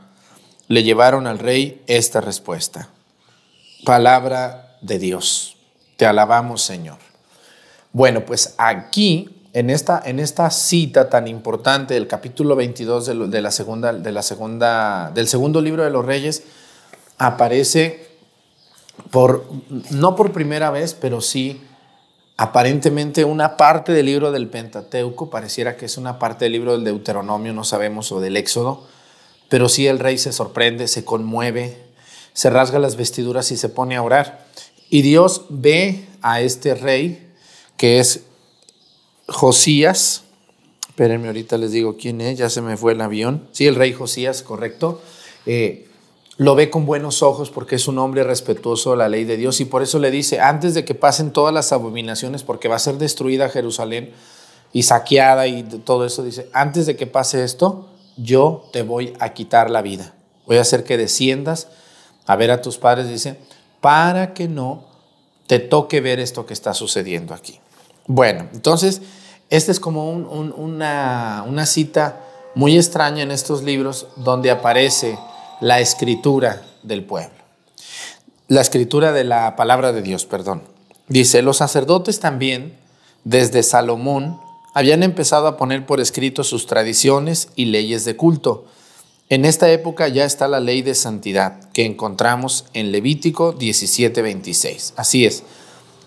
Le llevaron al rey esta respuesta. Palabra de Dios. Te alabamos, Señor. Bueno, pues aquí, en esta, en esta cita tan importante del capítulo 22 de, la segunda, de la segunda, del segundo libro de los Reyes, aparece por, no por primera vez, pero sí aparentemente una parte del libro del Pentateuco, pareciera que es una parte del libro del Deuteronomio, no sabemos, o del Éxodo, pero sí el rey se sorprende, se conmueve, se rasga las vestiduras y se pone a orar. Y Dios ve a este rey, que es Josías, espérenme ahorita les digo quién es, ya se me fue el avión, sí, el rey Josías, correcto, eh, lo ve con buenos ojos porque es un hombre respetuoso de la ley de Dios y por eso le dice, antes de que pasen todas las abominaciones, porque va a ser destruida Jerusalén y saqueada y todo eso, dice, antes de que pase esto, yo te voy a quitar la vida. Voy a hacer que desciendas a ver a tus padres, dice, para que no te toque ver esto que está sucediendo aquí. Bueno, entonces, esta es como una, una cita muy extraña en estos libros donde aparece la escritura del pueblo. La escritura de la palabra de Dios, perdón. Dice, los sacerdotes también, desde Salomón, habían empezado a poner por escrito sus tradiciones y leyes de culto. En esta época ya está la ley de santidad que encontramos en Levítico 17:26. Así es,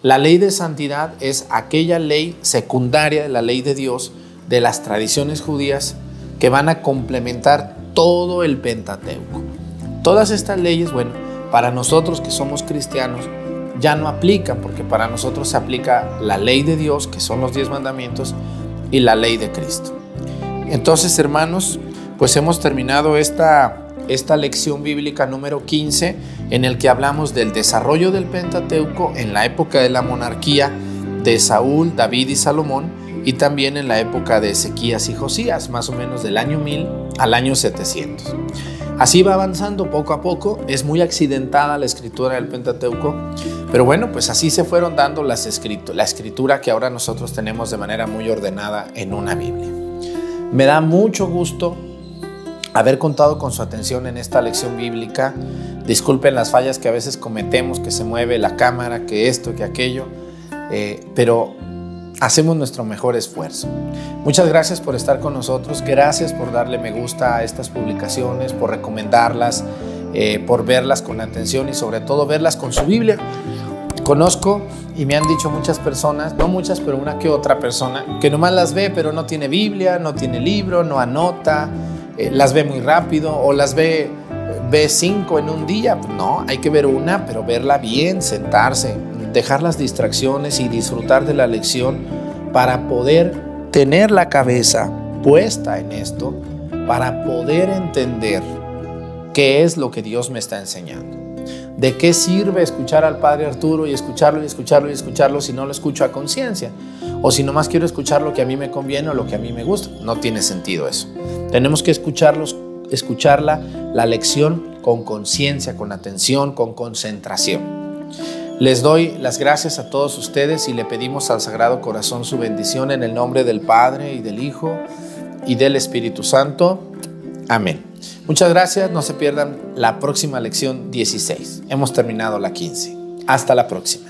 la ley de santidad es aquella ley secundaria de la ley de Dios, de las tradiciones judías, que van a complementar todo el Pentateuco. Todas estas leyes, bueno, para nosotros que somos cristianos, ya no aplican, porque para nosotros se aplica la ley de Dios, que son los diez mandamientos, y la ley de Cristo. Entonces, hermanos, pues hemos terminado esta, esta lección bíblica número 15, en el que hablamos del desarrollo del Pentateuco en la época de la monarquía de Saúl, David y Salomón, y también en la época de Ezequías y Josías, más o menos del año 1000 al año 700. Así va avanzando poco a poco, es muy accidentada la escritura del Pentateuco, pero bueno, pues así se fueron dando las la escritura que ahora nosotros tenemos de manera muy ordenada en una Biblia. Me da mucho gusto haber contado con su atención en esta lección bíblica. Disculpen las fallas que a veces cometemos, que se mueve la cámara, que esto, que aquello, eh, pero hacemos nuestro mejor esfuerzo. Muchas gracias por estar con nosotros, gracias por darle me gusta a estas publicaciones, por recomendarlas, eh, por verlas con atención y sobre todo verlas con su Biblia. Conozco y me han dicho muchas personas, no muchas, pero una que otra persona, que nomás las ve, pero no tiene Biblia, no tiene libro, no anota, eh, las ve muy rápido o las ve, ve cinco en un día. No, hay que ver una, pero verla bien, sentarse, dejar las distracciones y disfrutar de la lección para poder tener la cabeza puesta en esto, para poder entender qué es lo que Dios me está enseñando. ¿De qué sirve escuchar al Padre Arturo y escucharlo y escucharlo y escucharlo si no lo escucho a conciencia? O si nomás quiero escuchar lo que a mí me conviene o lo que a mí me gusta. No tiene sentido eso. Tenemos que escucharlos, escucharla, la lección con conciencia, con atención, con concentración. Les doy las gracias a todos ustedes y le pedimos al Sagrado Corazón su bendición en el nombre del Padre y del Hijo y del Espíritu Santo. Amén. Muchas gracias, no se pierdan la próxima lección 16. Hemos terminado la 15. Hasta la próxima.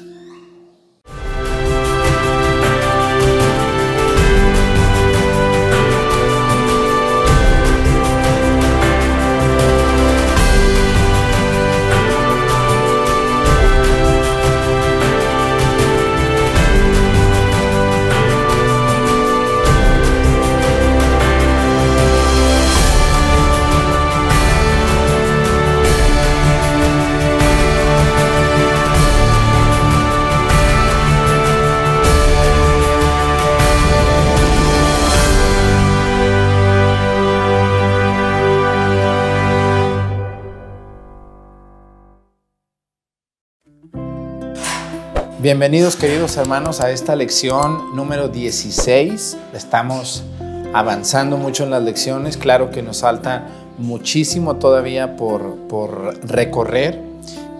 Bienvenidos queridos hermanos a esta lección número 16. Estamos avanzando mucho en las lecciones. Claro que nos falta muchísimo todavía por, por recorrer.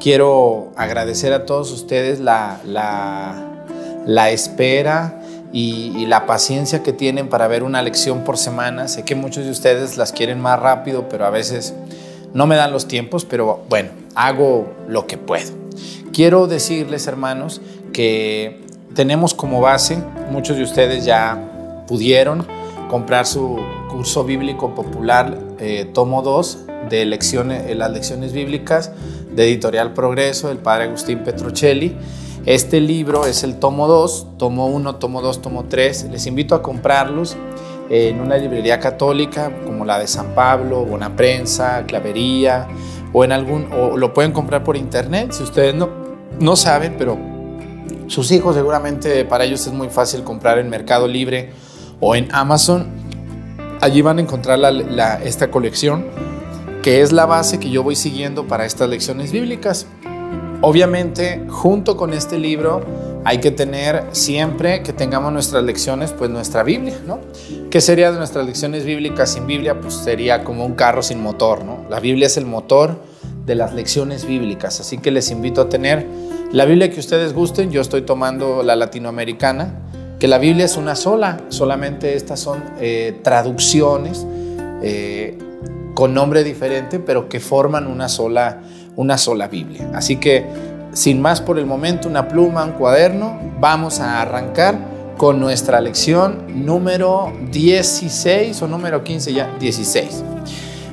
Quiero agradecer a todos ustedes la, la, espera y, y, la paciencia que tienen para ver una lección por semana. Sé que muchos de ustedes las quieren más rápido, pero a veces no me dan los tiempos, pero bueno, hago lo que puedo. Quiero decirles, hermanos, que tenemos como base, muchos de ustedes ya pudieron comprar su curso bíblico popular eh, tomo 2 de lecciones, eh, las lecciones bíblicas de Editorial Progreso, del padre Agustín Petrocelli. Este libro es el tomo 2, tomo 1, tomo 2, tomo 3. Les invito a comprarlos en una librería católica como la de San Pablo, Buena Prensa, Clavería, o en algún, o lo pueden comprar por internet si ustedes no, no saben, pero sus hijos seguramente para ellos es muy fácil comprar en Mercado Libre o en Amazon. Allí van a encontrar esta colección que es la base que yo voy siguiendo para estas lecciones bíblicas. Obviamente, junto con este libro, hay que tener siempre que tengamos nuestras lecciones, pues nuestra Biblia, ¿no? ¿Qué sería de nuestras lecciones bíblicas sin Biblia? Pues sería como un carro sin motor, ¿no? La Biblia es el motor de las lecciones bíblicas, así que les invito a tener la Biblia que ustedes gusten, yo estoy tomando la latinoamericana, que la Biblia es una sola, solamente estas son eh, traducciones eh, con nombre diferente, pero que forman una sola, una sola Biblia. Así que sin más por el momento, una pluma, un cuaderno, vamos a arrancar con nuestra lección número 16 o número 15 ya, 16.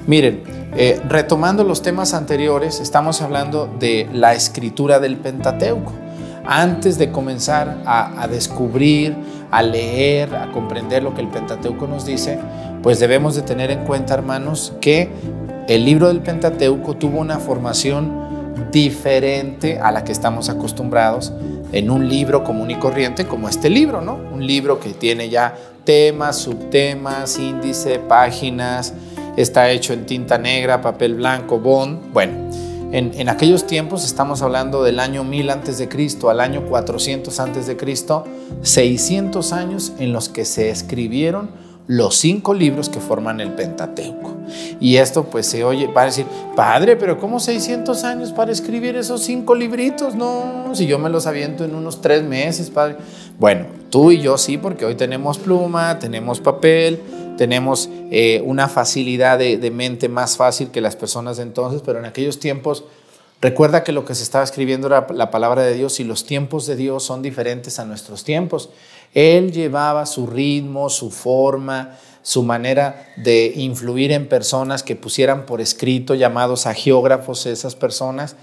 Miren, eh, retomando los temas anteriores, estamos hablando de la escritura del Pentateuco. Antes de comenzar a, descubrir, a leer, a comprender lo que el Pentateuco nos dice, pues debemos de tener en cuenta, hermanos, que el libro del Pentateuco tuvo una formación diferente a la que estamos acostumbrados en un libro común y corriente como este libro, ¿no? Un libro que tiene ya temas, subtemas, índice, páginas, está hecho en tinta negra, papel blanco, bond. Bueno, en, en aquellos tiempos estamos hablando del año 1000 antes de Cristo al año 400 antes de Cristo, 600 años en los que se escribieron los cinco libros que forman el Pentateuco. Y esto pues se oye, para decir, padre, pero ¿cómo 600 años para escribir esos cinco libritos? No, si yo me los aviento en unos tres meses, padre. Bueno, tú y yo sí, porque hoy tenemos pluma, tenemos papel, tenemos eh, una facilidad de, de mente más fácil que las personas de entonces, pero en aquellos tiempos... Recuerda que lo que se estaba escribiendo era la palabra de Dios y los tiempos de Dios son diferentes a nuestros tiempos. Él llevaba su ritmo, su forma, su manera de influir en personas que pusieran por escrito, llamados agiógrafos, esas personas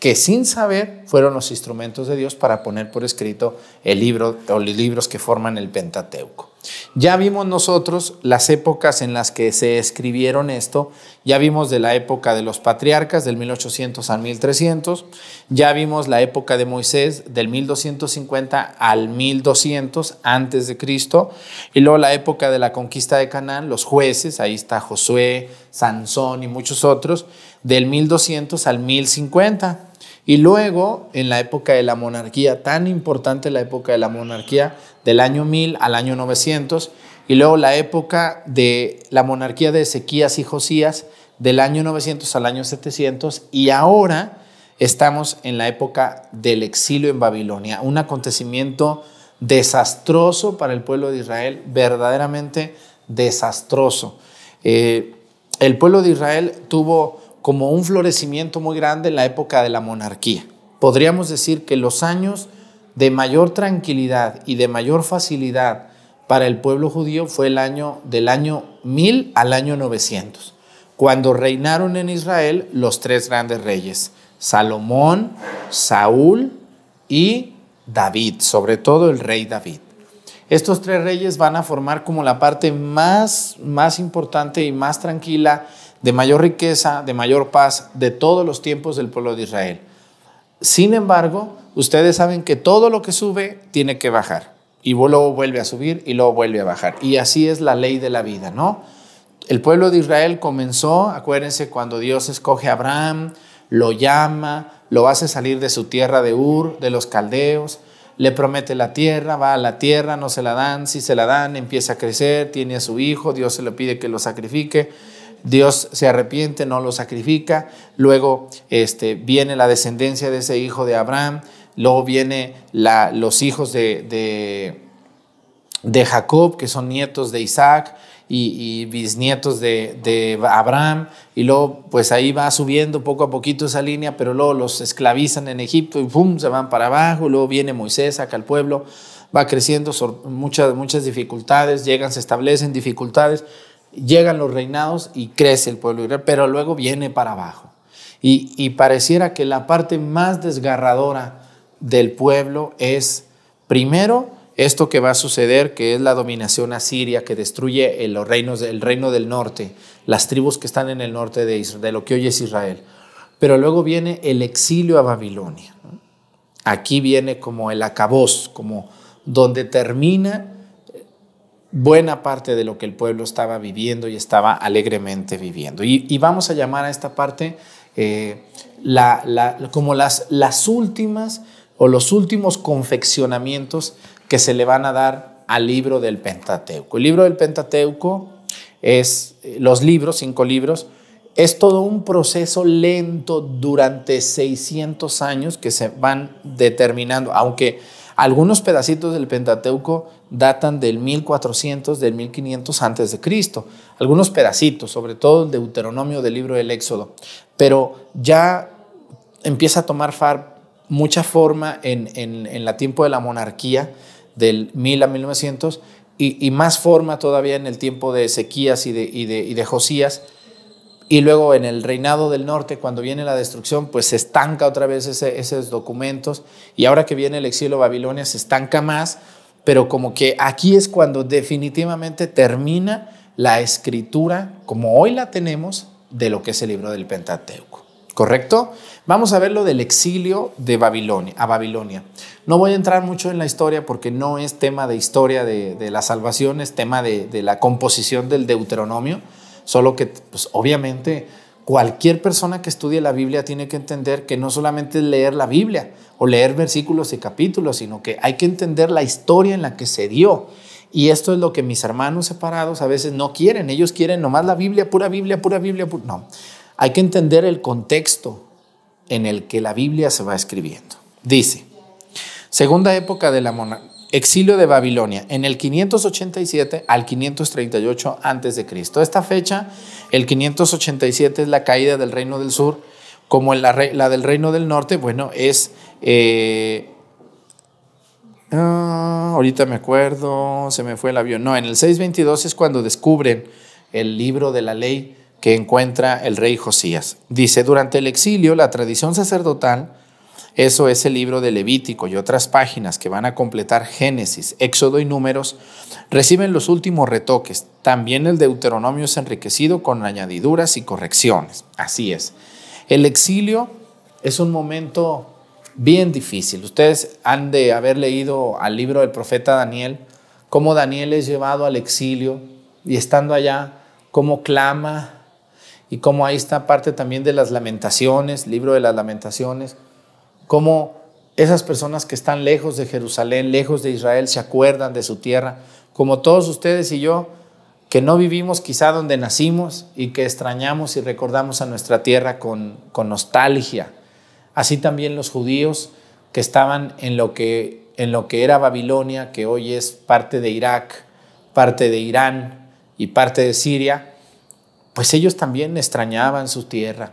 que sin saber fueron los instrumentos de Dios para poner por escrito el libro o los libros que forman el Pentateuco. Ya vimos nosotros las épocas en las que se escribieron esto, ya vimos de la época de los patriarcas del 1800 al 1300, ya vimos la época de Moisés del 1250 al 1200 antes de Cristo, y luego la época de la conquista de Canaán, los jueces, ahí está Josué, Sansón y muchos otros, del 1200 al 1050. Y luego, en la época de la monarquía, tan importante la época de la monarquía, del año 1000 al año 900, y luego la época de la monarquía de Ezequías y Josías, del año 900 al año 700, y ahora estamos en la época del exilio en Babilonia, un acontecimiento desastroso para el pueblo de Israel, verdaderamente desastroso. Eh, el pueblo de Israel tuvo como un florecimiento muy grande en la época de la monarquía. Podríamos decir que los años de mayor tranquilidad y de mayor facilidad para el pueblo judío fue el año del año 1000 al año 900, cuando reinaron en Israel los tres grandes reyes, Salomón, Saúl y David, sobre todo el rey David. Estos tres reyes van a formar como la parte más, más importante y más tranquila, de mayor riqueza, de mayor paz de todos los tiempos del pueblo de Israel. Sin embargo, ustedes saben que todo lo que sube tiene que bajar y luego vuelve a subir y luego vuelve a bajar. Y así es la ley de la vida, ¿no? El pueblo de Israel comenzó, acuérdense, cuando Dios escoge a Abraham, lo llama, lo hace salir de su tierra de Ur, de los caldeos, le promete la tierra, va a la tierra, no se la dan, si se la dan, empieza a crecer, tiene a su hijo, Dios se le pide que lo sacrifique Dios se arrepiente, no lo sacrifica, luego este, viene la descendencia de ese hijo de Abraham, luego viene los hijos de, de, Jacob, que son nietos de Isaac, y, bisnietos de, Abraham, y luego pues ahí va subiendo poco a poquito esa línea, pero luego los esclavizan en Egipto y ¡pum! se van para abajo, luego viene Moisés, saca al pueblo, va creciendo, muchas, muchas dificultades, llegan, se establecen dificultades, llegan los reinados y crece el pueblo Israel, pero luego viene para abajo. Y, pareciera que la parte más desgarradora del pueblo es, primero, esto que va a suceder, que es la dominación asiria que destruye los reinos, el reino del norte, las tribus que están en el norte de, Israel, de lo que hoy es Israel. Pero luego viene el exilio a Babilonia. Aquí viene como el acabós, como donde termina buena parte de lo que el pueblo estaba viviendo y estaba alegremente viviendo. Y, vamos a llamar a esta parte eh, como las, las últimas o los últimos confeccionamientos que se le van a dar al libro del Pentateuco. El libro del Pentateuco es, eh, los libros, cinco libros, es todo un proceso lento durante 600 años que se van determinando, aunque algunos pedacitos del Pentateuco datan del 1400, del 1500 antes de Cristo. Algunos pedacitos, sobre todo el Deuteronomio del libro del Éxodo. Pero ya empieza a tomar mucha forma en, en, la tiempo de la monarquía del 1000 a 1900 y, más forma todavía en el tiempo de Ezequías y de, y de, y de Josías. Y luego en el reinado del norte, cuando viene la destrucción, pues se estanca otra vez esos documentos. Y ahora que viene el exilio a Babilonia, se estanca más. Pero como que aquí es cuando definitivamente termina la escritura, como hoy la tenemos, de lo que es el libro del Pentateuco. ¿Correcto? Vamos a ver lo del exilio de Babilonia, a Babilonia. No voy a entrar mucho en la historia porque no es tema de historia de, la salvación, es tema de, la composición del Deuteronomio, solo que pues, obviamente cualquier persona que estudie la Biblia tiene que entender que no solamente es leer la Biblia o leer versículos y capítulos, sino que hay que entender la historia en la que se dio. Y esto es lo que mis hermanos separados a veces no quieren. Ellos quieren nomás la Biblia, pura Biblia, pura Biblia. No, hay que entender el contexto en el que la Biblia se va escribiendo. Dice, segunda época de la exilio de Babilonia, en el 587 al 538 antes de Cristo. Esta fecha, el 587 es la caída del reino del sur, como la, la del reino del norte, bueno, es... Eh, ah, ahorita me acuerdo, se me fue el avión. No, en el 622 es cuando descubren el libro de la ley que encuentra el rey Josías. Dice, durante el exilio, la tradición sacerdotal, eso es el libro de Levítico y otras páginas que van a completar Génesis, Éxodo y Números, reciben los últimos retoques. También el Deuteronomio es enriquecido con añadiduras y correcciones. Así es. El exilio es un momento bien difícil. Ustedes han de haber leído al libro del profeta Daniel, cómo Daniel es llevado al exilio y estando allá, cómo clama y cómo ahí está parte también de las lamentaciones, libro de las lamentaciones, cómo esas personas que están lejos de Jerusalén, lejos de Israel, se acuerdan de su tierra, como todos ustedes y yo, que no vivimos quizá donde nacimos y que extrañamos y recordamos a nuestra tierra con, con nostalgia. Así también los judíos que estaban en lo que, en lo que era Babilonia, que hoy es parte de Irak, parte de Irán y parte de Siria, pues ellos también extrañaban su tierra.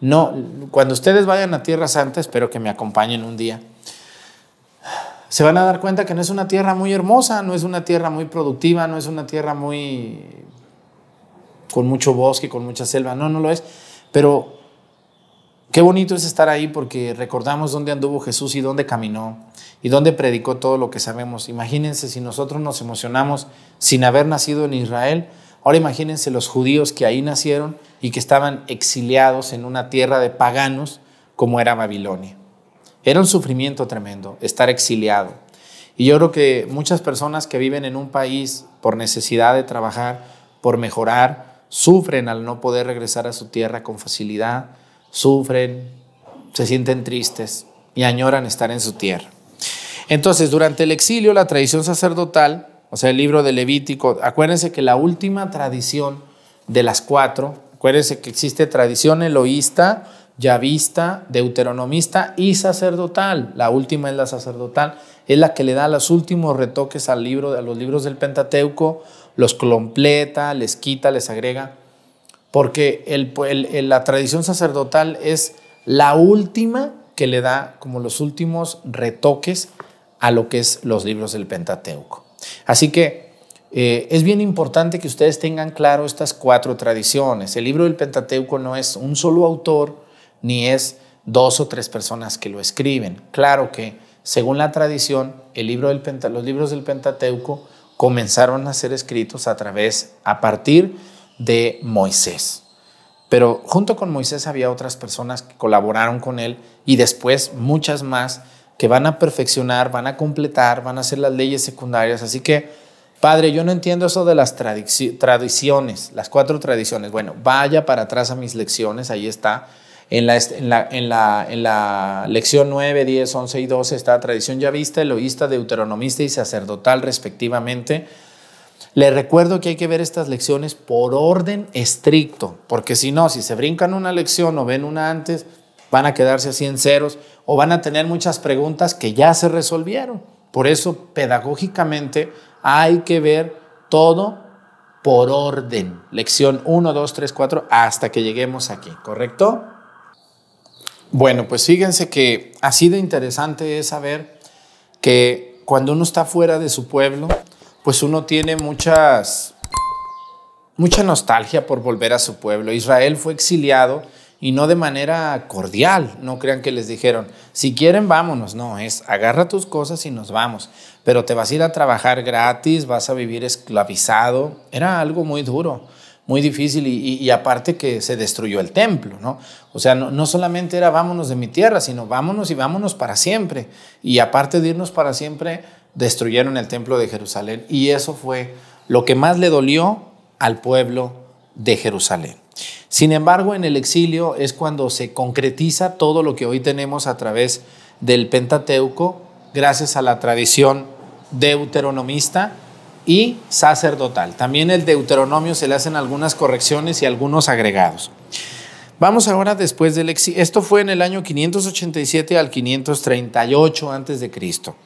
No, cuando ustedes vayan a Tierra Santa, espero que me acompañen un día, se van a dar cuenta que no es una tierra muy hermosa, no es una tierra muy productiva, no es una tierra muy con mucho bosque, con mucha selva, no, no lo es, pero qué bonito es estar ahí porque recordamos dónde anduvo Jesús y dónde caminó y dónde predicó todo lo que sabemos. Imagínense si nosotros nos emocionamos sin haber nacido en Israel, Ahora imagínense los judíos que ahí nacieron y que estaban exiliados en una tierra de paganos como era Babilonia. Era un sufrimiento tremendo estar exiliado. Y yo creo que muchas personas que viven en un país por necesidad de trabajar, por mejorar, sufren al no poder regresar a su tierra con facilidad, sufren, se sienten tristes y añoran estar en su tierra. Entonces, durante el exilio, la tradición sacerdotal o sea, el libro de Levítico. Acuérdense que la última tradición de las cuatro, acuérdense que existe tradición eloísta, yavista, deuteronomista y sacerdotal. La última es la sacerdotal, es la que le da los últimos retoques al libro, a los libros del Pentateuco, los completa, les quita, les agrega, porque la tradición sacerdotal es la última que le da como los últimos retoques a lo que es los libros del Pentateuco. Así que eh, es bien importante que ustedes tengan claro estas cuatro tradiciones. El libro del Pentateuco no es un solo autor, ni es dos o tres personas que lo escriben. Claro que, según la tradición, el libro del los libros del Pentateuco comenzaron a ser escritos a través, a partir de Moisés. Pero junto con Moisés había otras personas que colaboraron con él y después muchas más que van a perfeccionar, van a completar, van a hacer las leyes secundarias. Así que, Padre, yo no entiendo eso de las tradiciones, las cuatro tradiciones. Bueno, vaya para atrás a mis lecciones, ahí está. En la, en la, en la, lección 9, 10, 11 y 12 está tradición ya vista, eloísta, deuteronomista y sacerdotal respectivamente. Le recuerdo que hay que ver estas lecciones por orden estricto, porque si no, si se brincan una lección o ven una antes, van a quedarse así en ceros o van a tener muchas preguntas que ya se resolvieron. Por eso, pedagógicamente, hay que ver todo por orden. Lección 1, 2, 3, 4, hasta que lleguemos aquí, ¿correcto? Bueno, pues fíjense que así de interesante es saber que cuando uno está fuera de su pueblo, pues uno tiene muchas, mucha nostalgia por volver a su pueblo. Israel fue exiliado y no de manera cordial, no crean que les dijeron, si quieren vámonos, no, es agarra tus cosas y nos vamos, pero te vas a ir a trabajar gratis, vas a vivir esclavizado, era algo muy duro muy difícil y, aparte que se destruyó el templo, ¿no? O sea, no, solamente era vámonos de mi tierra, sino vámonos y vámonos para siempre. Y aparte de irnos para siempre, destruyeron el templo de Jerusalén. Y eso fue lo que más le dolió al pueblo de Jerusalén. Sin embargo, en el exilio es cuando se concretiza todo lo que hoy tenemos a través del Pentateuco, gracias a la tradición deuteronomista y sacerdotal. También el Deuteronomio se le hacen algunas correcciones y algunos agregados. Vamos ahora después del exilio. Esto fue en el año 587 al 538 antes de Cristo.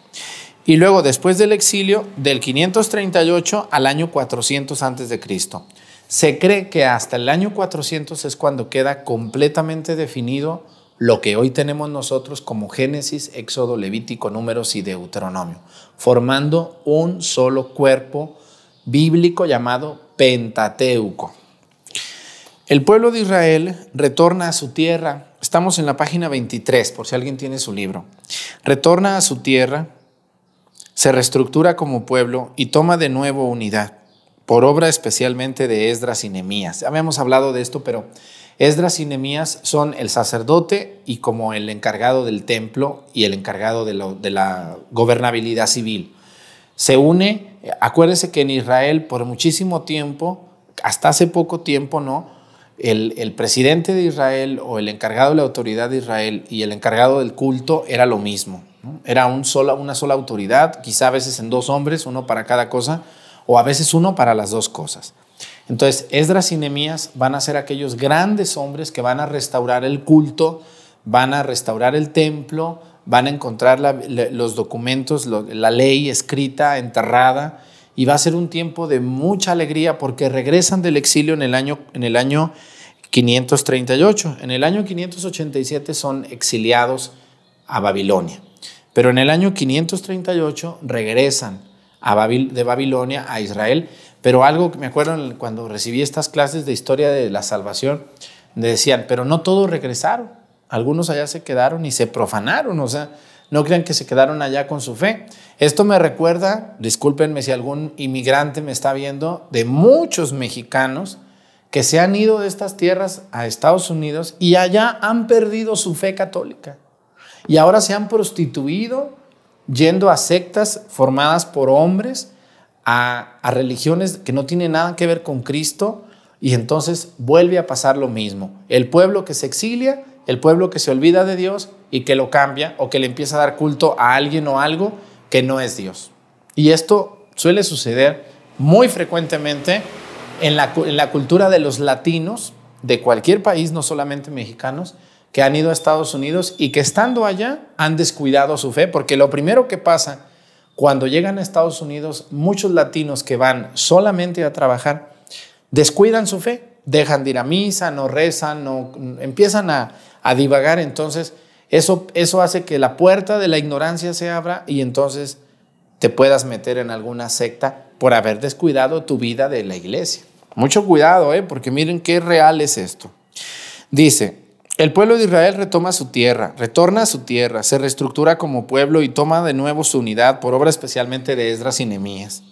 Y luego después del exilio del 538 al año 400 antes de Cristo. Se cree que hasta el año 400 es cuando queda completamente definido lo que hoy tenemos nosotros como Génesis, Éxodo, Levítico, Números y Deuteronomio, formando un solo cuerpo bíblico llamado Pentateuco. El pueblo de Israel retorna a su tierra, estamos en la página 23, por si alguien tiene su libro, retorna a su tierra, se reestructura como pueblo y toma de nuevo unidad, por obra especialmente de Esdras y Nemías. Habíamos hablado de esto, pero Esdras y Nemías son el sacerdote y como el encargado del templo y el encargado de, la gobernabilidad civil. Se une, acuérdense que en Israel por muchísimo tiempo, hasta hace poco tiempo, ¿no? El, presidente de Israel o el encargado de la autoridad de Israel y el encargado del culto era lo mismo. Era un una sola autoridad, quizá a veces en dos hombres, uno para cada cosa, o a veces uno para las dos cosas. Entonces, Esdras y Nehemías van a ser aquellos grandes hombres que van a restaurar el culto, van a restaurar el templo, van a encontrar los documentos, la ley escrita, enterrada, y va a ser un tiempo de mucha alegría porque regresan del exilio en el año, en el año 538. En el año 587 son exiliados a Babilonia, pero en el año 538 regresan de Babilonia a Israel pero algo que me acuerdo cuando recibí estas clases de historia de la salvación, me decían, pero no todos regresaron. Algunos allá se quedaron y se profanaron, o sea, no crean que se quedaron allá con su fe. Esto me recuerda, discúlpenme si algún inmigrante me está viendo, de muchos mexicanos que se han ido de estas tierras a Estados Unidos y allá han perdido su fe católica. Y ahora se han prostituido yendo a sectas formadas por hombres a, religiones que no tienen nada que ver con Cristo y entonces vuelve a pasar lo mismo. El pueblo que se exilia, el pueblo que se olvida de Dios y que lo cambia o que le empieza a dar culto a alguien o algo que no es Dios. Y esto suele suceder muy frecuentemente en la, en la cultura de los latinos de cualquier país, no solamente mexicanos, que han ido a Estados Unidos y que estando allá han descuidado su fe, porque lo primero que pasa cuando llegan a Estados Unidos, muchos latinos que van solamente a trabajar descuidan su fe, dejan de ir a misa, no rezan, no, empiezan a, divagar. Entonces, eso, eso hace que la puerta de la ignorancia se abra y entonces te puedas meter en alguna secta por haber descuidado tu vida de la iglesia. Mucho cuidado, ¿eh? porque miren qué real es esto. Dice, el pueblo de Israel retoma su tierra, retorna a su tierra, se reestructura como pueblo y toma de nuevo su unidad por obra especialmente de Esdras y Nehemías.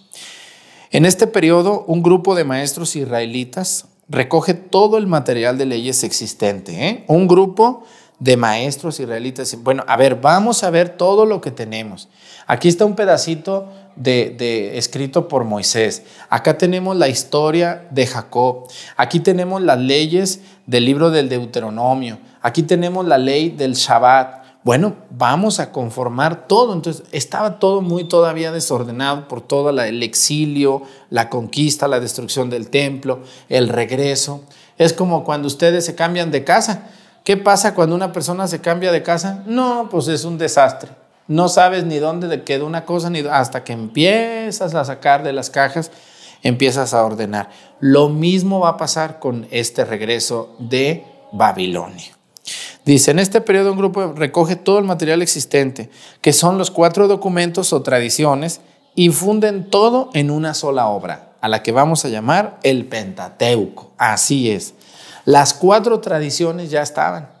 En este periodo, un grupo de maestros israelitas recoge todo el material de leyes existente. ¿eh? Un grupo de maestros israelitas. Bueno, a ver, vamos a ver todo lo que tenemos. Aquí está un pedacito de, escrito por Moisés. Acá tenemos la historia de Jacob. Aquí tenemos las leyes del libro del Deuteronomio. Aquí tenemos la ley del Shabbat. Bueno, vamos a conformar todo. Entonces, estaba todo muy todavía desordenado por todo el exilio, la conquista, la destrucción del templo, el regreso. Es como cuando ustedes se cambian de casa. ¿Qué pasa cuando una persona se cambia de casa? No, pues es un desastre. No sabes ni dónde queda una cosa, ni hasta que empiezas a sacar de las cajas, empiezas a ordenar. Lo mismo va a pasar con este regreso de Babilonia. Dice, en este periodo un grupo recoge todo el material existente, que son los cuatro documentos o tradiciones, y funden todo en una sola obra, a la que vamos a llamar el Pentateuco. Así es. Las cuatro tradiciones ya estaban.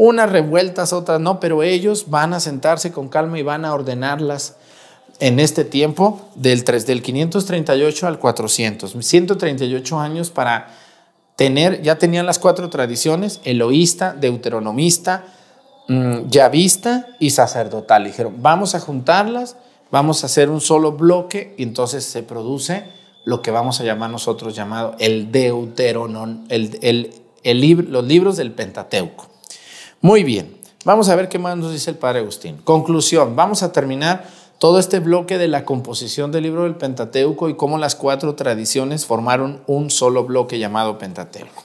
Unas revueltas, otras no, pero ellos van a sentarse con calma y van a ordenarlas en este tiempo del, 3, del 538 al 400. 138 años para tener, ya tenían las cuatro tradiciones, eloísta, deuteronomista, mm, yavista y sacerdotal. Dijeron, vamos a juntarlas, vamos a hacer un solo bloque y entonces se produce lo que vamos a llamar nosotros llamado el deuteronom, el, el los libros del Pentateuco. Muy bien, vamos a ver qué más nos dice el Padre Agustín. Conclusión, vamos a terminar todo este bloque de la composición del libro del Pentateuco y cómo las cuatro tradiciones formaron un solo bloque llamado Pentateuco.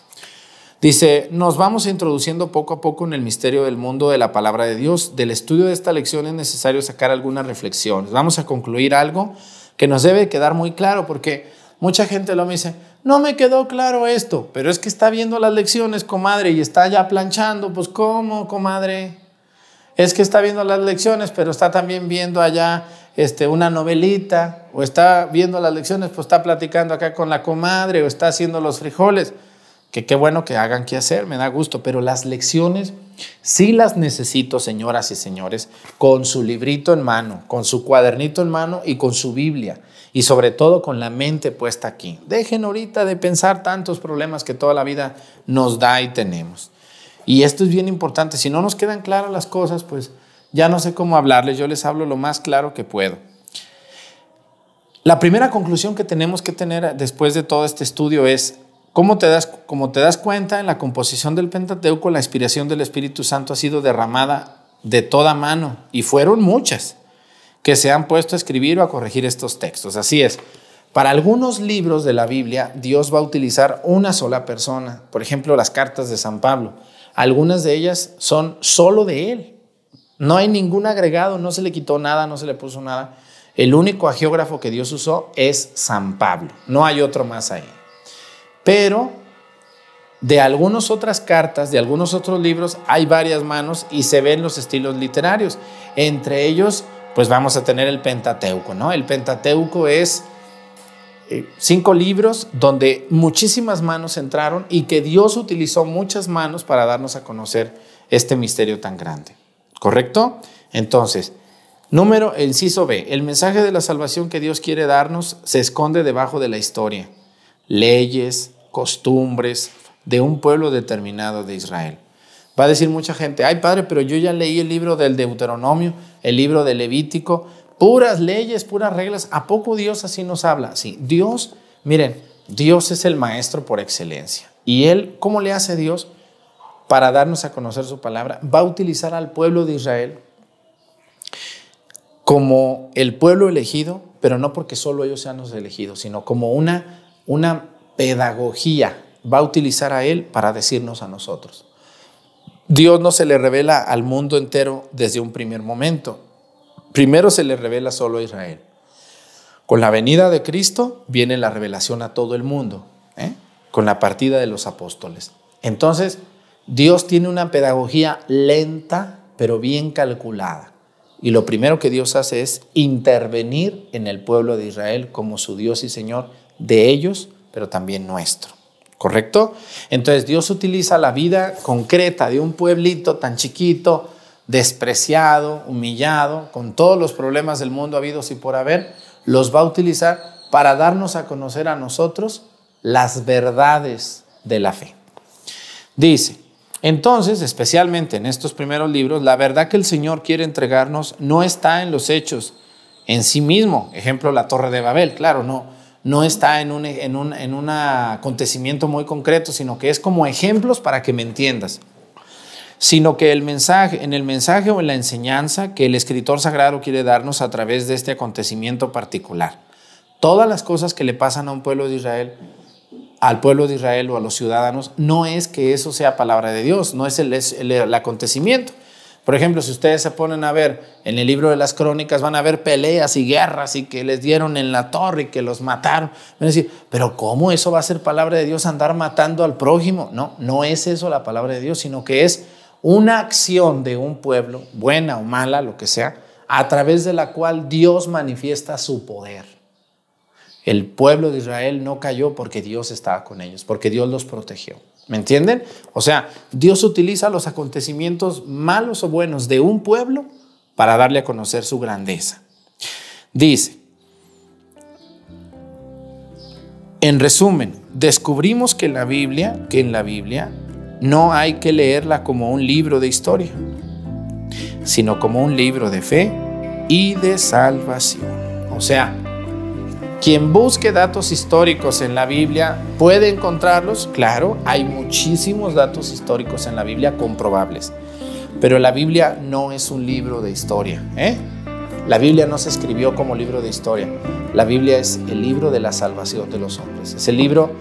Dice, nos vamos introduciendo poco a poco en el misterio del mundo de la palabra de Dios. Del estudio de esta lección es necesario sacar algunas reflexiones. Vamos a concluir algo que nos debe quedar muy claro porque mucha gente lo me dice, no me quedó claro esto, pero es que está viendo las lecciones, comadre, y está ya planchando, pues ¿cómo, comadre? Es que está viendo las lecciones, pero está también viendo allá este, una novelita, o está viendo las lecciones, pues está platicando acá con la comadre, o está haciendo los frijoles. Que qué bueno que hagan qué hacer, me da gusto, pero las lecciones sí las necesito, señoras y señores, con su librito en mano, con su cuadernito en mano y con su Biblia y sobre todo con la mente puesta aquí. Dejen ahorita de pensar tantos problemas que toda la vida nos da y tenemos. Y esto es bien importante. Si no nos quedan claras las cosas, pues ya no sé cómo hablarles. Yo les hablo lo más claro que puedo. La primera conclusión que tenemos que tener después de todo este estudio es, ¿cómo te das, como te das cuenta, en la composición del Pentateuco la inspiración del Espíritu Santo ha sido derramada de toda mano y fueron muchas que se han puesto a escribir o a corregir estos textos. Así es. Para algunos libros de la Biblia, Dios va a utilizar una sola persona. Por ejemplo, las cartas de San Pablo. Algunas de ellas son solo de él. No hay ningún agregado, no se le quitó nada, no se le puso nada. El único agiógrafo que Dios usó es San Pablo. No hay otro más ahí. Pero de algunas otras cartas, de algunos otros libros, hay varias manos y se ven los estilos literarios. Entre ellos pues vamos a tener el Pentateuco, ¿no? El Pentateuco es eh, cinco libros donde muchísimas manos entraron y que Dios utilizó muchas manos para darnos a conocer este misterio tan grande. ¿Correcto? Entonces, número, inciso B, el mensaje de la salvación que Dios quiere darnos se esconde debajo de la historia, leyes, costumbres de un pueblo determinado de Israel. Va a decir mucha gente, ay padre, pero yo ya leí el libro del Deuteronomio, el libro del Levítico, puras leyes, puras reglas. ¿A poco Dios así nos habla? Sí, Dios, miren, Dios es el maestro por excelencia. ¿Y Él, cómo le hace Dios para darnos a conocer su palabra? Va a utilizar al pueblo de Israel como el pueblo elegido, pero no porque solo ellos sean los elegidos, sino como una, una pedagogía. Va a utilizar a Él para decirnos a nosotros. Dios no se le revela al mundo entero desde un primer momento. Primero se le revela solo a Israel. Con la venida de Cristo viene la revelación a todo el mundo, ¿eh? con la partida de los apóstoles. Entonces, Dios tiene una pedagogía lenta, pero bien calculada. Y lo primero que Dios hace es intervenir en el pueblo de Israel como su Dios y Señor de ellos, pero también nuestro. ¿Correcto? Entonces Dios utiliza la vida concreta de un pueblito tan chiquito, despreciado, humillado, con todos los problemas del mundo habidos y por haber, los va a utilizar para darnos a conocer a nosotros las verdades de la fe. Dice, entonces, especialmente en estos primeros libros, la verdad que el Señor quiere entregarnos no está en los hechos en sí mismo. Ejemplo, la Torre de Babel, claro, no, no está en un, en, un, en un acontecimiento muy concreto, sino que es como ejemplos para que me entiendas. Sino que el mensaje, en el mensaje o en la enseñanza que el escritor sagrado quiere darnos a través de este acontecimiento particular. Todas las cosas que le pasan a un pueblo de Israel al pueblo de Israel o a los ciudadanos, no es que eso sea palabra de Dios, no es el, acontecimiento. Por ejemplo, si ustedes se ponen a ver en el libro de las crónicas, van a ver peleas y guerras y que les dieron en la torre y que los mataron. Van a decir, pero ¿cómo eso va a ser palabra de Dios andar matando al prójimo? No, no es eso la palabra de Dios, sino que es una acción de un pueblo, buena o mala, lo que sea, a través de la cual Dios manifiesta su poder. El pueblo de Israel no cayó porque Dios estaba con ellos, porque Dios los protegió. ¿Me entienden? O sea, Dios utiliza los acontecimientos malos o buenos de un pueblo para darle a conocer su grandeza. Dice, en resumen, descubrimos que la Biblia, que en la Biblia no hay que leerla como un libro de historia, sino como un libro de fe y de salvación. O sea, quien busque datos históricos en la Biblia puede encontrarlos, claro, hay muchísimos datos históricos en la Biblia comprobables, pero la Biblia no es un libro de historia. ¿eh? La Biblia no se escribió como libro de historia, la Biblia es el libro de la salvación de los hombres, es el libro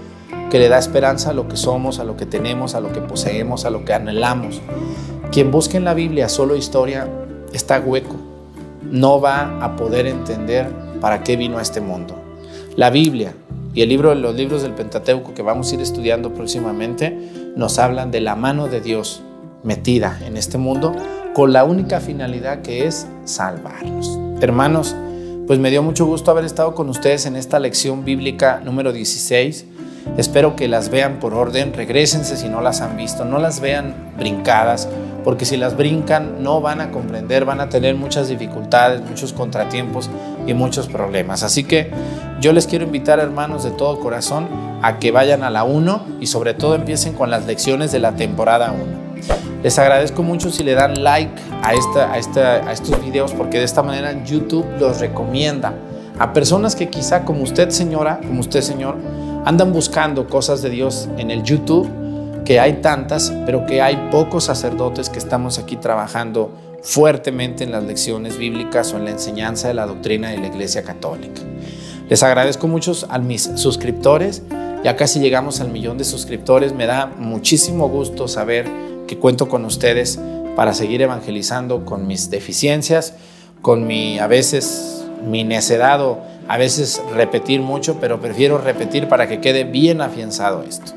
que le da esperanza a lo que somos, a lo que tenemos, a lo que poseemos, a lo que anhelamos. Quien busque en la Biblia solo historia está hueco, no va a poder entender para qué vino a este mundo. La Biblia y el libro, los libros del Pentateuco que vamos a ir estudiando próximamente nos hablan de la mano de Dios metida en este mundo con la única finalidad que es salvarnos. Hermanos, pues me dio mucho gusto haber estado con ustedes en esta lección bíblica número 16. Espero que las vean por orden, regresense si no las han visto, no las vean brincadas, porque si las brincan no van a comprender, van a tener muchas dificultades, muchos contratiempos y muchos problemas. Así que yo les quiero invitar, hermanos, de todo corazón, a que vayan a la 1 y sobre todo empiecen con las lecciones de la temporada 1. Les agradezco mucho si le dan like a, esta, a, esta, a estos videos porque de esta manera YouTube los recomienda a personas que quizá como usted señora, como usted señor, andan buscando cosas de Dios en el YouTube, que hay tantas, pero que hay pocos sacerdotes que estamos aquí trabajando fuertemente en las lecciones bíblicas o en la enseñanza de la doctrina de la Iglesia Católica. Les agradezco mucho a mis suscriptores. Ya casi llegamos al millón de suscriptores. Me da muchísimo gusto saber que cuento con ustedes para seguir evangelizando con mis deficiencias, con mi a veces mi necedad a veces repetir mucho, pero prefiero repetir para que quede bien afianzado esto.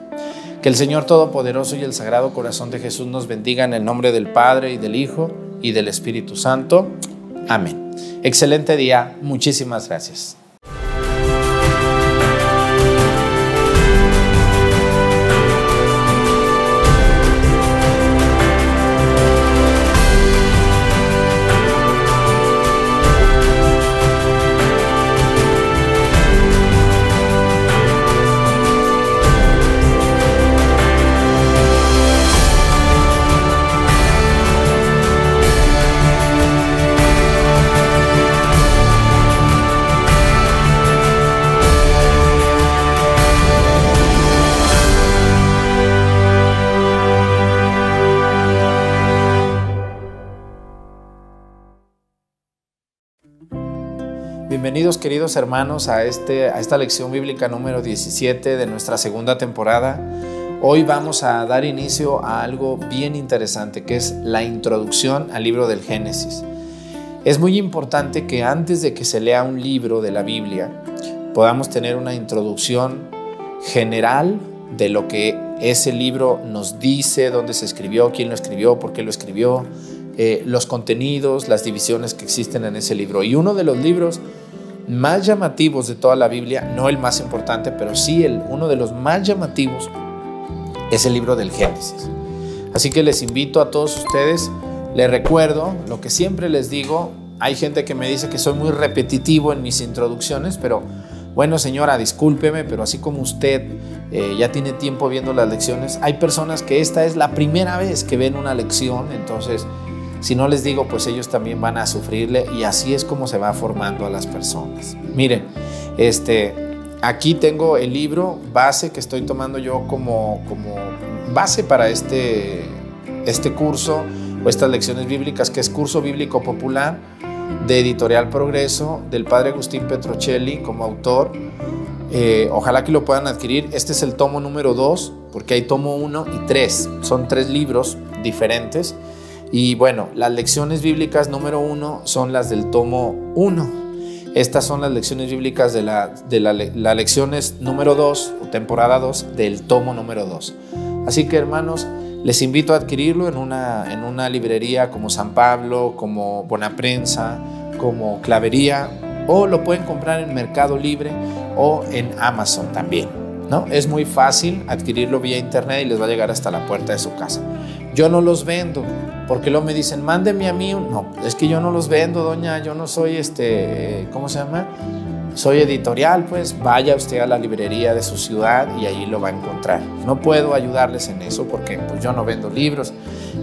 Que el Señor Todopoderoso y el Sagrado Corazón de Jesús nos bendiga en el nombre del Padre y del Hijo y del Espíritu Santo. Amén. Excelente día. Muchísimas gracias. Bienvenidos queridos hermanos a, este, a esta lección bíblica número 17 de nuestra segunda temporada. Hoy vamos a dar inicio a algo bien interesante que es la introducción al libro del Génesis. Es muy importante que antes de que se lea un libro de la Biblia podamos tener una introducción general de lo que ese libro nos dice, dónde se escribió, quién lo escribió, por qué lo escribió, eh, los contenidos, las divisiones que existen en ese libro. Y uno de los libros más llamativos de toda la Biblia, no el más importante, pero sí el, uno de los más llamativos, es el libro del Génesis. Así que les invito a todos ustedes, les recuerdo lo que siempre les digo, hay gente que me dice que soy muy repetitivo en mis introducciones, pero bueno señora, discúlpeme, pero así como usted eh, ya tiene tiempo viendo las lecciones, hay personas que esta es la primera vez que ven una lección, entonces si no les digo, pues ellos también van a sufrirle y así es como se va formando a las personas. Miren, este, aquí tengo el libro base que estoy tomando yo como, como base para este, este curso o estas lecciones bíblicas, que es Curso Bíblico Popular de Editorial Progreso del padre Agustín Petrocelli como autor. Eh, ojalá que lo puedan adquirir. Este es el tomo número 2, porque hay tomo 1 y 3. Son tres libros diferentes. Y bueno, las lecciones bíblicas número 1 son las del tomo 1. Estas son las lecciones bíblicas de la, de la, lecciones número 2 o temporada 2 del tomo número 2. Así que hermanos, les invito a adquirirlo en una, en una librería como San Pablo, como Bonaprensa, como Clavería, o lo pueden comprar en Mercado Libre o en Amazon también. ¿no? Es muy fácil adquirirlo vía internet y les va a llegar hasta la puerta de su casa. Yo no los vendo, porque luego me dicen, mándeme a mí. No, es que yo no los vendo, doña, yo no soy este, ¿cómo se llama? soy editorial, pues vaya usted a la librería de su ciudad y ahí lo va a encontrar. No puedo ayudarles en eso porque pues, yo no vendo libros.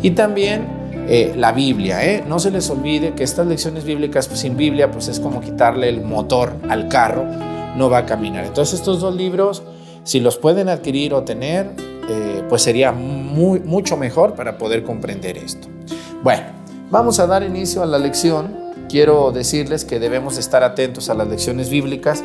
Y también eh, la Biblia, ¿eh? no se les olvide que estas lecciones bíblicas pues, sin Biblia pues es como quitarle el motor al carro, no va a caminar. Entonces estos dos libros, si los pueden adquirir o tener, eh, pues sería mucho mejor para poder comprender esto. Bueno, vamos a dar inicio a la lección quiero decirles que debemos estar atentos a las lecciones bíblicas,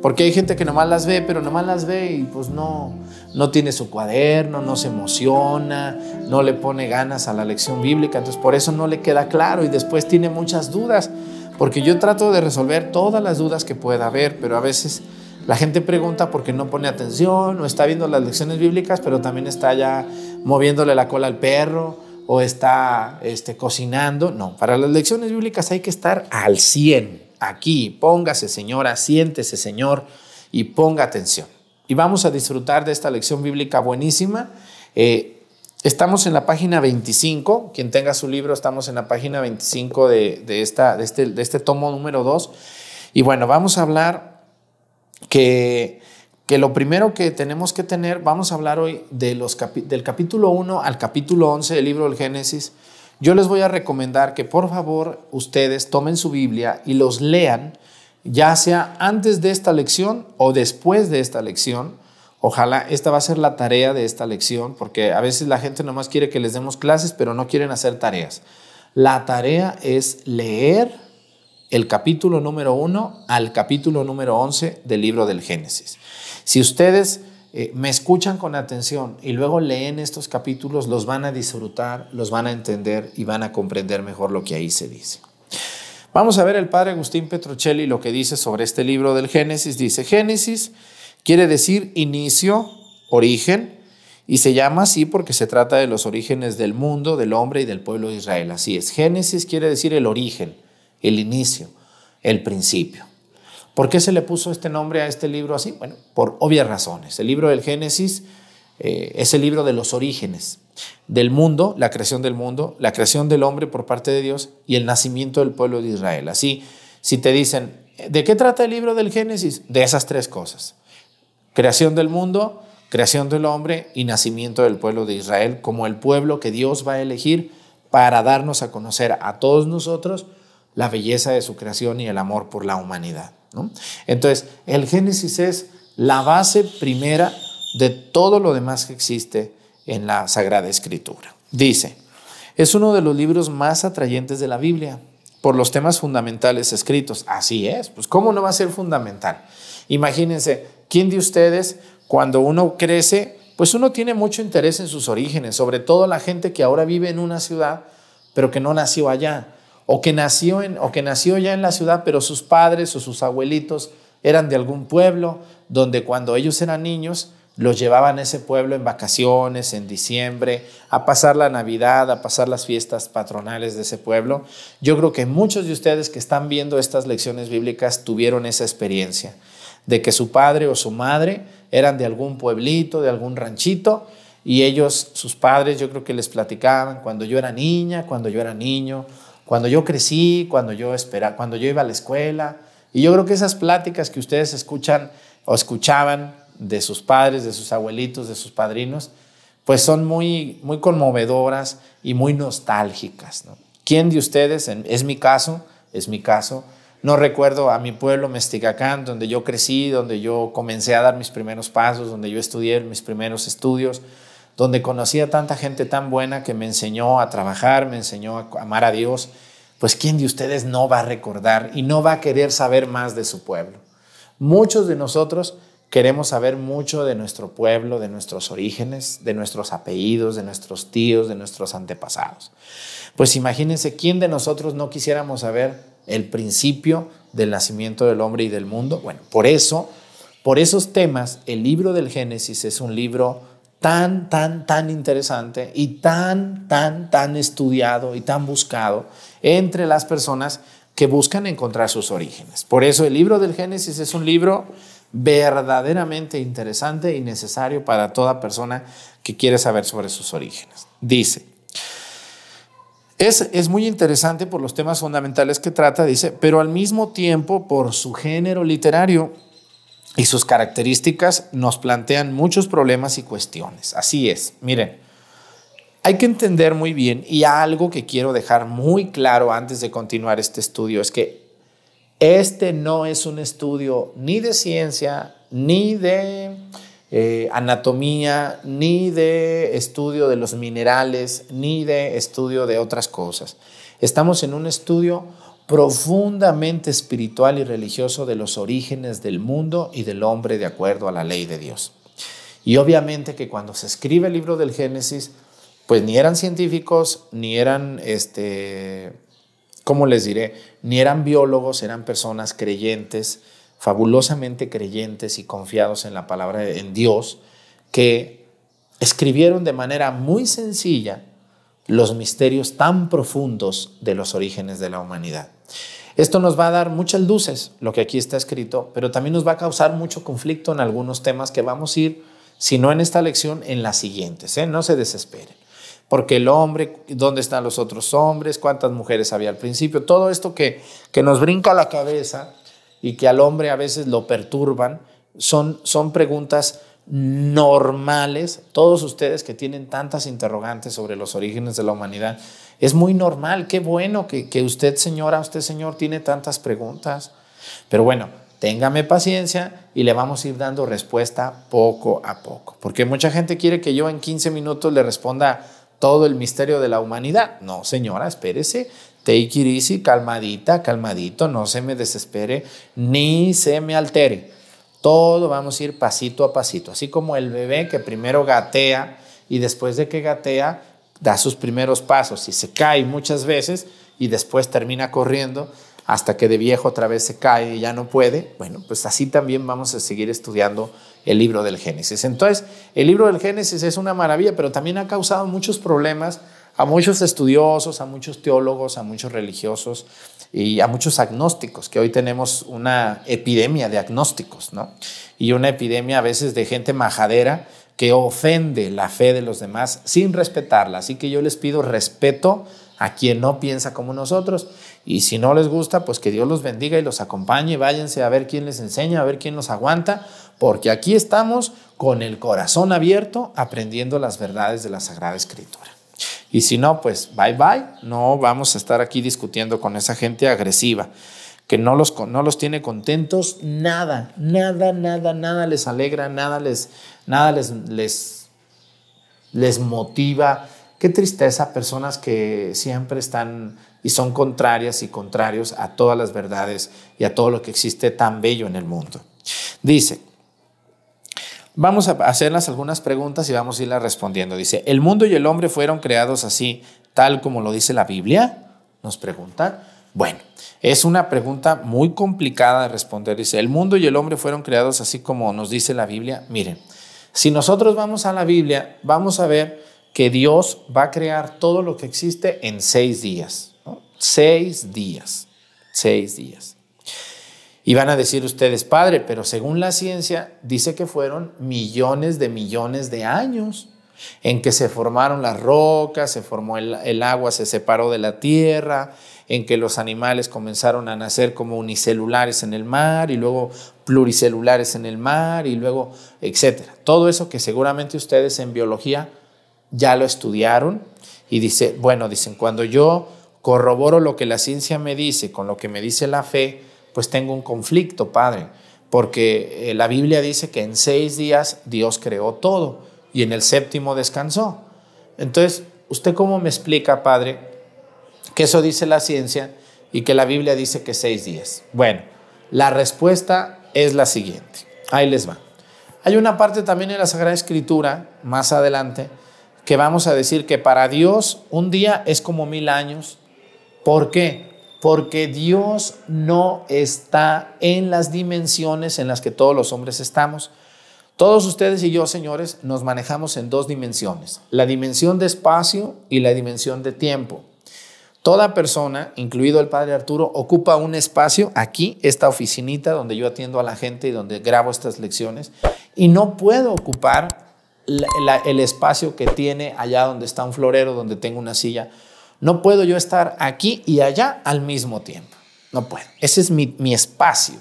porque hay gente que nomás las ve, pero nomás las ve y pues no, no tiene su cuaderno, no se emociona, no le pone ganas a la lección bíblica, entonces por eso no le queda claro y después tiene muchas dudas, porque yo trato de resolver todas las dudas que pueda haber, pero a veces la gente pregunta porque no pone atención o está viendo las lecciones bíblicas, pero también está ya moviéndole la cola al perro o está este, cocinando. No, para las lecciones bíblicas hay que estar al 100. Aquí, póngase señora, siéntese señor y ponga atención. Y vamos a disfrutar de esta lección bíblica buenísima. Eh, estamos en la página 25, quien tenga su libro, estamos en la página 25 de, esta, de, este, de este tomo número 2. Y bueno, vamos a hablar que que lo primero que tenemos que tener, vamos a hablar hoy de los del capítulo 1 al capítulo 11 del libro del Génesis. Yo les voy a recomendar que por favor ustedes tomen su Biblia y los lean, ya sea antes de esta lección o después de esta lección. Ojalá esta va a ser la tarea de esta lección, porque a veces la gente nomás quiere que les demos clases, pero no quieren hacer tareas. La tarea es leer el capítulo número 1 al capítulo número 11 del libro del Génesis. Si ustedes eh, me escuchan con atención y luego leen estos capítulos, los van a disfrutar, los van a entender y van a comprender mejor lo que ahí se dice. Vamos a ver el padre Agustín Petrocelli lo que dice sobre este libro del Génesis. Dice, Génesis quiere decir inicio, origen, y se llama así porque se trata de los orígenes del mundo, del hombre y del pueblo de Israel. Así es, Génesis quiere decir el origen, el inicio, el principio. ¿Por qué se le puso este nombre a este libro así? Bueno, por obvias razones. El libro del Génesis eh, es el libro de los orígenes del mundo, la creación del mundo, la creación del hombre por parte de Dios y el nacimiento del pueblo de Israel. Así, si te dicen, ¿de qué trata el libro del Génesis? De esas tres cosas. Creación del mundo, creación del hombre y nacimiento del pueblo de Israel como el pueblo que Dios va a elegir para darnos a conocer a todos nosotros la belleza de su creación y el amor por la humanidad. Entonces, el Génesis es la base primera de todo lo demás que existe en la Sagrada Escritura. Dice, es uno de los libros más atrayentes de la Biblia por los temas fundamentales escritos. Así es, pues ¿cómo no va a ser fundamental? Imagínense, ¿quién de ustedes cuando uno crece, pues uno tiene mucho interés en sus orígenes, sobre todo la gente que ahora vive en una ciudad, pero que no nació allá? O que nació, en, o que nació ya en la ciudad, pero sus padres o sus abuelitos eran de algún pueblo donde cuando ellos eran niños los llevaban a ese pueblo en vacaciones, en diciembre, a pasar la Navidad, a pasar las fiestas patronales de ese pueblo. Yo creo que muchos de ustedes que están viendo estas lecciones bíblicas tuvieron esa experiencia de que su padre o su madre eran de algún pueblito, de algún ranchito, y ellos, sus padres, yo creo que les platicaban cuando yo era niña, cuando yo era niño, cuando yo crecí, cuando yo esperaba, cuando yo iba a la escuela. Y yo creo que esas pláticas que ustedes escuchan o escuchaban de sus padres, de sus abuelitos, de sus padrinos, pues son muy, muy conmovedoras y muy nostálgicas. ¿Quién de ustedes, es mi caso, es mi caso, no recuerdo a mi pueblo Mesticacán, donde yo crecí, donde yo comencé a dar mis primeros pasos, donde yo estudié mis primeros estudios, donde conocí a tanta gente tan buena que me enseñó a trabajar, me enseñó a amar a Dios, pues ¿quién de ustedes no va a recordar y no va a querer saber más de su pueblo? Muchos de nosotros queremos saber mucho de nuestro pueblo, de nuestros orígenes, de nuestros apellidos, de nuestros tíos, de nuestros antepasados. Pues imagínense quién de nosotros no quisiéramos saber el principio del nacimiento del hombre y del mundo. Bueno, por eso, por esos temas, el libro del Génesis es un libro tan, tan, tan interesante y tan, tan, tan estudiado y tan buscado entre las personas que buscan encontrar sus orígenes. Por eso el libro del Génesis es un libro verdaderamente interesante y necesario para toda persona que quiere saber sobre sus orígenes. Dice, es, es, muy interesante por los temas fundamentales que trata, dice, pero al mismo tiempo por su género literario y sus características nos plantean muchos problemas y cuestiones. Así es, miren, hay que entender muy bien y algo que quiero dejar muy claro antes de continuar este estudio es que este no es un estudio ni de ciencia, ni de eh, anatomía, ni de estudio de los minerales, ni de estudio de otras cosas. Estamos en un estudio profundamente espiritual y religioso de los orígenes del mundo y del hombre de acuerdo a la ley de Dios. Y obviamente que cuando se escribe el libro del Génesis, pues ni eran científicos, ni eran, este, ¿cómo les diré? Ni eran biólogos, eran personas creyentes, fabulosamente creyentes y confiados en la palabra en Dios, que escribieron de manera muy sencilla los misterios tan profundos de los orígenes de la humanidad. Esto nos va a dar muchas luces, lo que aquí está escrito, pero también nos va a causar mucho conflicto en algunos temas que vamos a ir, si no en esta lección, en las siguientes. ¿eh? No se desesperen. Porque el hombre, ¿dónde están los otros hombres? ¿Cuántas mujeres había al principio? Todo esto que, que nos brinca la cabeza y que al hombre a veces lo perturban, son, son preguntas normales, todos ustedes que tienen tantas interrogantes sobre los orígenes de la humanidad, es muy normal, qué bueno que, usted señora, usted señor tiene tantas preguntas, pero bueno, téngame paciencia y le vamos a ir dando respuesta poco a poco, porque mucha gente quiere que yo en 15 minutos le responda todo el misterio de la humanidad. No, señora, espérese, take it easy, calmadita, calmadito, no se me desespere ni se me altere. Todo vamos a ir pasito a pasito, así como el bebé que primero gatea y después de que gatea da sus primeros pasos y se cae muchas veces y después termina corriendo hasta que de viejo otra vez se cae y ya no puede. Bueno, pues así también vamos a seguir estudiando el libro del Génesis. Entonces, el libro del Génesis es una maravilla, pero también ha causado muchos problemas a muchos estudiosos, a muchos teólogos, a muchos religiosos y a muchos agnósticos, que hoy tenemos una epidemia de agnósticos, ¿no? Y una epidemia a veces de gente majadera que ofende la fe de los demás sin respetarla. Así que yo les pido respeto a quien no piensa como nosotros. Y si no les gusta, pues que Dios los bendiga y los acompañe. Váyanse a ver quién les enseña, a ver quién los aguanta, porque aquí estamos con el corazón abierto aprendiendo las verdades de la Sagrada Escritura. Y si no, pues bye bye. No vamos a estar aquí discutiendo con esa gente agresiva que no los, no los tiene contentos, nada, nada, nada, nada les alegra, nada les, nada les, les, les motiva. Qué tristeza, personas que siempre están y son contrarias y contrarios a todas las verdades y a todo lo que existe tan bello en el mundo. Dice, Vamos a hacerlas algunas preguntas y vamos a irlas respondiendo. Dice, ¿el mundo y el hombre fueron creados así, tal como lo dice la Biblia? Nos preguntan. Bueno, es una pregunta muy complicada de responder. Dice, ¿el mundo y el hombre fueron creados así como nos dice la Biblia? Miren, si nosotros vamos a la Biblia, vamos a ver que Dios va a crear todo lo que existe en seis días. Seis días. Seis días. Y van a decir ustedes, padre, pero según la ciencia dice que fueron millones de millones de años. en que se formaron las rocas, se formó el, el agua, se separó de la tierra, en que los animales comenzaron a nacer como unicelulares en el mar y luego pluricelulares en el mar y luego, etcétera. Todo eso que seguramente ustedes en biología ya lo estudiaron y dice, bueno, dicen, cuando yo corroboro lo que la ciencia me dice con lo que me dice la fe, pues tengo un conflicto, Padre, porque eh, la Biblia dice que en seis días Dios creó todo y en el séptimo descansó. Entonces, ¿usted cómo me explica, Padre, que eso dice la ciencia y que la Biblia dice que seis días. Bueno, la respuesta es la siguiente. Ahí les va. Hay una parte también en la Sagrada Escritura, más adelante, que vamos a decir que para Dios un día es como mil años. ¿Por qué? Porque Dios no está en las dimensiones en las que todos los hombres estamos. Todos ustedes y yo, señores, nos manejamos en dos dimensiones, la dimensión de espacio y la dimensión de tiempo. Toda persona, incluido el padre Arturo, ocupa un espacio aquí, esta oficinita donde yo atiendo a la gente y donde grabo estas lecciones, y no puedo ocupar el espacio que tiene allá donde está un florero, donde tengo una silla. No puedo yo estar aquí y allá al mismo tiempo. No puedo. Ese es mi, espacio.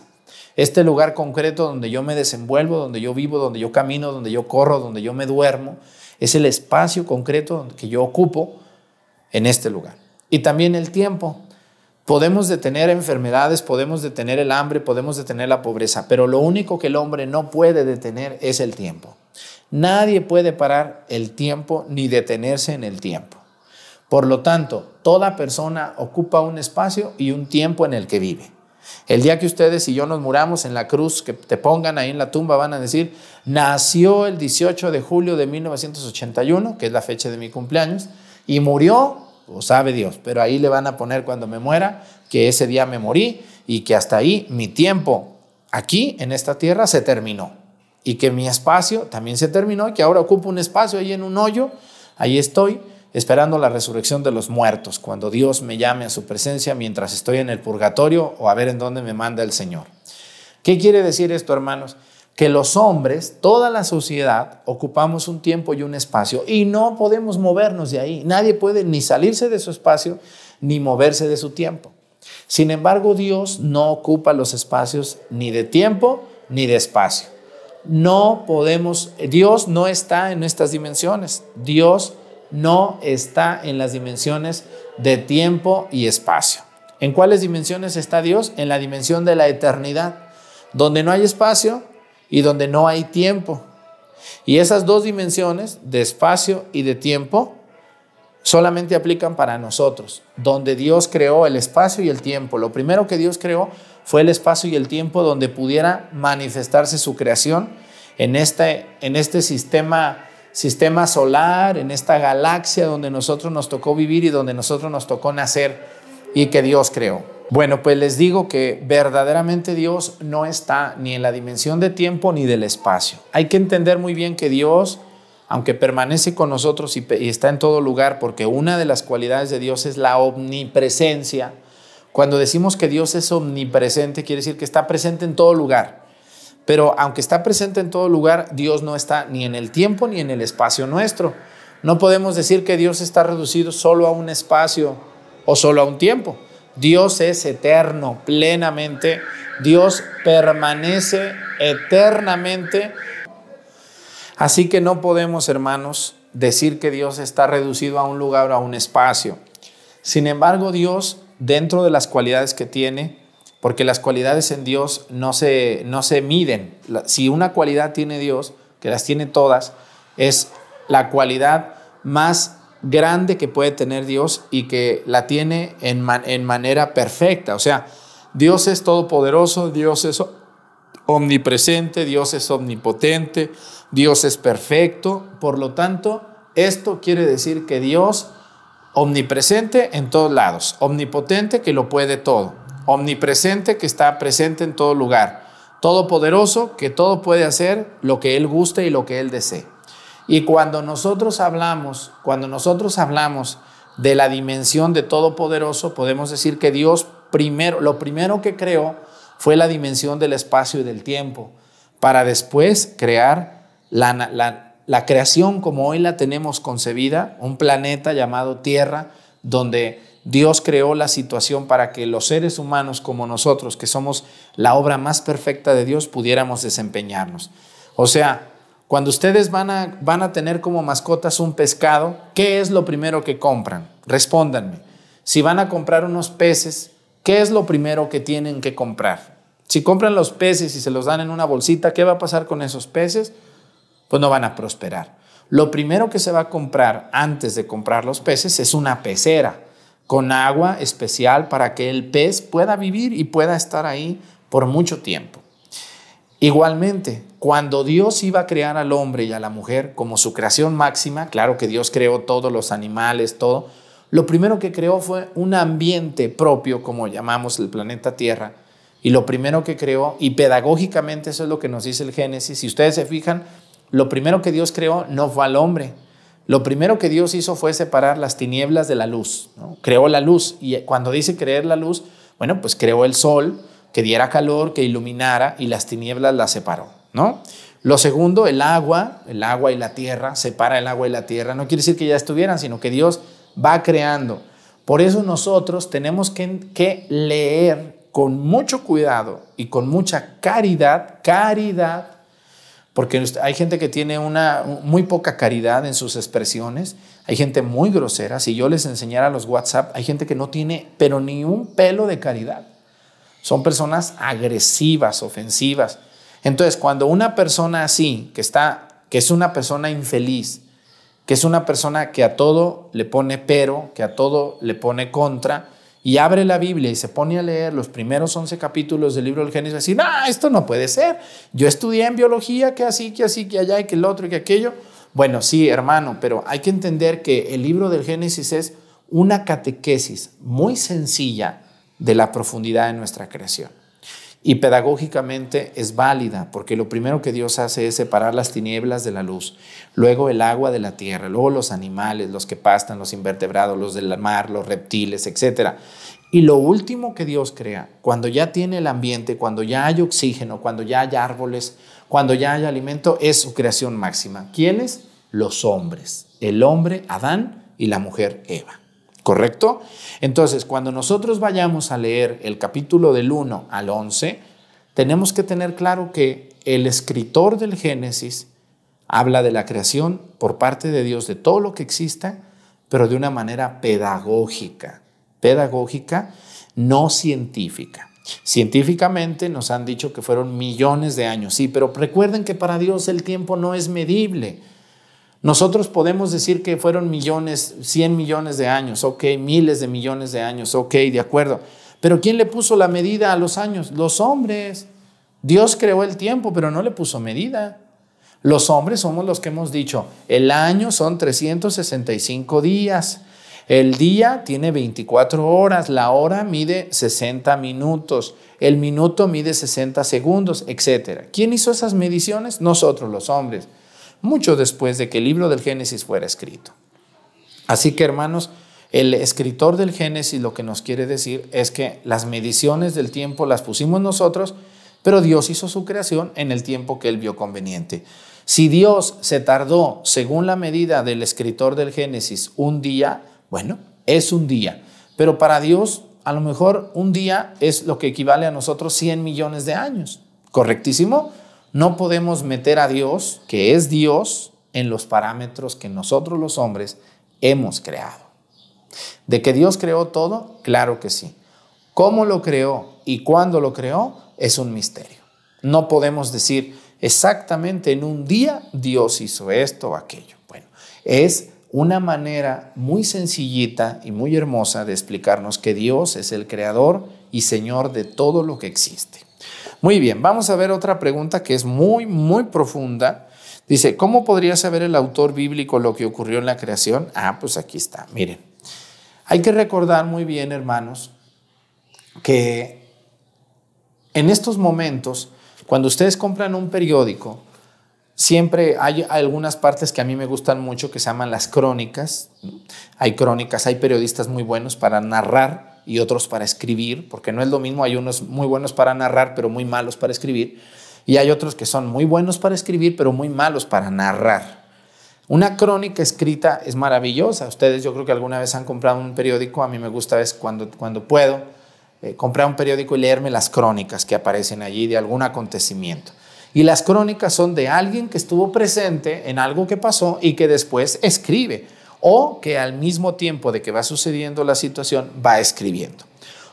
Este lugar concreto donde yo me desenvuelvo, donde yo vivo, donde yo camino, donde yo corro, donde yo me duermo, es el espacio concreto que yo ocupo en este lugar y también el tiempo. Podemos detener enfermedades, podemos detener el hambre, podemos detener la pobreza, pero lo único que el hombre no puede detener es el tiempo. Nadie puede parar el tiempo ni detenerse en el tiempo. Por lo tanto, toda persona ocupa un espacio y un tiempo en el que vive. El día que ustedes y yo nos muramos en la cruz, que te pongan ahí en la tumba, van a decir, nació el 18 de julio de 1981, que es la fecha de mi cumpleaños, y murió o sabe Dios, pero ahí le van a poner cuando me muera que ese día me morí y que hasta ahí mi tiempo aquí en esta tierra se terminó y que mi espacio también se terminó y que ahora ocupo un espacio ahí en un hoyo, ahí estoy esperando la resurrección de los muertos, cuando Dios me llame a su presencia mientras estoy en el purgatorio o a ver en dónde me manda el Señor. ¿Qué quiere decir esto, hermanos? que los hombres, toda la sociedad, ocupamos un tiempo y un espacio y no podemos movernos de ahí. Nadie puede ni salirse de su espacio ni moverse de su tiempo. Sin embargo, Dios no ocupa los espacios ni de tiempo ni de espacio. No podemos, Dios no está en estas dimensiones. Dios no está en las dimensiones de tiempo y espacio. ¿En cuáles dimensiones está Dios? En la dimensión de la eternidad. Donde no hay espacio, y donde no hay tiempo. Y esas dos dimensiones, de espacio y de tiempo, solamente aplican para nosotros, donde Dios creó el espacio y el tiempo. Lo primero que Dios creó fue el espacio y el tiempo donde pudiera manifestarse su creación en este, en este sistema, sistema solar, en esta galaxia donde nosotros nos tocó vivir y donde nosotros nos tocó nacer y que Dios creó. Bueno, pues les digo que verdaderamente Dios no está ni en la dimensión de tiempo ni del espacio. Hay que entender muy bien que Dios, aunque permanece con nosotros y, está en todo lugar, porque una de las cualidades de Dios es la omnipresencia. Cuando decimos que Dios es omnipresente, quiere decir que está presente en todo lugar. Pero aunque está presente en todo lugar, Dios no está ni en el tiempo ni en el espacio nuestro. No podemos decir que Dios está reducido solo a un espacio o solo a un tiempo. Dios es eterno, plenamente. Dios permanece eternamente. Así que no podemos, hermanos, decir que Dios está reducido a un lugar o a un espacio. Sin embargo, Dios, dentro de las cualidades que tiene, porque las cualidades en Dios no se, no se miden. Si una cualidad tiene Dios, que las tiene todas, es la cualidad más grande que puede tener Dios y que la tiene en, en manera perfecta. O sea, Dios es todopoderoso, Dios es omnipresente, Dios es omnipotente, Dios es perfecto. Por lo tanto, esto quiere decir que Dios omnipresente en todos lados, omnipotente que lo puede todo, omnipresente que está presente en todo lugar, todopoderoso que todo puede hacer lo que Él guste y lo que Él desee. Y cuando nosotros hablamos, cuando nosotros hablamos de la dimensión de Todopoderoso, podemos decir que Dios primero, lo primero que creó fue la dimensión del espacio y del tiempo, para después crear la, la creación como hoy la tenemos concebida, un planeta llamado Tierra, donde Dios creó la situación para que los seres humanos como nosotros, que somos la obra más perfecta de Dios, pudiéramos desempeñarnos. O sea, cuando ustedes van a, van a tener como mascotas un pescado, ¿qué es lo primero que compran? Respóndanme. Si van a comprar unos peces, ¿qué es lo primero que tienen que comprar? Si compran los peces y se los dan en una bolsita, ¿qué va a pasar con esos peces? Pues no van a prosperar. Lo primero que se va a comprar antes de comprar los peces es una pecera con agua especial para que el pez pueda vivir y pueda estar ahí por mucho tiempo. Igualmente, cuando Dios iba a crear al hombre y a la mujer como su creación máxima, claro que Dios creó todos los animales, todo, lo primero que creó fue un ambiente propio, como llamamos el planeta Tierra, y lo primero que creó, y pedagógicamente eso es lo que nos dice el Génesis, si ustedes se fijan, lo primero que Dios creó no fue al hombre, lo primero que Dios hizo fue separar las tinieblas de la luz. Creó la luz y cuando dice creer la luz, bueno, pues creó el sol que diera calor, que iluminara y las tinieblas las separó. ¿no? Lo segundo, el agua, el agua y la tierra, separa el agua y la tierra. No quiere decir que ya estuvieran, sino que Dios va creando. Por eso nosotros tenemos que, que leer con mucho cuidado y con mucha caridad, caridad, porque hay gente que tiene una muy poca caridad en sus expresiones, hay gente muy grosera, si yo les enseñara los WhatsApp, hay gente que no tiene pero ni un pelo de caridad. Son personas agresivas, ofensivas. Entonces, cuando una persona así, que está que es una persona infeliz, que es una persona que a todo le pone pero, que a todo le pone contra, y abre la Biblia y se pone a leer los primeros 11 capítulos del libro del Génesis, y decir, ah, esto no puede ser. Yo estudié en biología, que así, que así, que allá, y que el otro, y que aquello. Bueno, sí, hermano, pero hay que entender que el libro del Génesis es una catequesis muy sencilla de la profundidad de nuestra creación. Y pedagógicamente es válida, porque lo primero que Dios hace es separar las tinieblas de la luz, luego el agua de la tierra, luego los animales, los que pastan, los invertebrados, los del mar, los reptiles, etc. Y lo último que Dios crea, cuando ya tiene el ambiente, cuando ya hay oxígeno, cuando ya hay árboles, cuando ya hay alimento, es su creación máxima. ¿Quiénes? Los hombres. El hombre, Adán, y la mujer, Eva. ¿Correcto? Entonces, cuando nosotros vayamos a leer el capítulo del 1 al 11, tenemos que tener claro que el escritor del Génesis habla de la creación por parte de Dios, de todo lo que exista, pero de una manera pedagógica, pedagógica, no científica. Científicamente nos han dicho que fueron millones de años, sí, pero recuerden que para Dios el tiempo no es medible. Nosotros podemos decir que fueron millones, 100 millones de años, ok, miles de millones de años, ok, de acuerdo. Pero ¿quién le puso la medida a los años? Los hombres. Dios creó el tiempo, pero no le puso medida. Los hombres somos los que hemos dicho, el año son 365 días, el día tiene 24 horas, la hora mide 60 minutos, el minuto mide 60 segundos, etc. ¿Quién hizo esas mediciones? Nosotros los hombres mucho después de que el libro del Génesis fuera escrito. Así que hermanos, el escritor del Génesis lo que nos quiere decir es que las mediciones del tiempo las pusimos nosotros, pero Dios hizo su creación en el tiempo que él vio conveniente. Si Dios se tardó, según la medida del escritor del Génesis, un día, bueno, es un día. Pero para Dios, a lo mejor un día es lo que equivale a nosotros 100 millones de años. ¿Correctísimo? No podemos meter a Dios, que es Dios, en los parámetros que nosotros los hombres hemos creado. ¿De que Dios creó todo? Claro que sí. ¿Cómo lo creó y cuándo lo creó? Es un misterio. No podemos decir exactamente en un día Dios hizo esto o aquello. Bueno, es una manera muy sencillita y muy hermosa de explicarnos que Dios es el creador y Señor de todo lo que existe. Muy bien, vamos a ver otra pregunta que es muy, muy profunda. Dice, ¿cómo podría saber el autor bíblico lo que ocurrió en la creación? Ah, pues aquí está, miren. Hay que recordar muy bien, hermanos, que en estos momentos, cuando ustedes compran un periódico, siempre hay algunas partes que a mí me gustan mucho que se llaman las crónicas. Hay crónicas, hay periodistas muy buenos para narrar y otros para escribir, porque no es lo mismo, hay unos muy buenos para narrar, pero muy malos para escribir, y hay otros que son muy buenos para escribir, pero muy malos para narrar. Una crónica escrita es maravillosa. Ustedes yo creo que alguna vez han comprado un periódico, a mí me gusta es cuando, cuando puedo eh, comprar un periódico y leerme las crónicas que aparecen allí de algún acontecimiento. Y las crónicas son de alguien que estuvo presente en algo que pasó y que después escribe o que al mismo tiempo de que va sucediendo la situación va escribiendo.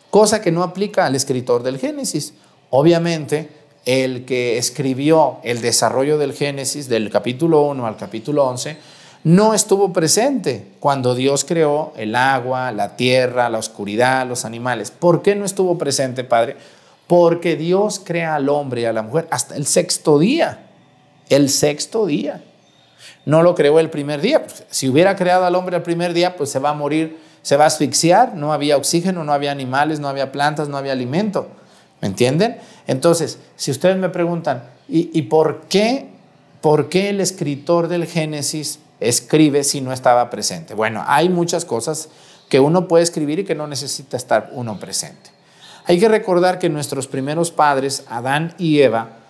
Cosa que no aplica al escritor del Génesis. Obviamente, el que escribió el desarrollo del Génesis del capítulo 1 al capítulo 11 no estuvo presente cuando Dios creó el agua, la tierra, la oscuridad, los animales. ¿Por qué no estuvo presente, Padre? Porque Dios crea al hombre y a la mujer hasta el sexto día. El sexto día. No lo creó el primer día. Pues, si hubiera creado al hombre el primer día, pues se va a morir, se va a asfixiar. No había oxígeno, no había animales, no había plantas, no había alimento. ¿Me entienden? Entonces, si ustedes me preguntan, ¿y, por, qué, por qué el escritor del Génesis escribe si no estaba presente? Bueno, hay muchas cosas que uno puede escribir y que no necesita estar uno presente. Hay que recordar que nuestros primeros padres, Adán y Eva,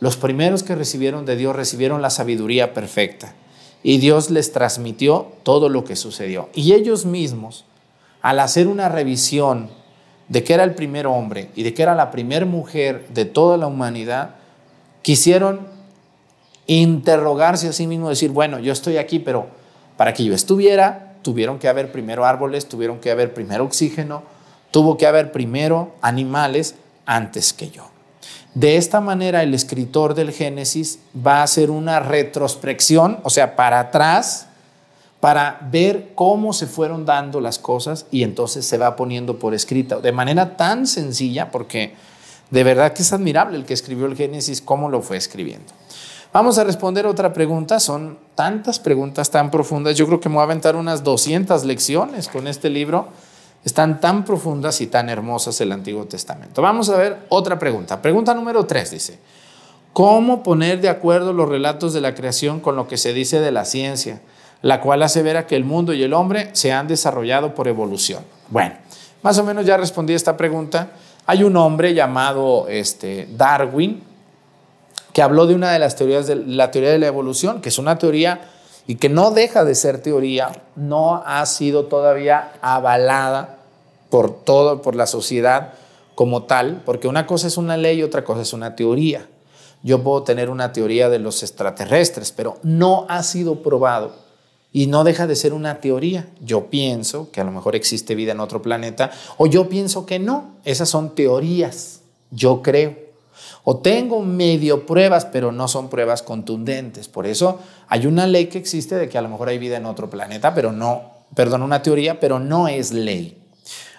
los primeros que recibieron de Dios recibieron la sabiduría perfecta y Dios les transmitió todo lo que sucedió. Y ellos mismos, al hacer una revisión de que era el primer hombre y de que era la primera mujer de toda la humanidad, quisieron interrogarse a sí mismos, decir, bueno, yo estoy aquí, pero para que yo estuviera, tuvieron que haber primero árboles, tuvieron que haber primero oxígeno, tuvo que haber primero animales antes que yo. De esta manera el escritor del Génesis va a hacer una retrospección, o sea, para atrás, para ver cómo se fueron dando las cosas y entonces se va poniendo por escrito. De manera tan sencilla, porque de verdad que es admirable el que escribió el Génesis, cómo lo fue escribiendo. Vamos a responder otra pregunta, son tantas preguntas tan profundas, yo creo que me voy a aventar unas 200 lecciones con este libro, están tan profundas y tan hermosas el Antiguo Testamento. Vamos a ver otra pregunta, pregunta número 3 dice, ¿cómo poner de acuerdo los relatos de la creación con lo que se dice de la ciencia? la cual asevera que el mundo y el hombre se han desarrollado por evolución. Bueno, más o menos ya respondí a esta pregunta. Hay un hombre llamado este, Darwin que habló de una de las teorías de la teoría de la evolución, que es una teoría y que no deja de ser teoría, no ha sido todavía avalada por todo, por la sociedad como tal, porque una cosa es una ley y otra cosa es una teoría. Yo puedo tener una teoría de los extraterrestres, pero no ha sido probado y no deja de ser una teoría. Yo pienso que a lo mejor existe vida en otro planeta o yo pienso que no. Esas son teorías. Yo creo. O tengo medio pruebas, pero no son pruebas contundentes. Por eso hay una ley que existe de que a lo mejor hay vida en otro planeta, pero no, perdón, una teoría, pero no es ley.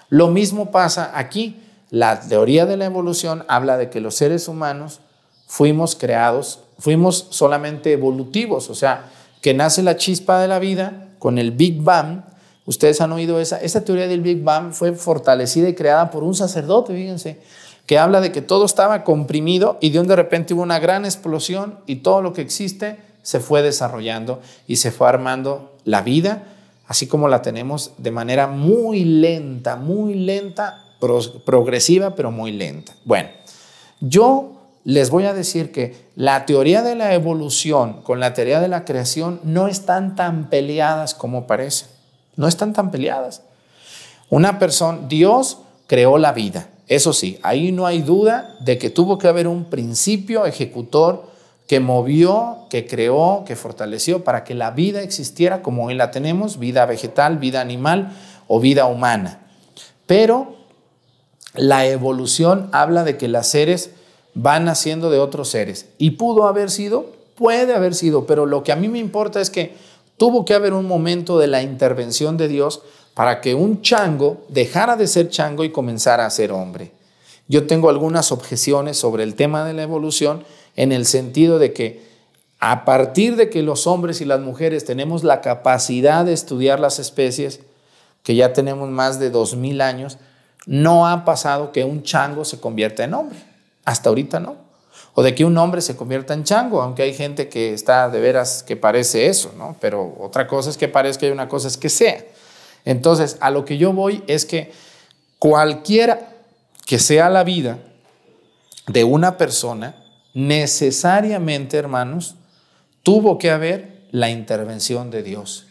Lo mismo pasa aquí. La teoría de la evolución habla de que los seres humanos fuimos creados, fuimos solamente evolutivos, o sea, que nace la chispa de la vida con el Big Bang. Ustedes han oído esa. Esa teoría del Big Bang fue fortalecida y creada por un sacerdote, fíjense, que habla de que todo estaba comprimido y de un de repente hubo una gran explosión y todo lo que existe se fue desarrollando y se fue armando la vida, así como la tenemos de manera muy lenta, muy lenta, progresiva, pero muy lenta. Bueno, yo les voy a decir que la teoría de la evolución con la teoría de la creación no están tan peleadas como parecen. No están tan peleadas. Una persona, Dios creó la vida. Eso sí, ahí no hay duda de que tuvo que haber un principio ejecutor que movió, que creó, que fortaleció para que la vida existiera como hoy la tenemos, vida vegetal, vida animal o vida humana. Pero la evolución habla de que las seres van naciendo de otros seres. Y pudo haber sido, puede haber sido, pero lo que a mí me importa es que tuvo que haber un momento de la intervención de Dios para que un chango dejara de ser chango y comenzara a ser hombre. Yo tengo algunas objeciones sobre el tema de la evolución en el sentido de que a partir de que los hombres y las mujeres tenemos la capacidad de estudiar las especies, que ya tenemos más de dos mil años, no ha pasado que un chango se convierta en hombre. Hasta ahorita no. O de que un hombre se convierta en chango, aunque hay gente que está de veras que parece eso, ¿no? Pero otra cosa es que parezca y una cosa es que sea. Entonces, a lo que yo voy es que cualquiera que sea la vida de una persona, necesariamente, hermanos, tuvo que haber la intervención de Dios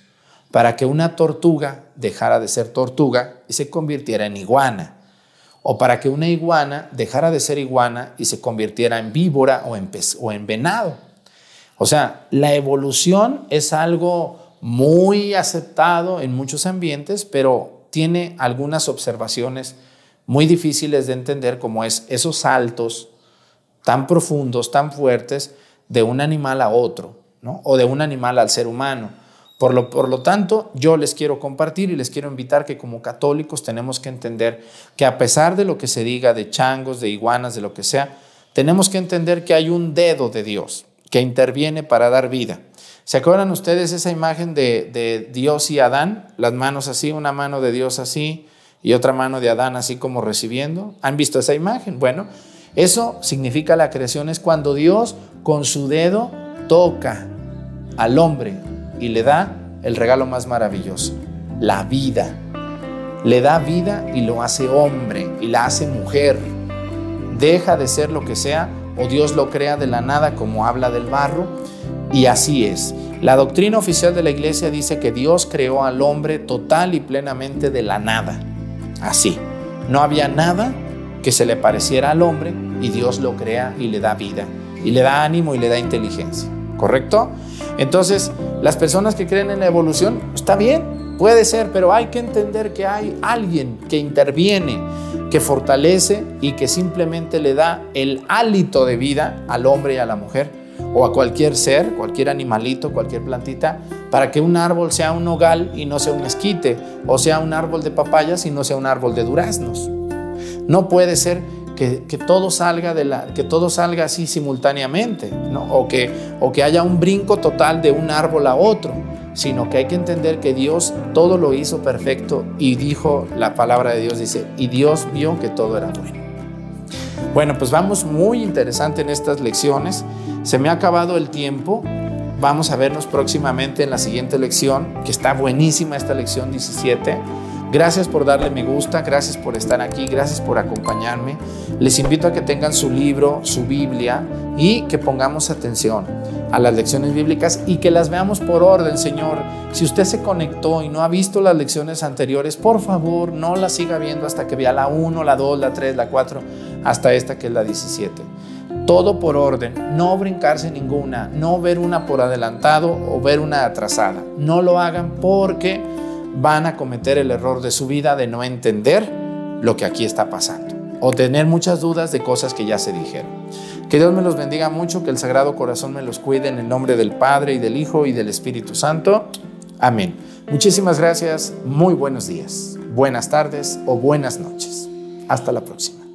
para que una tortuga dejara de ser tortuga y se convirtiera en iguana, o para que una iguana dejara de ser iguana y se convirtiera en víbora o en, o en venado. O sea, la evolución es algo muy aceptado en muchos ambientes, pero tiene algunas observaciones muy difíciles de entender, como es esos saltos tan profundos, tan fuertes, de un animal a otro, ¿no? o de un animal al ser humano. Por lo, por lo tanto, yo les quiero compartir y les quiero invitar que como católicos tenemos que entender que a pesar de lo que se diga de changos, de iguanas, de lo que sea, tenemos que entender que hay un dedo de Dios que interviene para dar vida. ¿Se acuerdan ustedes esa imagen de, de Dios y Adán? Las manos así, una mano de Dios así y otra mano de Adán así como recibiendo. ¿Han visto esa imagen? Bueno, eso significa la creación, es cuando Dios con su dedo toca al hombre y le da el regalo más maravilloso, la vida. Le da vida y lo hace hombre y la hace mujer. Deja de ser lo que sea o Dios lo crea de la nada como habla del barro y así es. La doctrina oficial de la iglesia dice que Dios creó al hombre total y plenamente de la nada. Así. No había nada que se le pareciera al hombre y Dios lo crea y le da vida, y le da ánimo y le da inteligencia. ¿Correcto? Entonces, las personas que creen en la evolución, está bien, puede ser, pero hay que entender que hay alguien que interviene, que fortalece y que simplemente le da el hálito de vida al hombre y a la mujer o a cualquier ser, cualquier animalito, cualquier plantita, para que un árbol sea un nogal y no sea un esquite, o sea un árbol de papayas y no sea un árbol de duraznos. No puede ser que, todo salga de la, que todo salga así simultáneamente, o, que, o que haya un brinco total de un árbol a otro, sino que hay que entender que Dios todo lo hizo perfecto y dijo, la palabra de Dios dice, y Dios vio que todo era bueno. Bueno, pues vamos muy interesante en estas lecciones. Se me ha acabado el tiempo. Vamos a vernos próximamente en la siguiente lección, que está buenísima esta lección 17. Gracias por darle me gusta, gracias por estar aquí, gracias por acompañarme. Les invito a que tengan su libro, su Biblia y que pongamos atención a las lecciones bíblicas y que las veamos por orden, Señor. Si usted se conectó y no ha visto las lecciones anteriores, por favor, no las siga viendo hasta que vea la 1, la 2, la 3, la 4, hasta esta que es la 17. Todo por orden, no brincarse ninguna, no ver una por adelantado o ver una atrasada. No lo hagan porque van a cometer el error de su vida de no entender lo que aquí está pasando o tener muchas dudas de cosas que ya se dijeron. Que Dios me los bendiga mucho, que el Sagrado Corazón me los cuide en el nombre del Padre y del Hijo y del Espíritu Santo. Amén. Muchísimas gracias, muy buenos días, buenas tardes o buenas noches. Hasta la próxima.